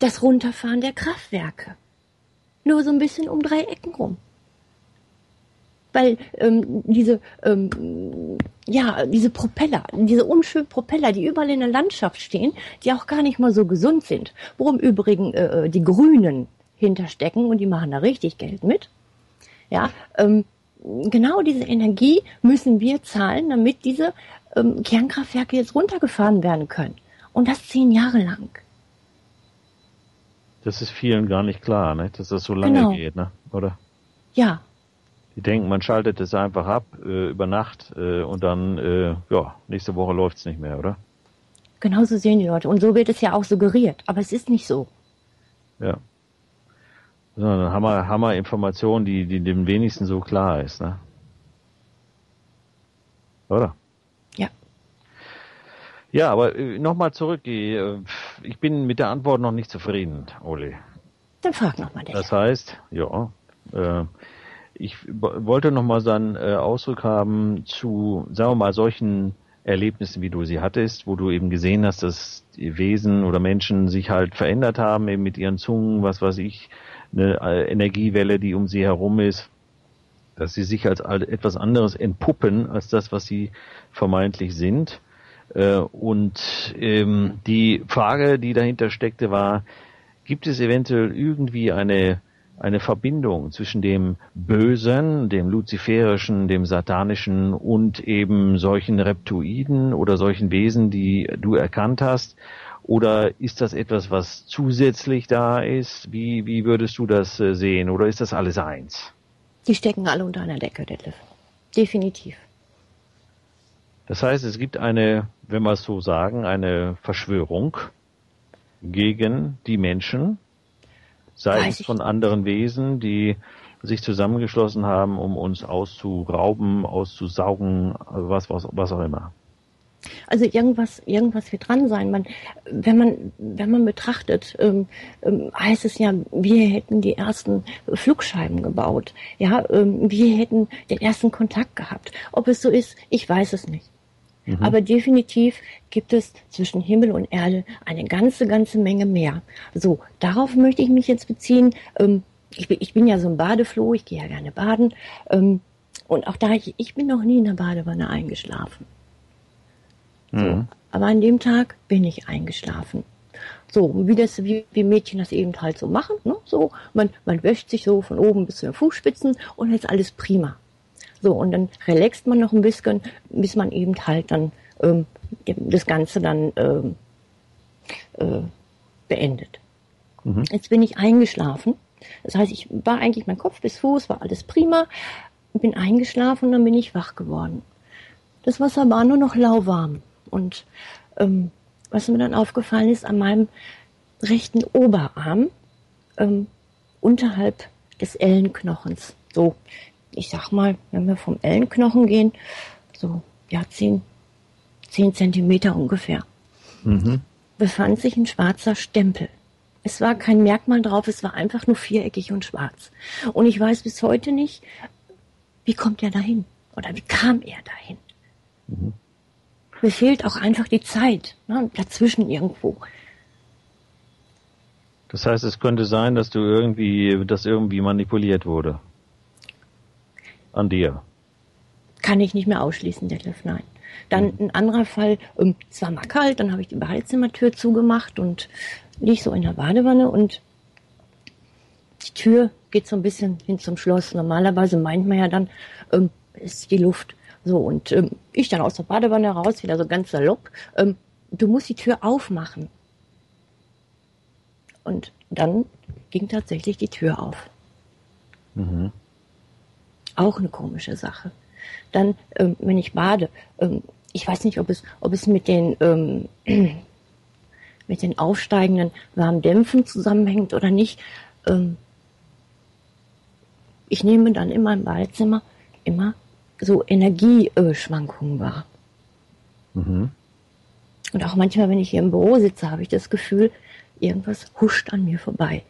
D: das Runterfahren der Kraftwerke. Nur so ein bisschen um drei Ecken rum weil ähm, diese ähm, ja diese Propeller, diese unschönen Propeller, die überall in der Landschaft stehen, die auch gar nicht mal so gesund sind, worum übrigens äh, äh, die Grünen hinterstecken und die machen da richtig Geld mit. Ja, ähm, genau diese Energie müssen wir zahlen, damit diese ähm, Kernkraftwerke jetzt runtergefahren werden können. Und das zehn Jahre lang.
C: Das ist vielen gar nicht klar, ne? dass das so lange genau. geht, ne? oder?
D: Ja,
C: die denken, man schaltet es einfach ab äh, über Nacht äh, und dann, äh, ja, nächste Woche läuft's nicht mehr, oder?
D: Genauso sehen die Leute. Und so wird es ja auch suggeriert. Aber es ist nicht so.
C: Ja. Sondern haben wir, haben wir Informationen, die, die dem wenigsten so klar ist, ne? Oder?
D: Ja.
C: Ja, aber äh, nochmal zurück. Äh, ich bin mit der Antwort noch nicht zufrieden, Oli.
D: Dann frag nochmal.
C: Das heißt, ja, äh, ich wollte nochmal so einen äh, Ausdruck haben zu, sagen wir mal, solchen Erlebnissen, wie du sie hattest, wo du eben gesehen hast, dass Wesen oder Menschen sich halt verändert haben, eben mit ihren Zungen, was weiß ich, eine äh, Energiewelle, die um sie herum ist, dass sie sich als etwas anderes entpuppen als das, was sie vermeintlich sind. Äh, und ähm, die Frage, die dahinter steckte, war, gibt es eventuell irgendwie eine eine Verbindung zwischen dem Bösen, dem Luziferischen, dem Satanischen und eben solchen Reptoiden oder solchen Wesen, die du erkannt hast? Oder ist das etwas, was zusätzlich da ist? Wie, wie würdest du das äh, sehen? Oder ist das alles eins?
D: Die stecken alle unter einer Decke, Detlef. Definitiv.
C: Das heißt, es gibt eine, wenn wir es so sagen, eine Verschwörung gegen die Menschen, sei es von anderen Wesen, die sich zusammengeschlossen haben, um uns auszurauben, auszusaugen, was, was, was auch immer.
D: Also irgendwas, irgendwas wird dran sein. Man, wenn man, wenn man betrachtet, ähm, ähm, heißt es ja, wir hätten die ersten Flugscheiben gebaut. Ja, ähm, wir hätten den ersten Kontakt gehabt. Ob es so ist, ich weiß es nicht. Mhm. Aber definitiv gibt es zwischen Himmel und Erde eine ganze, ganze Menge mehr. So, darauf möchte ich mich jetzt beziehen. Ähm, ich, bin, ich bin ja so ein Badefloh, ich gehe ja gerne baden. Ähm, und auch da, ich, ich bin noch nie in der Badewanne eingeschlafen. So. Mhm. Aber an dem Tag bin ich eingeschlafen. So, wie das, wie, wie Mädchen das eben halt so machen, ne? So, man, man wäscht sich so von oben bis zu den Fußspitzen und dann ist alles prima. So, und dann relaxt man noch ein bisschen, bis man eben halt dann ähm, das Ganze dann ähm, äh, beendet. Mhm. Jetzt bin ich eingeschlafen. Das heißt, ich war eigentlich mein Kopf bis Fuß, war alles prima, bin eingeschlafen und dann bin ich wach geworden. Das Wasser war nur noch lauwarm. Und ähm, was mir dann aufgefallen ist, an meinem rechten Oberarm, ähm, unterhalb des Ellenknochens, so, ich sag mal, wenn wir vom Ellenknochen gehen, so, ja, zehn, zehn Zentimeter ungefähr, mhm. befand sich ein schwarzer Stempel. Es war kein Merkmal drauf, es war einfach nur viereckig und schwarz. Und ich weiß bis heute nicht, wie kommt er dahin? Oder wie kam er dahin? Mhm. Mir fehlt auch einfach die Zeit, ne, dazwischen irgendwo.
C: Das heißt, es könnte sein, dass du irgendwie, dass irgendwie manipuliert wurde. An dir.
D: Kann ich nicht mehr ausschließen, Detlef, nein. Dann mhm. ein anderer Fall, ähm, es war mal kalt, dann habe ich die Badezimmertür zugemacht und lieg so in der Badewanne und die Tür geht so ein bisschen hin zum Schloss. Normalerweise meint man ja dann, ähm, ist die Luft. So, und ähm, ich dann aus der Badewanne raus, wieder so ganz salopp, ähm, du musst die Tür aufmachen. Und dann ging tatsächlich die Tür auf. Mhm. Auch eine komische Sache. Dann, ähm, wenn ich bade, ähm, ich weiß nicht, ob es, ob es mit den, ähm, *clears throat* mit den aufsteigenden Warmdämpfen zusammenhängt oder nicht. Ähm, ich nehme dann in meinem Badezimmer immer so Energieschwankungen wahr. Mhm. Und auch manchmal, wenn ich hier im Büro sitze, habe ich das Gefühl, irgendwas huscht an mir vorbei.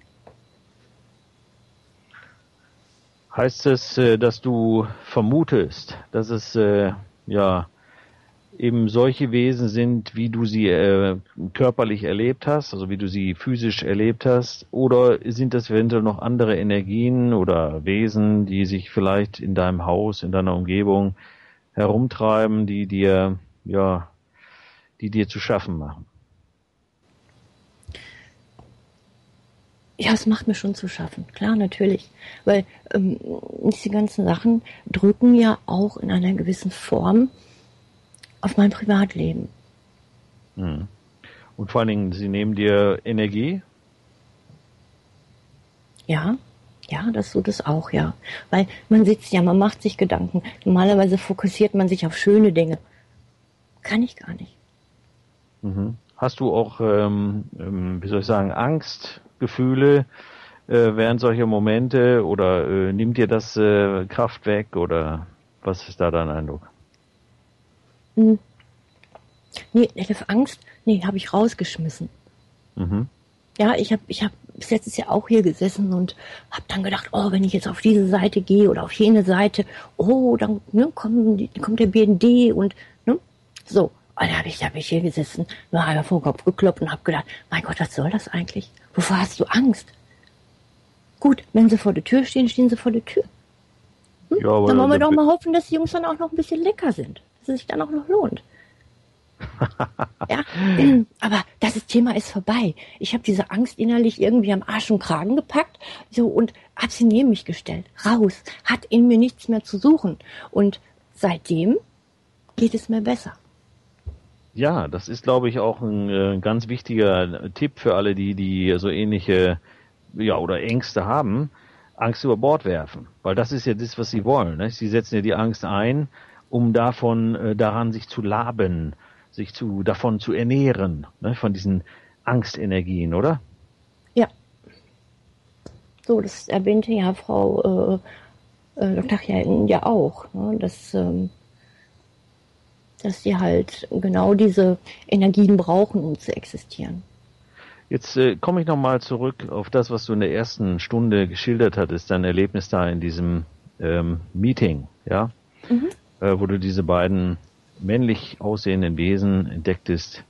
C: Heißt es, äh, dass du vermutest, dass es äh, ja eben solche Wesen sind, wie du sie äh, körperlich erlebt hast, also wie du sie physisch erlebt hast, oder sind das eventuell noch andere Energien oder Wesen, die sich vielleicht in deinem Haus, in deiner Umgebung herumtreiben, die dir ja, die dir zu schaffen machen?
D: Ja, es macht mir schon zu schaffen, klar, natürlich. Weil ähm, diese ganzen Sachen drücken ja auch in einer gewissen Form auf mein Privatleben.
C: Hm. Und vor allen Dingen, sie nehmen dir Energie?
D: Ja, ja, das tut es auch, ja. Weil man sitzt ja, man macht sich Gedanken. Normalerweise fokussiert man sich auf schöne Dinge. Kann ich gar nicht.
C: Mhm. Hast du auch, ähm, ähm, wie soll ich sagen, Angstgefühle äh, während solcher Momente oder äh, nimmt dir das äh, Kraft weg oder was ist da dein Eindruck?
D: Hm. Nee, Angst, nee, habe ich rausgeschmissen. Mhm. Ja, ich habe ich hab bis letztes Jahr auch hier gesessen und habe dann gedacht, oh, wenn ich jetzt auf diese Seite gehe oder auf jene Seite, oh, dann ne, kommt, kommt der BND und ne, so. Und da habe ich, hab ich hier gesessen, mir einmal vor den Kopf gekloppt und habe gedacht, mein Gott, was soll das eigentlich? Wovor hast du Angst? Gut, wenn sie vor der Tür stehen, stehen sie vor der Tür. Hm? Ja, dann wollen wir doch mal hoffen, dass die Jungs dann auch noch ein bisschen lecker sind dass es sich dann auch noch lohnt. *laughs* ja, *clears throat* aber das Thema ist vorbei. Ich habe diese Angst innerlich irgendwie am Arsch und Kragen gepackt so und habe sie neben mich gestellt. Raus, hat in mir nichts mehr zu suchen. Und seitdem geht es mir besser.
C: Ja, das ist, glaube ich, auch ein äh, ganz wichtiger Tipp für alle, die, die so ähnliche ja, oder Ängste haben. Angst über Bord werfen. Weil das ist ja das, was sie wollen. Ne? Sie setzen ja die Angst ein um davon äh, daran sich zu laben, sich zu davon zu ernähren, ne, von diesen Angstenergien, oder?
D: Ja. So, das erwähnte ja Frau äh, äh, Dr. Jalten ja auch, ne, dass ähm, dass sie halt genau diese Energien brauchen, um zu existieren.
C: Jetzt äh, komme ich nochmal zurück auf das, was du in der ersten Stunde geschildert hattest, dein Erlebnis da in diesem ähm, Meeting, ja? Mhm äh, wo du diese beiden männlich aussehenden Wesen entdecktest,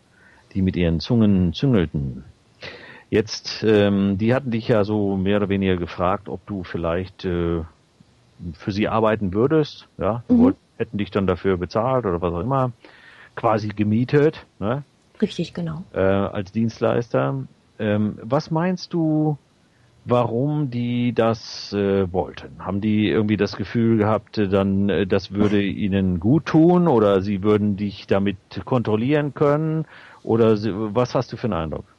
C: die mit ihren Zungen züngelten. Jetzt, ähm, die hatten dich ja so mehr oder weniger gefragt, ob du vielleicht äh, für sie arbeiten würdest, ja, mhm. Hätten dich dann dafür bezahlt oder was auch immer. quasi gemietet, ne?
D: Richtig, genau.
C: Äh, als Dienstleister. Ähm, was meinst du, warum die das äh, wollten? Haben die irgendwie das Gefühl gehabt, äh, dann äh, das würde ihnen gut tun oder sie würden dich damit kontrollieren können? Oder was hast du für einen Eindruck?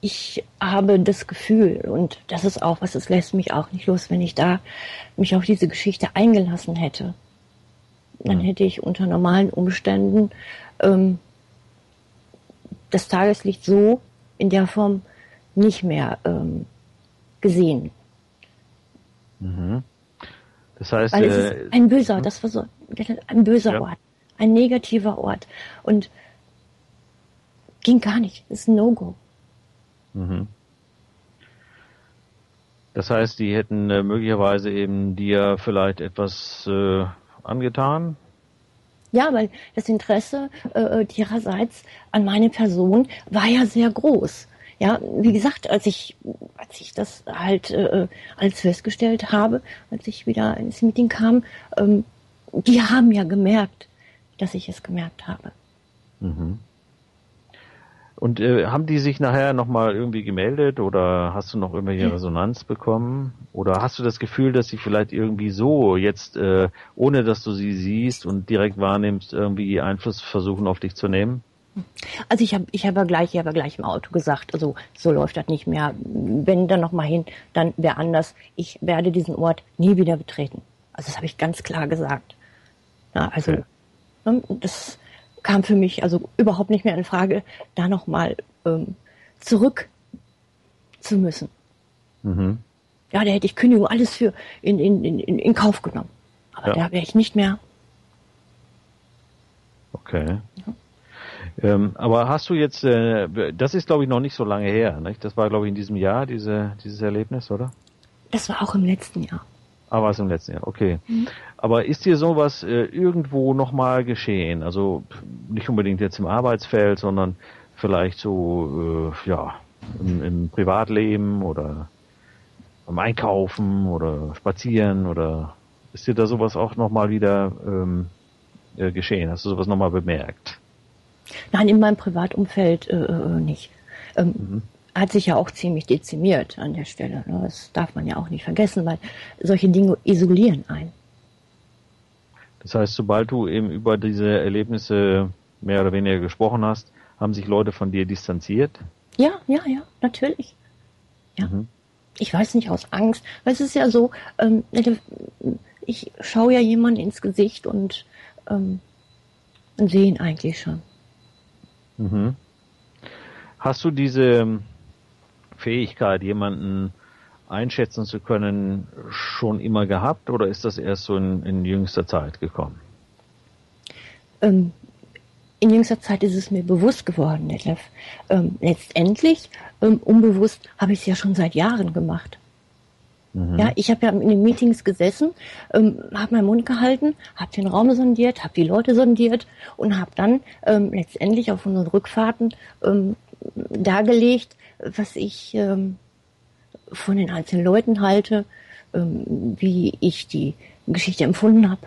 D: Ich habe das Gefühl, und das ist auch was, es lässt mich auch nicht los, wenn ich da mich auf diese Geschichte eingelassen hätte. Dann hätte ich unter normalen Umständen ähm, das Tageslicht so in der Form nicht mehr ähm, gesehen.
C: Mhm. Das heißt,
D: Weil es
C: äh,
D: ist ein böser, das war so ein böser
C: Ja.
D: Ort, ein negativer Ort und ging gar nicht. Ist ein No-Go.
C: Mhm. Das heißt, die hätten äh, möglicherweise eben dir vielleicht etwas äh, angetan.
D: Ja, weil das Interesse äh, ihrerseits an meine Person war ja sehr groß. Ja, wie gesagt, als ich, als ich das halt äh, alles festgestellt habe, als ich wieder ins Meeting kam, ähm, die haben ja gemerkt, dass ich es gemerkt habe.
C: Mhm. Und äh, haben die sich nachher nochmal irgendwie gemeldet oder hast du noch irgendwelche Resonanz bekommen? Oder hast du das Gefühl, dass sie vielleicht irgendwie so jetzt, äh, ohne dass du sie siehst und direkt wahrnimmst, irgendwie Einfluss versuchen auf dich zu nehmen?
D: Also ich habe ich hab ja gleich, ich habe ja gleich im Auto gesagt, also so läuft das nicht mehr. Wenn dann noch mal hin, dann wäre anders. Ich werde diesen Ort nie wieder betreten. Also das habe ich ganz klar gesagt. Ja, also
C: Okay.
D: ne, das kam für mich also überhaupt nicht mehr in Frage, da noch mal ähm, zurück zu müssen.
C: Mhm.
D: Ja, da hätte ich Kündigung alles für in, in, in, in Kauf genommen. Aber
C: Ja.
D: da wäre ich nicht mehr.
C: Okay. Ähm, aber hast du jetzt, äh, das ist glaube ich noch nicht so lange her, nicht? Das war glaube ich in diesem Jahr, diese, dieses Erlebnis, oder?
D: Das war auch im letzten Jahr.
C: Ah, war es im letzten Jahr, okay. Aber ist dir sowas äh, irgendwo nochmal geschehen? Also nicht unbedingt jetzt im Arbeitsfeld, sondern vielleicht so, äh, ja, im, im Privatleben oder beim Einkaufen oder Spazieren oder ist dir da sowas auch nochmal wieder ähm, äh, geschehen? Hast du sowas nochmal bemerkt?
D: Nein, in meinem Privatumfeld äh, äh, nicht. Ähm, Hat sich ja auch ziemlich dezimiert an der Stelle. Ne? Das darf man ja auch nicht vergessen, weil solche Dinge isolieren einen.
C: Das heißt, sobald du eben über diese Erlebnisse mehr oder weniger gesprochen hast, haben sich Leute von dir distanziert?
D: Ja, ja, ja, natürlich. Ja.
C: Mhm.
D: Ich weiß nicht aus Angst, weil es ist ja so, ähm, ich schaue ja jemanden ins Gesicht und, ähm, und sehe ihn eigentlich schon.
C: Mhm. Hast du diese Fähigkeit, jemanden einschätzen zu können, schon immer gehabt oder ist das erst so in, in jüngster Zeit gekommen?
D: Ähm, in jüngster Zeit ist es mir bewusst geworden, Detlef. Ähm, letztendlich, ähm, unbewusst, habe ich es ja schon seit Jahren gemacht. Ja, ich habe ja in den Meetings gesessen, ähm, habe meinen Mund gehalten, habe den Raum sondiert, habe die Leute sondiert und habe dann ähm, letztendlich auf unseren Rückfahrten ähm, dargelegt, was ich ähm, von den einzelnen Leuten halte, ähm, wie ich die Geschichte empfunden habe.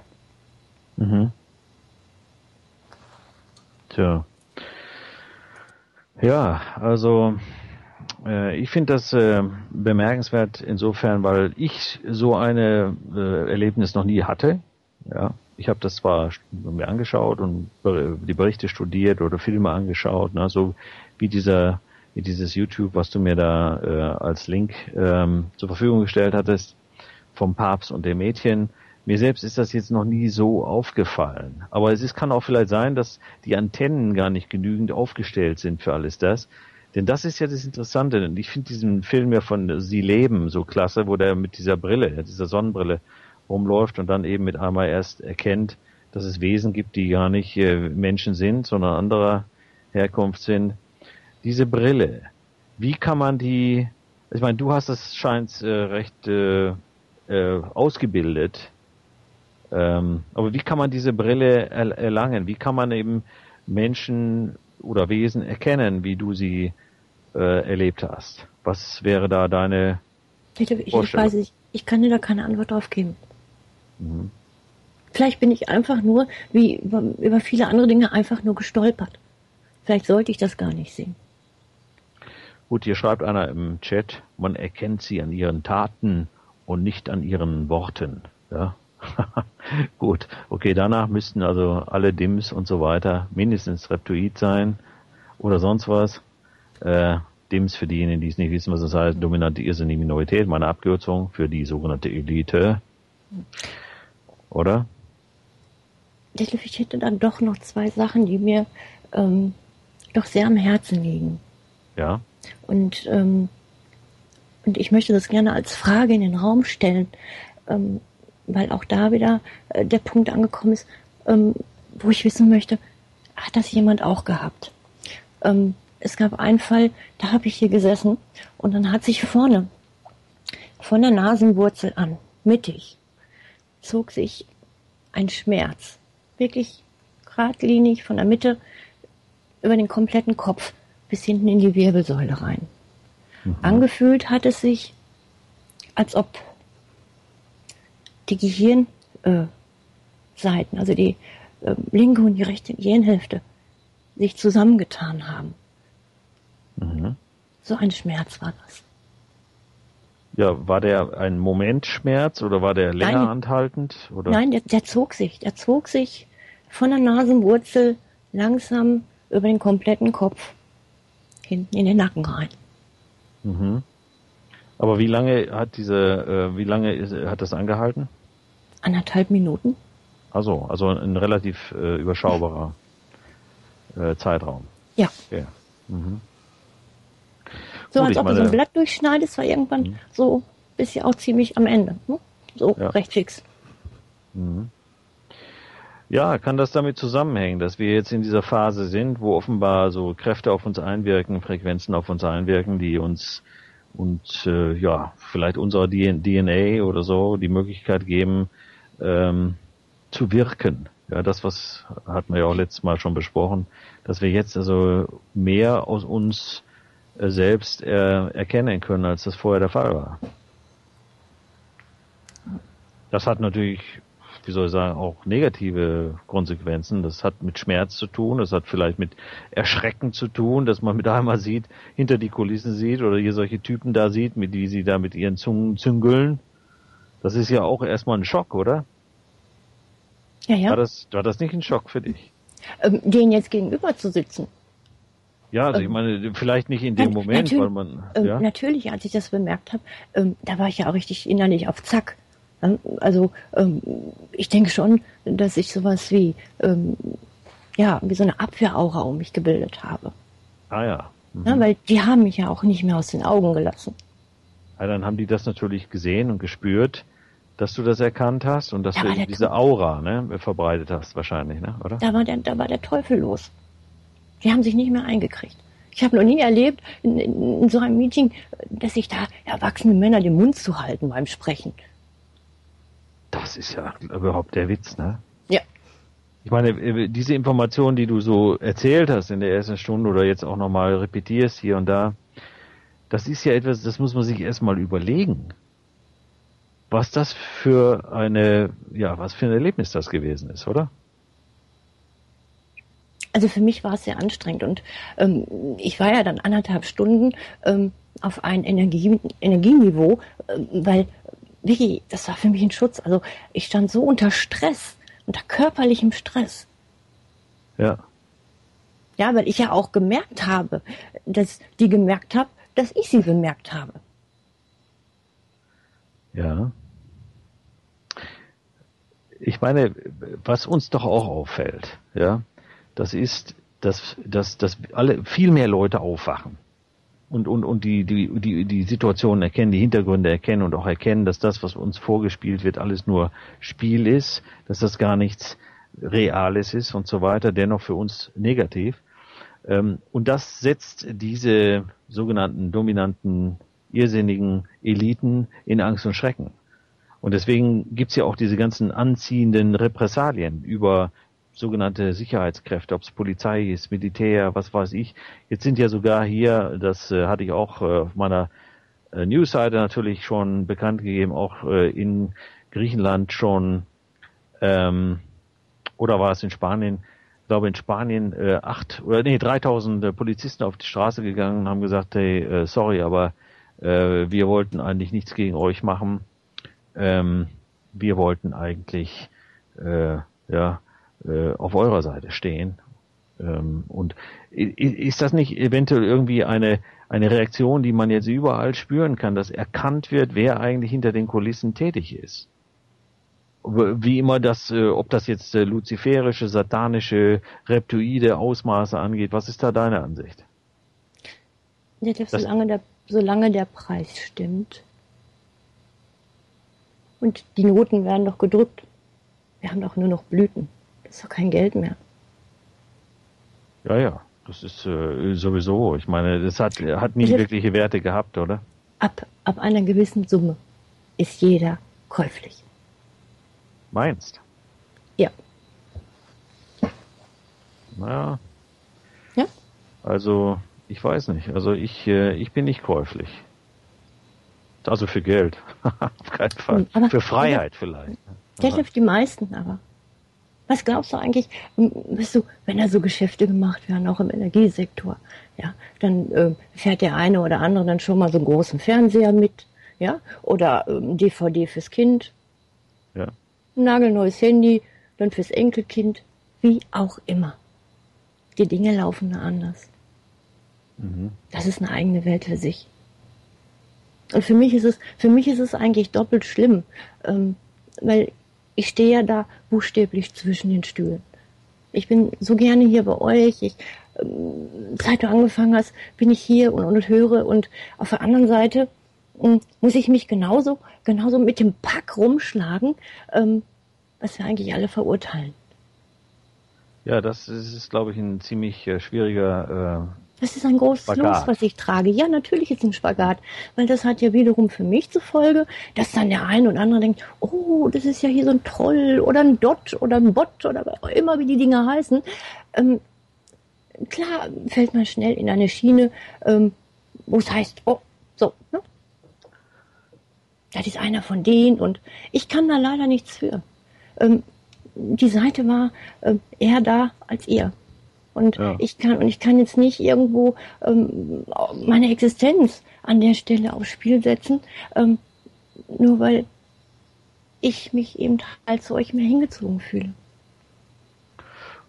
C: Mhm. Tja. Ja, also äh, ich finde das äh, bemerkenswert insofern, weil ich so eine äh, Erlebnis noch nie hatte. Ja, ich habe das zwar mir angeschaut und die Berichte studiert oder Filme angeschaut, ne, so wie dieser dieses YouTube, was du mir da äh, als Link ähm, zur Verfügung gestellt hattest vom Papst und dem Mädchen. Mir selbst ist das jetzt noch nie so aufgefallen. Aber es ist, kann auch vielleicht sein, dass die Antennen gar nicht genügend aufgestellt sind für alles das. Denn das ist ja das Interessante. Und ich finde diesen Film ja von Sie leben so klasse, wo der mit dieser Brille, dieser Sonnenbrille rumläuft und dann eben mit einmal erst erkennt, dass es Wesen gibt, die gar nicht äh, Menschen sind, sondern anderer Herkunft sind. Diese Brille, wie kann man die, ich meine, du hast das scheint äh, recht äh, äh, ausgebildet, ähm, aber wie kann man diese Brille er erlangen? Wie kann man eben Menschen oder Wesen erkennen, wie du sie äh, erlebt hast? Was wäre da deine
D: Ich, ich
C: Vorstellung.
D: weiß nicht, ich kann dir da keine Antwort drauf geben. Vielleicht bin ich einfach nur, wie über, über viele andere Dinge, einfach nur gestolpert. Vielleicht sollte ich das gar nicht sehen.
C: Gut, hier schreibt einer im Chat, man erkennt sie an ihren Taten und nicht an ihren Worten. Ja. *laughs* Gut, okay, danach müssten also alle Dims und so weiter mindestens Reptoid sein oder sonst was. Äh, Dims für diejenigen, die es nicht wissen, was das heißt, dominante irrsinnige Minorität, meine Abkürzung für die sogenannte Elite. Oder?
D: Ich hätte dann doch noch zwei Sachen, die mir ähm, doch sehr am Herzen liegen.
C: Ja.
D: Und, ähm, und ich möchte das gerne als Frage in den Raum stellen, ähm, weil auch da wieder äh, der Punkt angekommen ist, ähm, wo ich wissen möchte, hat das jemand auch gehabt? Ähm, es gab einen Fall, da habe ich hier gesessen und dann hat sich vorne von der Nasenwurzel an, mittig, zog sich ein Schmerz, wirklich geradlinig von der Mitte über den kompletten Kopf bis hinten in die Wirbelsäule rein. Mhm. Angefühlt hat es sich, als ob die Gehirnseiten, äh, also die äh, linke und die rechte Gehirnhälfte, sich zusammengetan haben. Mhm. So ein Schmerz war das.
C: Ja, war der ein Momentschmerz oder war der länger
D: Nein,
C: anhaltend? Oder?
D: Nein, der, der zog sich. Der zog sich von der Nasenwurzel langsam über den kompletten Kopf hinten in den Nacken rein.
C: Mhm. Aber wie lange hat diese, äh, wie lange ist, hat das angehalten?
D: Anderthalb Minuten.
C: Also, also ein relativ äh, überschaubarer äh, Zeitraum.
D: Ja.
C: Okay. Mhm.
D: So Gut, als ob meine, du so ein Blatt durchschneidest, war irgendwann mhm. so bist ja auch ziemlich am Ende. Hm? So ja. recht fix.
C: Mhm. Ja, kann das damit zusammenhängen, dass wir jetzt in dieser Phase sind, wo offenbar so Kräfte auf uns einwirken, Frequenzen auf uns einwirken, die uns und äh, ja, vielleicht unserer DNA oder so die Möglichkeit geben, ähm, zu wirken. Ja, das, was hatten wir ja auch letztes Mal schon besprochen, dass wir jetzt also mehr aus uns äh, selbst äh, erkennen können, als das vorher der Fall war. Das hat natürlich, wie soll ich sagen, auch negative Konsequenzen. Das hat mit Schmerz zu tun, das hat vielleicht mit Erschrecken zu tun, dass man mit einmal sieht, hinter die Kulissen sieht oder hier solche Typen da sieht, mit die sie da mit ihren Zungen züngeln. Das ist ja auch erstmal ein Schock, oder?
D: Ja, ja.
C: War das, war das nicht ein Schock für dich?
D: Ähm, denen jetzt gegenüber zu sitzen.
C: Ja, also ähm, ich meine, vielleicht nicht in dem Moment, weil man.
D: Ähm,
C: ja?
D: Natürlich, als ich das bemerkt habe, ähm, da war ich ja auch richtig innerlich auf Zack. Also ähm, ich denke schon, dass ich sowas wie ähm, ja wie so eine Abwehraura um mich gebildet habe.
C: Ah ja. Mhm.
D: ja. Weil die haben mich ja auch nicht mehr aus den Augen gelassen.
C: Ja, dann haben die das natürlich gesehen und gespürt, dass du das erkannt hast und dass da du diese Aura ne, verbreitet hast wahrscheinlich, ne? oder?
D: Da war der, da war der Teufel los. Die haben sich nicht mehr eingekriegt. Ich habe noch nie erlebt in, in, in, so einem Meeting, dass sich da erwachsene Männer den Mund zu halten beim Sprechen.
C: Das ist ja überhaupt der Witz, ne?
D: Ja.
C: Ich meine, äh, diese Informationen, die du so erzählt hast in der ersten Stunde oder jetzt auch nochmal repetierst hier und da, das ist ja etwas, das muss man sich erstmal überlegen. Was das für eine, ja, was für ein Erlebnis das gewesen ist, oder?
D: Also für mich war es sehr anstrengend und ähm, ich war ja dann anderthalb Stunden ähm, auf ein Energie, Energieniveau, äh, weil wirklich, das war für mich ein Schutz. Also ich stand so unter Stress, unter körperlichem Stress.
C: Ja.
D: Ja, weil ich ja auch gemerkt habe, dass die gemerkt haben, dass ich sie bemerkt habe.
C: Ja. Ich meine, was uns doch auch auffällt, ja, das ist, dass, dass, dass alle viel mehr Leute aufwachen und, und, und die, die, die, die Situation erkennen, die Hintergründe erkennen und auch erkennen, dass das, was uns vorgespielt wird, alles nur Spiel ist, dass das gar nichts Reales ist und so weiter, dennoch für uns negativ. Ähm, und das setzt diese sogenannten dominanten, irrsinnigen Eliten in Angst und Schrecken. Und deswegen gibt's ja auch diese ganzen anziehenden Repressalien über sogenannte Sicherheitskräfte, ob es Polizei ist, Militär, was weiß ich. Jetzt sind ja sogar hier, das äh, hatte ich auch äh, auf meiner äh, Newsseite natürlich schon bekannt gegeben, auch äh, in Griechenland schon ähm, oder war es in Spanien? Ich glaube in Spanien äh, acht oder nee 3000 äh, Polizisten auf die Straße gegangen und haben gesagt, hey, äh, sorry, aber äh, wir wollten eigentlich nichts gegen euch machen. Ähm, wir wollten eigentlich äh, ja äh, auf eurer Seite stehen. Ähm, und ist das nicht eventuell irgendwie eine eine Reaktion, die man jetzt überall spüren kann, dass erkannt wird, wer eigentlich hinter den Kulissen tätig ist? wie immer das, äh, ob das jetzt äh, luziferische, satanische, reptoide Ausmaße angeht, was ist da deine Ansicht?
D: Ja, das solange, der, solange der Preis stimmt. Und die Noten werden doch gedrückt. Wir haben doch nur noch Blüten. Ist doch kein Geld mehr.
C: Ja, ja, das ist äh, sowieso. Ich meine, das hat, hat nie wirkliche Werte gehabt, oder?
D: Ab, ab einer gewissen Summe ist jeder käuflich.
C: Meinst?
D: Ja.
C: Naja.
D: Ja?
C: Also, ich weiß nicht. Also ich, äh, ich bin nicht käuflich. Also für Geld. *laughs* Auf keinen Fall. Hm, aber, für Freiheit aber, vielleicht.
D: Der trifft die meisten aber. Was glaubst du eigentlich, bist du, wenn da so Geschäfte gemacht werden, auch im Energiesektor, ja, dann äh, fährt der eine oder andere dann schon mal so einen großen Fernseher mit, ja, oder ähm, DVD fürs Kind.
C: Ja
D: ein nagelneues Handy, dann fürs Enkelkind, wie auch immer. Die Dinge laufen da anders. Mhm. Das ist eine eigene Welt für sich. Und für mich ist es, für mich ist es eigentlich doppelt schlimm, ähm, weil ich stehe ja da buchstäblich zwischen den Stühlen. Ich bin so gerne hier bei euch. Ich, ähm, seit du angefangen hast, bin ich hier und, und höre. Und auf der anderen Seite ähm, muss ich mich genauso, genauso mit dem Pack rumschlagen, ähm, was wir eigentlich alle verurteilen.
C: Ja, das ist, glaube ich, ein ziemlich äh, schwieriger.
D: Das ist ein großes Spagat. Los, was ich trage. Ja, natürlich ist ein Spagat, weil das hat ja wiederum für mich zur Folge, dass dann der eine und andere denkt, oh, das ist ja hier so ein Troll oder ein Dot oder ein Bot oder immer wie die Dinger heißen. Ähm, klar fällt man schnell in eine Schiene, ähm, wo es heißt, oh, so, ne? Das ist einer von denen und ich kann da leider nichts für ähm, die Seite war äh, eher da als ihr. Und ja. ich kann und ich kann jetzt nicht irgendwo ähm, meine Existenz an der Stelle aufs Spiel setzen, ähm, nur weil ich mich eben als solch mehr hingezogen fühle.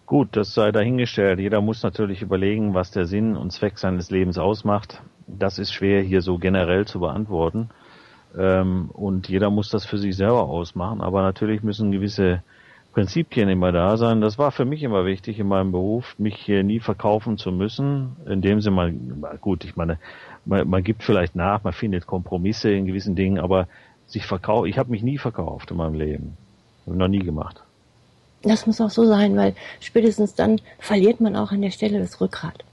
C: Gut, das sei dahingestellt. Jeder muss natürlich überlegen, was der Sinn und Zweck seines Lebens ausmacht. Das ist schwer hier so generell zu beantworten. Ähm, und jeder muss das für sich selber ausmachen. Aber natürlich müssen gewisse Prinzipien immer da sein. Das war für mich immer wichtig in meinem Beruf, mich hier nie verkaufen zu müssen. In dem Sinne, gut, ich meine, man, man gibt vielleicht nach, man findet Kompromisse in gewissen Dingen, aber sich verkaufen, ich habe mich nie verkauft in meinem Leben. Habe noch nie gemacht.
D: Das muss auch so sein, weil spätestens dann verliert man auch an der Stelle das Rückgrat.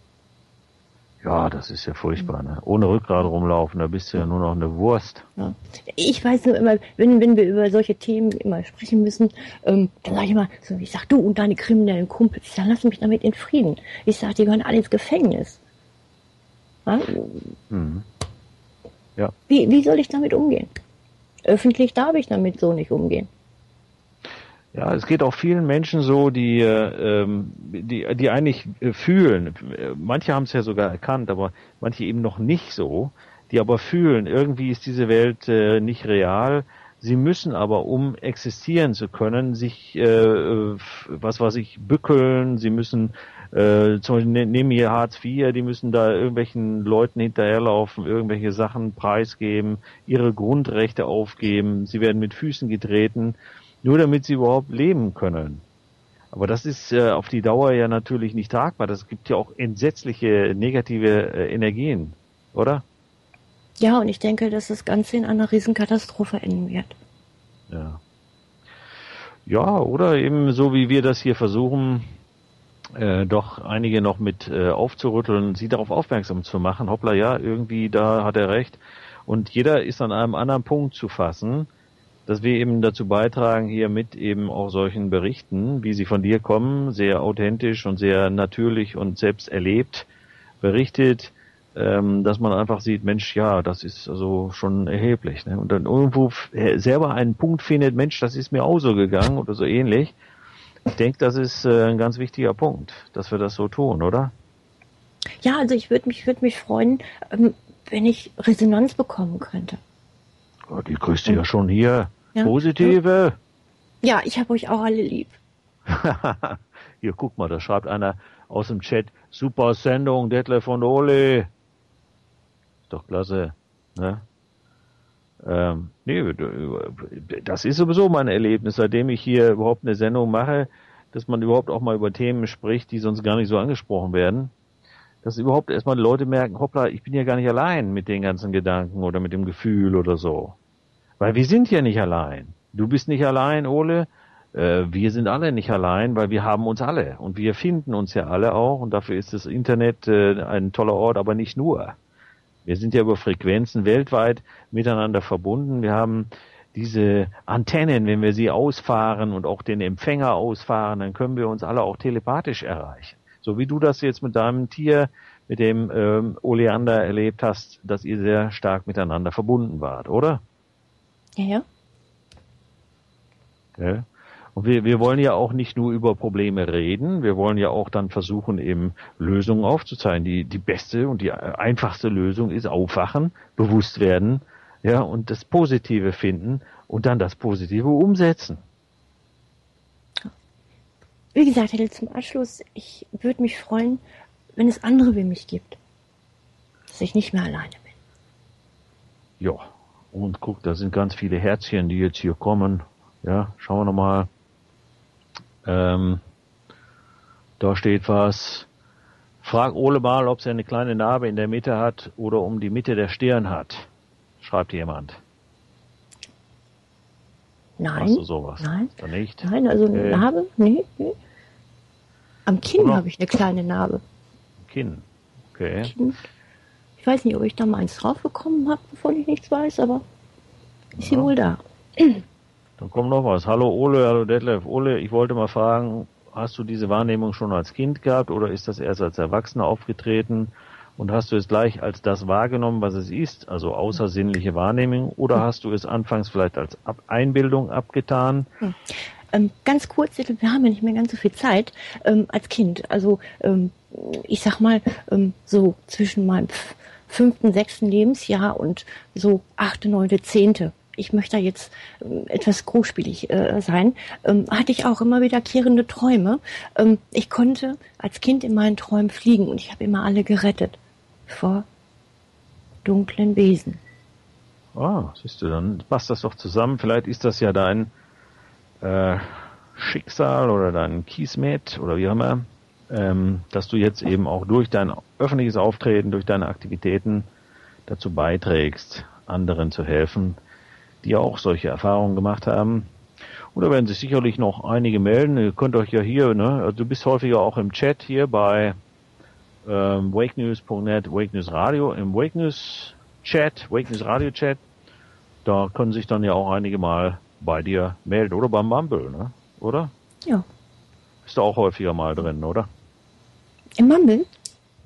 C: Ja, das ist ja furchtbar. Ne? Ohne Rückgrat rumlaufen, da bist du ja nur noch eine Wurst. Ja.
D: Ich weiß nur immer, wenn, wenn wir über solche Themen immer sprechen müssen, ähm, dann sage ich immer, so, ich sag du und deine kriminellen Kumpels, sag, lass mich damit in Frieden. Ich sag, die gehören alle ins Gefängnis. Ja? Mhm. ja. Wie, wie soll ich damit umgehen? Öffentlich darf ich damit so nicht umgehen.
C: Ja, es geht auch vielen Menschen so, die, äh, ähm, die, die eigentlich äh, fühlen. Manche haben es ja sogar erkannt, aber manche eben noch nicht so. Die aber fühlen, irgendwie ist diese Welt äh, nicht real. Sie müssen aber, um existieren zu können, sich, äh, was weiß ich, bückeln. Sie müssen, äh, zum Beispiel ne, nehmen hier Hartz IV, die müssen da irgendwelchen Leuten hinterherlaufen, irgendwelche Sachen preisgeben, ihre Grundrechte aufgeben. Sie werden mit Füßen getreten nur damit sie überhaupt leben können. Aber das ist äh, auf die Dauer ja natürlich nicht tragbar. Das gibt ja auch entsetzliche negative äh, Energien, oder?
D: Ja, und ich denke, dass das Ganze in einer Riesenkatastrophe enden wird.
C: Ja. Ja, oder eben so wie wir das hier versuchen, äh, doch einige noch mit äh, aufzurütteln, sie darauf aufmerksam zu machen. Hoppla, ja, irgendwie da hat er recht. Und jeder ist an einem anderen Punkt zu fassen dass wir eben dazu beitragen, hier mit eben auch solchen Berichten, wie sie von dir kommen, sehr authentisch und sehr natürlich und selbst erlebt berichtet, äh, ähm, dass man einfach sieht, Mensch, ja, das ist also schon erheblich. Ne? Und dann irgendwo selber einen Punkt findet, Mensch, das ist mir auch so gegangen oder so ähnlich. Ich denke, das ist äh, ein ganz wichtiger Punkt, dass wir das so tun, oder?
D: Ja, also ich würde mich, würd mich freuen, ähm, wenn ich Resonanz bekommen könnte.
C: Ja, die kriegst du ja schon hier. Ja. Positive.
D: Ja, ich habe euch auch alle lieb. *laughs*
C: hier, guck mal, da schreibt einer aus dem Chat, super Sendung, Detlef und Ole. Ist doch klasse. Ne? Ähm, nee, das ist sowieso mein Erlebnis, seitdem ich hier überhaupt eine Sendung mache, dass man überhaupt auch mal über Themen spricht, die sonst gar nicht so angesprochen werden. Dass überhaupt erstmal die Leute merken, hoppla, ich bin ja gar nicht allein mit den ganzen Gedanken oder mit dem Gefühl oder so. Weil wir sind ja nicht allein. Du bist nicht allein, Ole. Äh, wir sind alle nicht allein, weil wir haben uns alle und wir finden uns ja alle auch und dafür ist das Internet äh, ein toller Ort, aber nicht nur. Wir sind ja über Frequenzen weltweit miteinander verbunden. Wir haben diese Antennen, wenn wir sie ausfahren und auch den Empfänger ausfahren, dann können wir uns alle auch telepathisch erreichen. So wie du das jetzt mit deinem Tier, mit dem ähm, Oleander erlebt hast, dass ihr sehr stark miteinander verbunden wart, oder?
D: Ja, ja.
C: ja. Und wir, wir wollen ja auch nicht nur über Probleme reden, wir wollen ja auch dann versuchen, eben Lösungen aufzuzeigen. Die, die beste und die einfachste Lösung ist aufwachen, bewusst werden, ja, und das Positive finden und dann das Positive umsetzen.
D: Wie gesagt, Hedel, zum Abschluss, ich würde mich freuen, wenn es andere wie mich gibt. Dass ich nicht mehr alleine bin.
C: Ja, und guck, da sind ganz viele Herzchen, die jetzt hier kommen. Ja, schauen wir nochmal. Ähm, da steht was. Frag Ole mal, ob sie eine kleine Narbe in der Mitte hat oder um die Mitte der Stirn hat. Schreibt jemand.
D: Nein.
C: Hast du sowas?
D: Nein.
C: Dann nicht?
D: Nein, also eine äh, Narbe? Nee, nee. Am Kinn habe ich eine kleine Narbe.
C: Kinn. Okay.
D: Kinn. Ich weiß nicht, ob ich da mal eins drauf bekommen habe, bevor ich nichts weiß, aber ist sie wohl da.
C: Dann kommt noch was. Hallo Ole, hallo Detlef. Ole, ich wollte mal fragen, hast du diese Wahrnehmung schon als Kind gehabt oder ist das erst als Erwachsener aufgetreten? Und hast du es gleich als das wahrgenommen, was es ist, also außersinnliche Wahrnehmung, oder hm. hast du es anfangs vielleicht als Ab Einbildung abgetan?
D: Hm. Ähm, ganz kurz, wir haben ja nicht mehr ganz so viel Zeit ähm, als Kind. Also ähm, ich sag mal ähm, so zwischen meinem fünften, sechsten Lebensjahr und so achte, neunte, zehnte ich möchte da jetzt ähm, etwas großspielig äh, sein, ähm, hatte ich auch immer wiederkehrende Träume. Ähm, ich konnte als Kind in meinen Träumen fliegen und ich habe immer alle gerettet vor dunklen Wesen.
C: Ah, siehst du, dann passt das doch zusammen. Vielleicht ist das ja dein äh, Schicksal oder dein Kiesmet oder wie auch immer, ähm, dass du jetzt eben auch durch dein öffentliches Auftreten, durch deine Aktivitäten dazu beiträgst, anderen zu helfen, die auch solche Erfahrungen gemacht haben. Und da werden sich sicherlich noch einige melden. Ihr könnt euch ja hier, ne, also du bist häufiger auch im Chat hier bei ähm, wakenews.net, Wake News Radio, im Wake News Chat, Wake News Radio Chat. Da können sich dann ja auch einige mal bei dir melden oder beim Mumble, ne? Oder?
D: Ja.
C: Bist du auch häufiger mal drin, oder?
D: Im Mumble?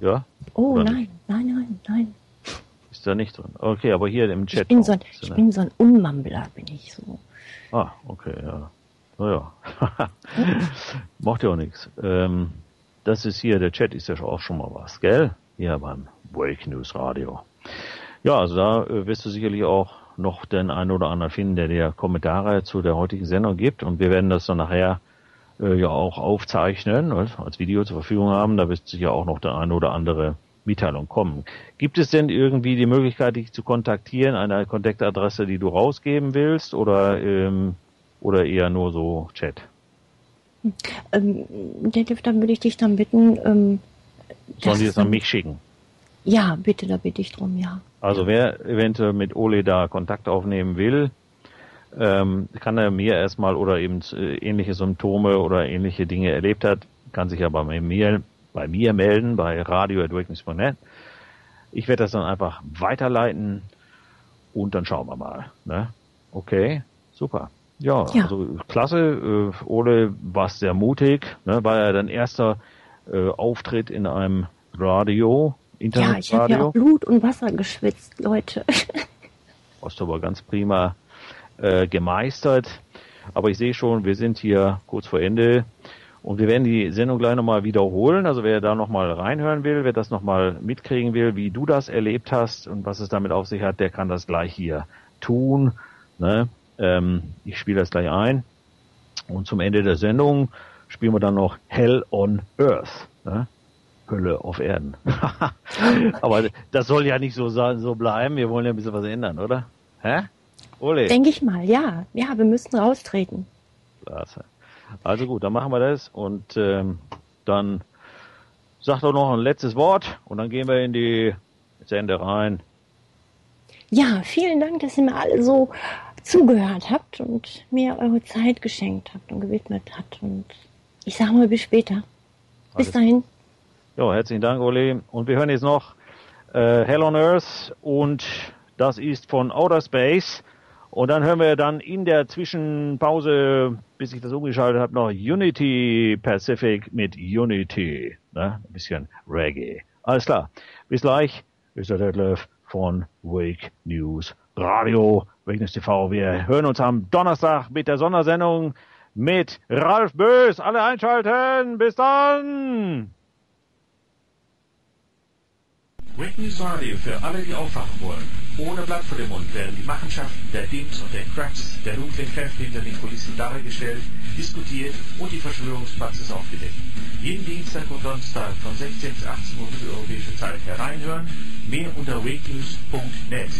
C: Ja?
D: Oh nein, nein, nein, nein. *laughs*
C: Ist da nicht drin. Okay, aber hier im Chat.
D: Ich bin, so ein, ich bin so ein Unmumbler, bin ich so.
C: Ah, okay, ja. Naja. *laughs* Macht ja auch nichts. Ähm, das ist hier, der Chat ist ja auch schon mal was, gell? Hier beim Wake News Radio. Ja, also da äh, wirst du sicherlich auch noch den einen oder anderen finden, der dir Kommentare zu der heutigen Sendung gibt. Und wir werden das dann nachher äh, ja auch aufzeichnen, als Video zur Verfügung haben. Da wird sicher auch noch der eine oder andere Mitteilung kommen. Gibt es denn irgendwie die Möglichkeit, dich zu kontaktieren, eine Kontaktadresse, die du rausgeben willst, oder, ähm, oder eher nur so Chat?
D: Ähm, Detlef, dann würde ich dich dann bitten, ähm,
C: Sollen die es an mich schicken?
D: Ja, bitte, da bitte ich drum, ja.
C: Also wer eventuell mit Ole da Kontakt aufnehmen will, ähm, kann er mir erstmal oder eben äh, ähnliche Symptome oder ähnliche Dinge erlebt hat, kann sich aber bei mir bei mir melden, bei radio.awakeness.net. Ich werde das dann einfach weiterleiten und dann schauen wir mal. Ne? Okay, super. Ja, ja. also klasse. Äh, Ole war sehr mutig. Ne? War ja dein erster äh, Auftritt in einem Radio
D: Ja, ich habe ja Blut und Wasser geschwitzt, Leute. *laughs*
C: Hast du aber ganz prima äh, gemeistert. Aber ich sehe schon, wir sind hier kurz vor Ende. Und wir werden die Sendung gleich nochmal wiederholen. Also wer da nochmal reinhören will, wer das nochmal mitkriegen will, wie du das erlebt hast und was es damit auf sich hat, der kann das gleich hier tun. Ne? Ähm, ich spiele das gleich ein. Und zum Ende der Sendung spielen wir dann noch Hell on Earth. Ne? Hölle auf Erden. *laughs* Aber das soll ja nicht so, so bleiben. Wir wollen ja ein bisschen was ändern, oder? Hä?
D: Ole. Denke ich mal, ja. Ja, wir müssen raustreten.
C: Klasse. Also gut, dann machen wir das und ähm, dann sag doch noch ein letztes Wort und dann gehen wir in die Sende rein.
D: Ja, vielen Dank, dass ihr mir alle so zugehört habt und mir eure Zeit geschenkt habt und gewidmet habt. Und ich sage mal bis später. Bis dahin.
C: Ja, herzlichen Dank, Ole. Und wir hören jetzt noch äh, Hell on Earth und das ist von Outer Space. Und dann hören wir dann in der Zwischenpause, bis ich das umgeschaltet habe, noch Unity Pacific mit Unity. Ne? Ein bisschen Reggae. Alles klar. Bis gleich. Ist der Detlef von Wake News Radio, Wake News TV. Wir hören uns am Donnerstag mit der Sondersendung mit Ralf Bös. Alle einschalten. Bis dann.
A: Wake News Radio für alle, die aufwachen wollen. Ohne Blatt vor dem Mund werden die Machenschaften der Dims und der Cracks, der dunklen Kräfte hinter den Kulissen dargestellt, diskutiert und die Verschwörungspraxis aufgedeckt. Jeden Dienstag und Donnerstag von 16 bis 18 Uhr europäische Zeit hereinhören. Mehr unter wakenews.net.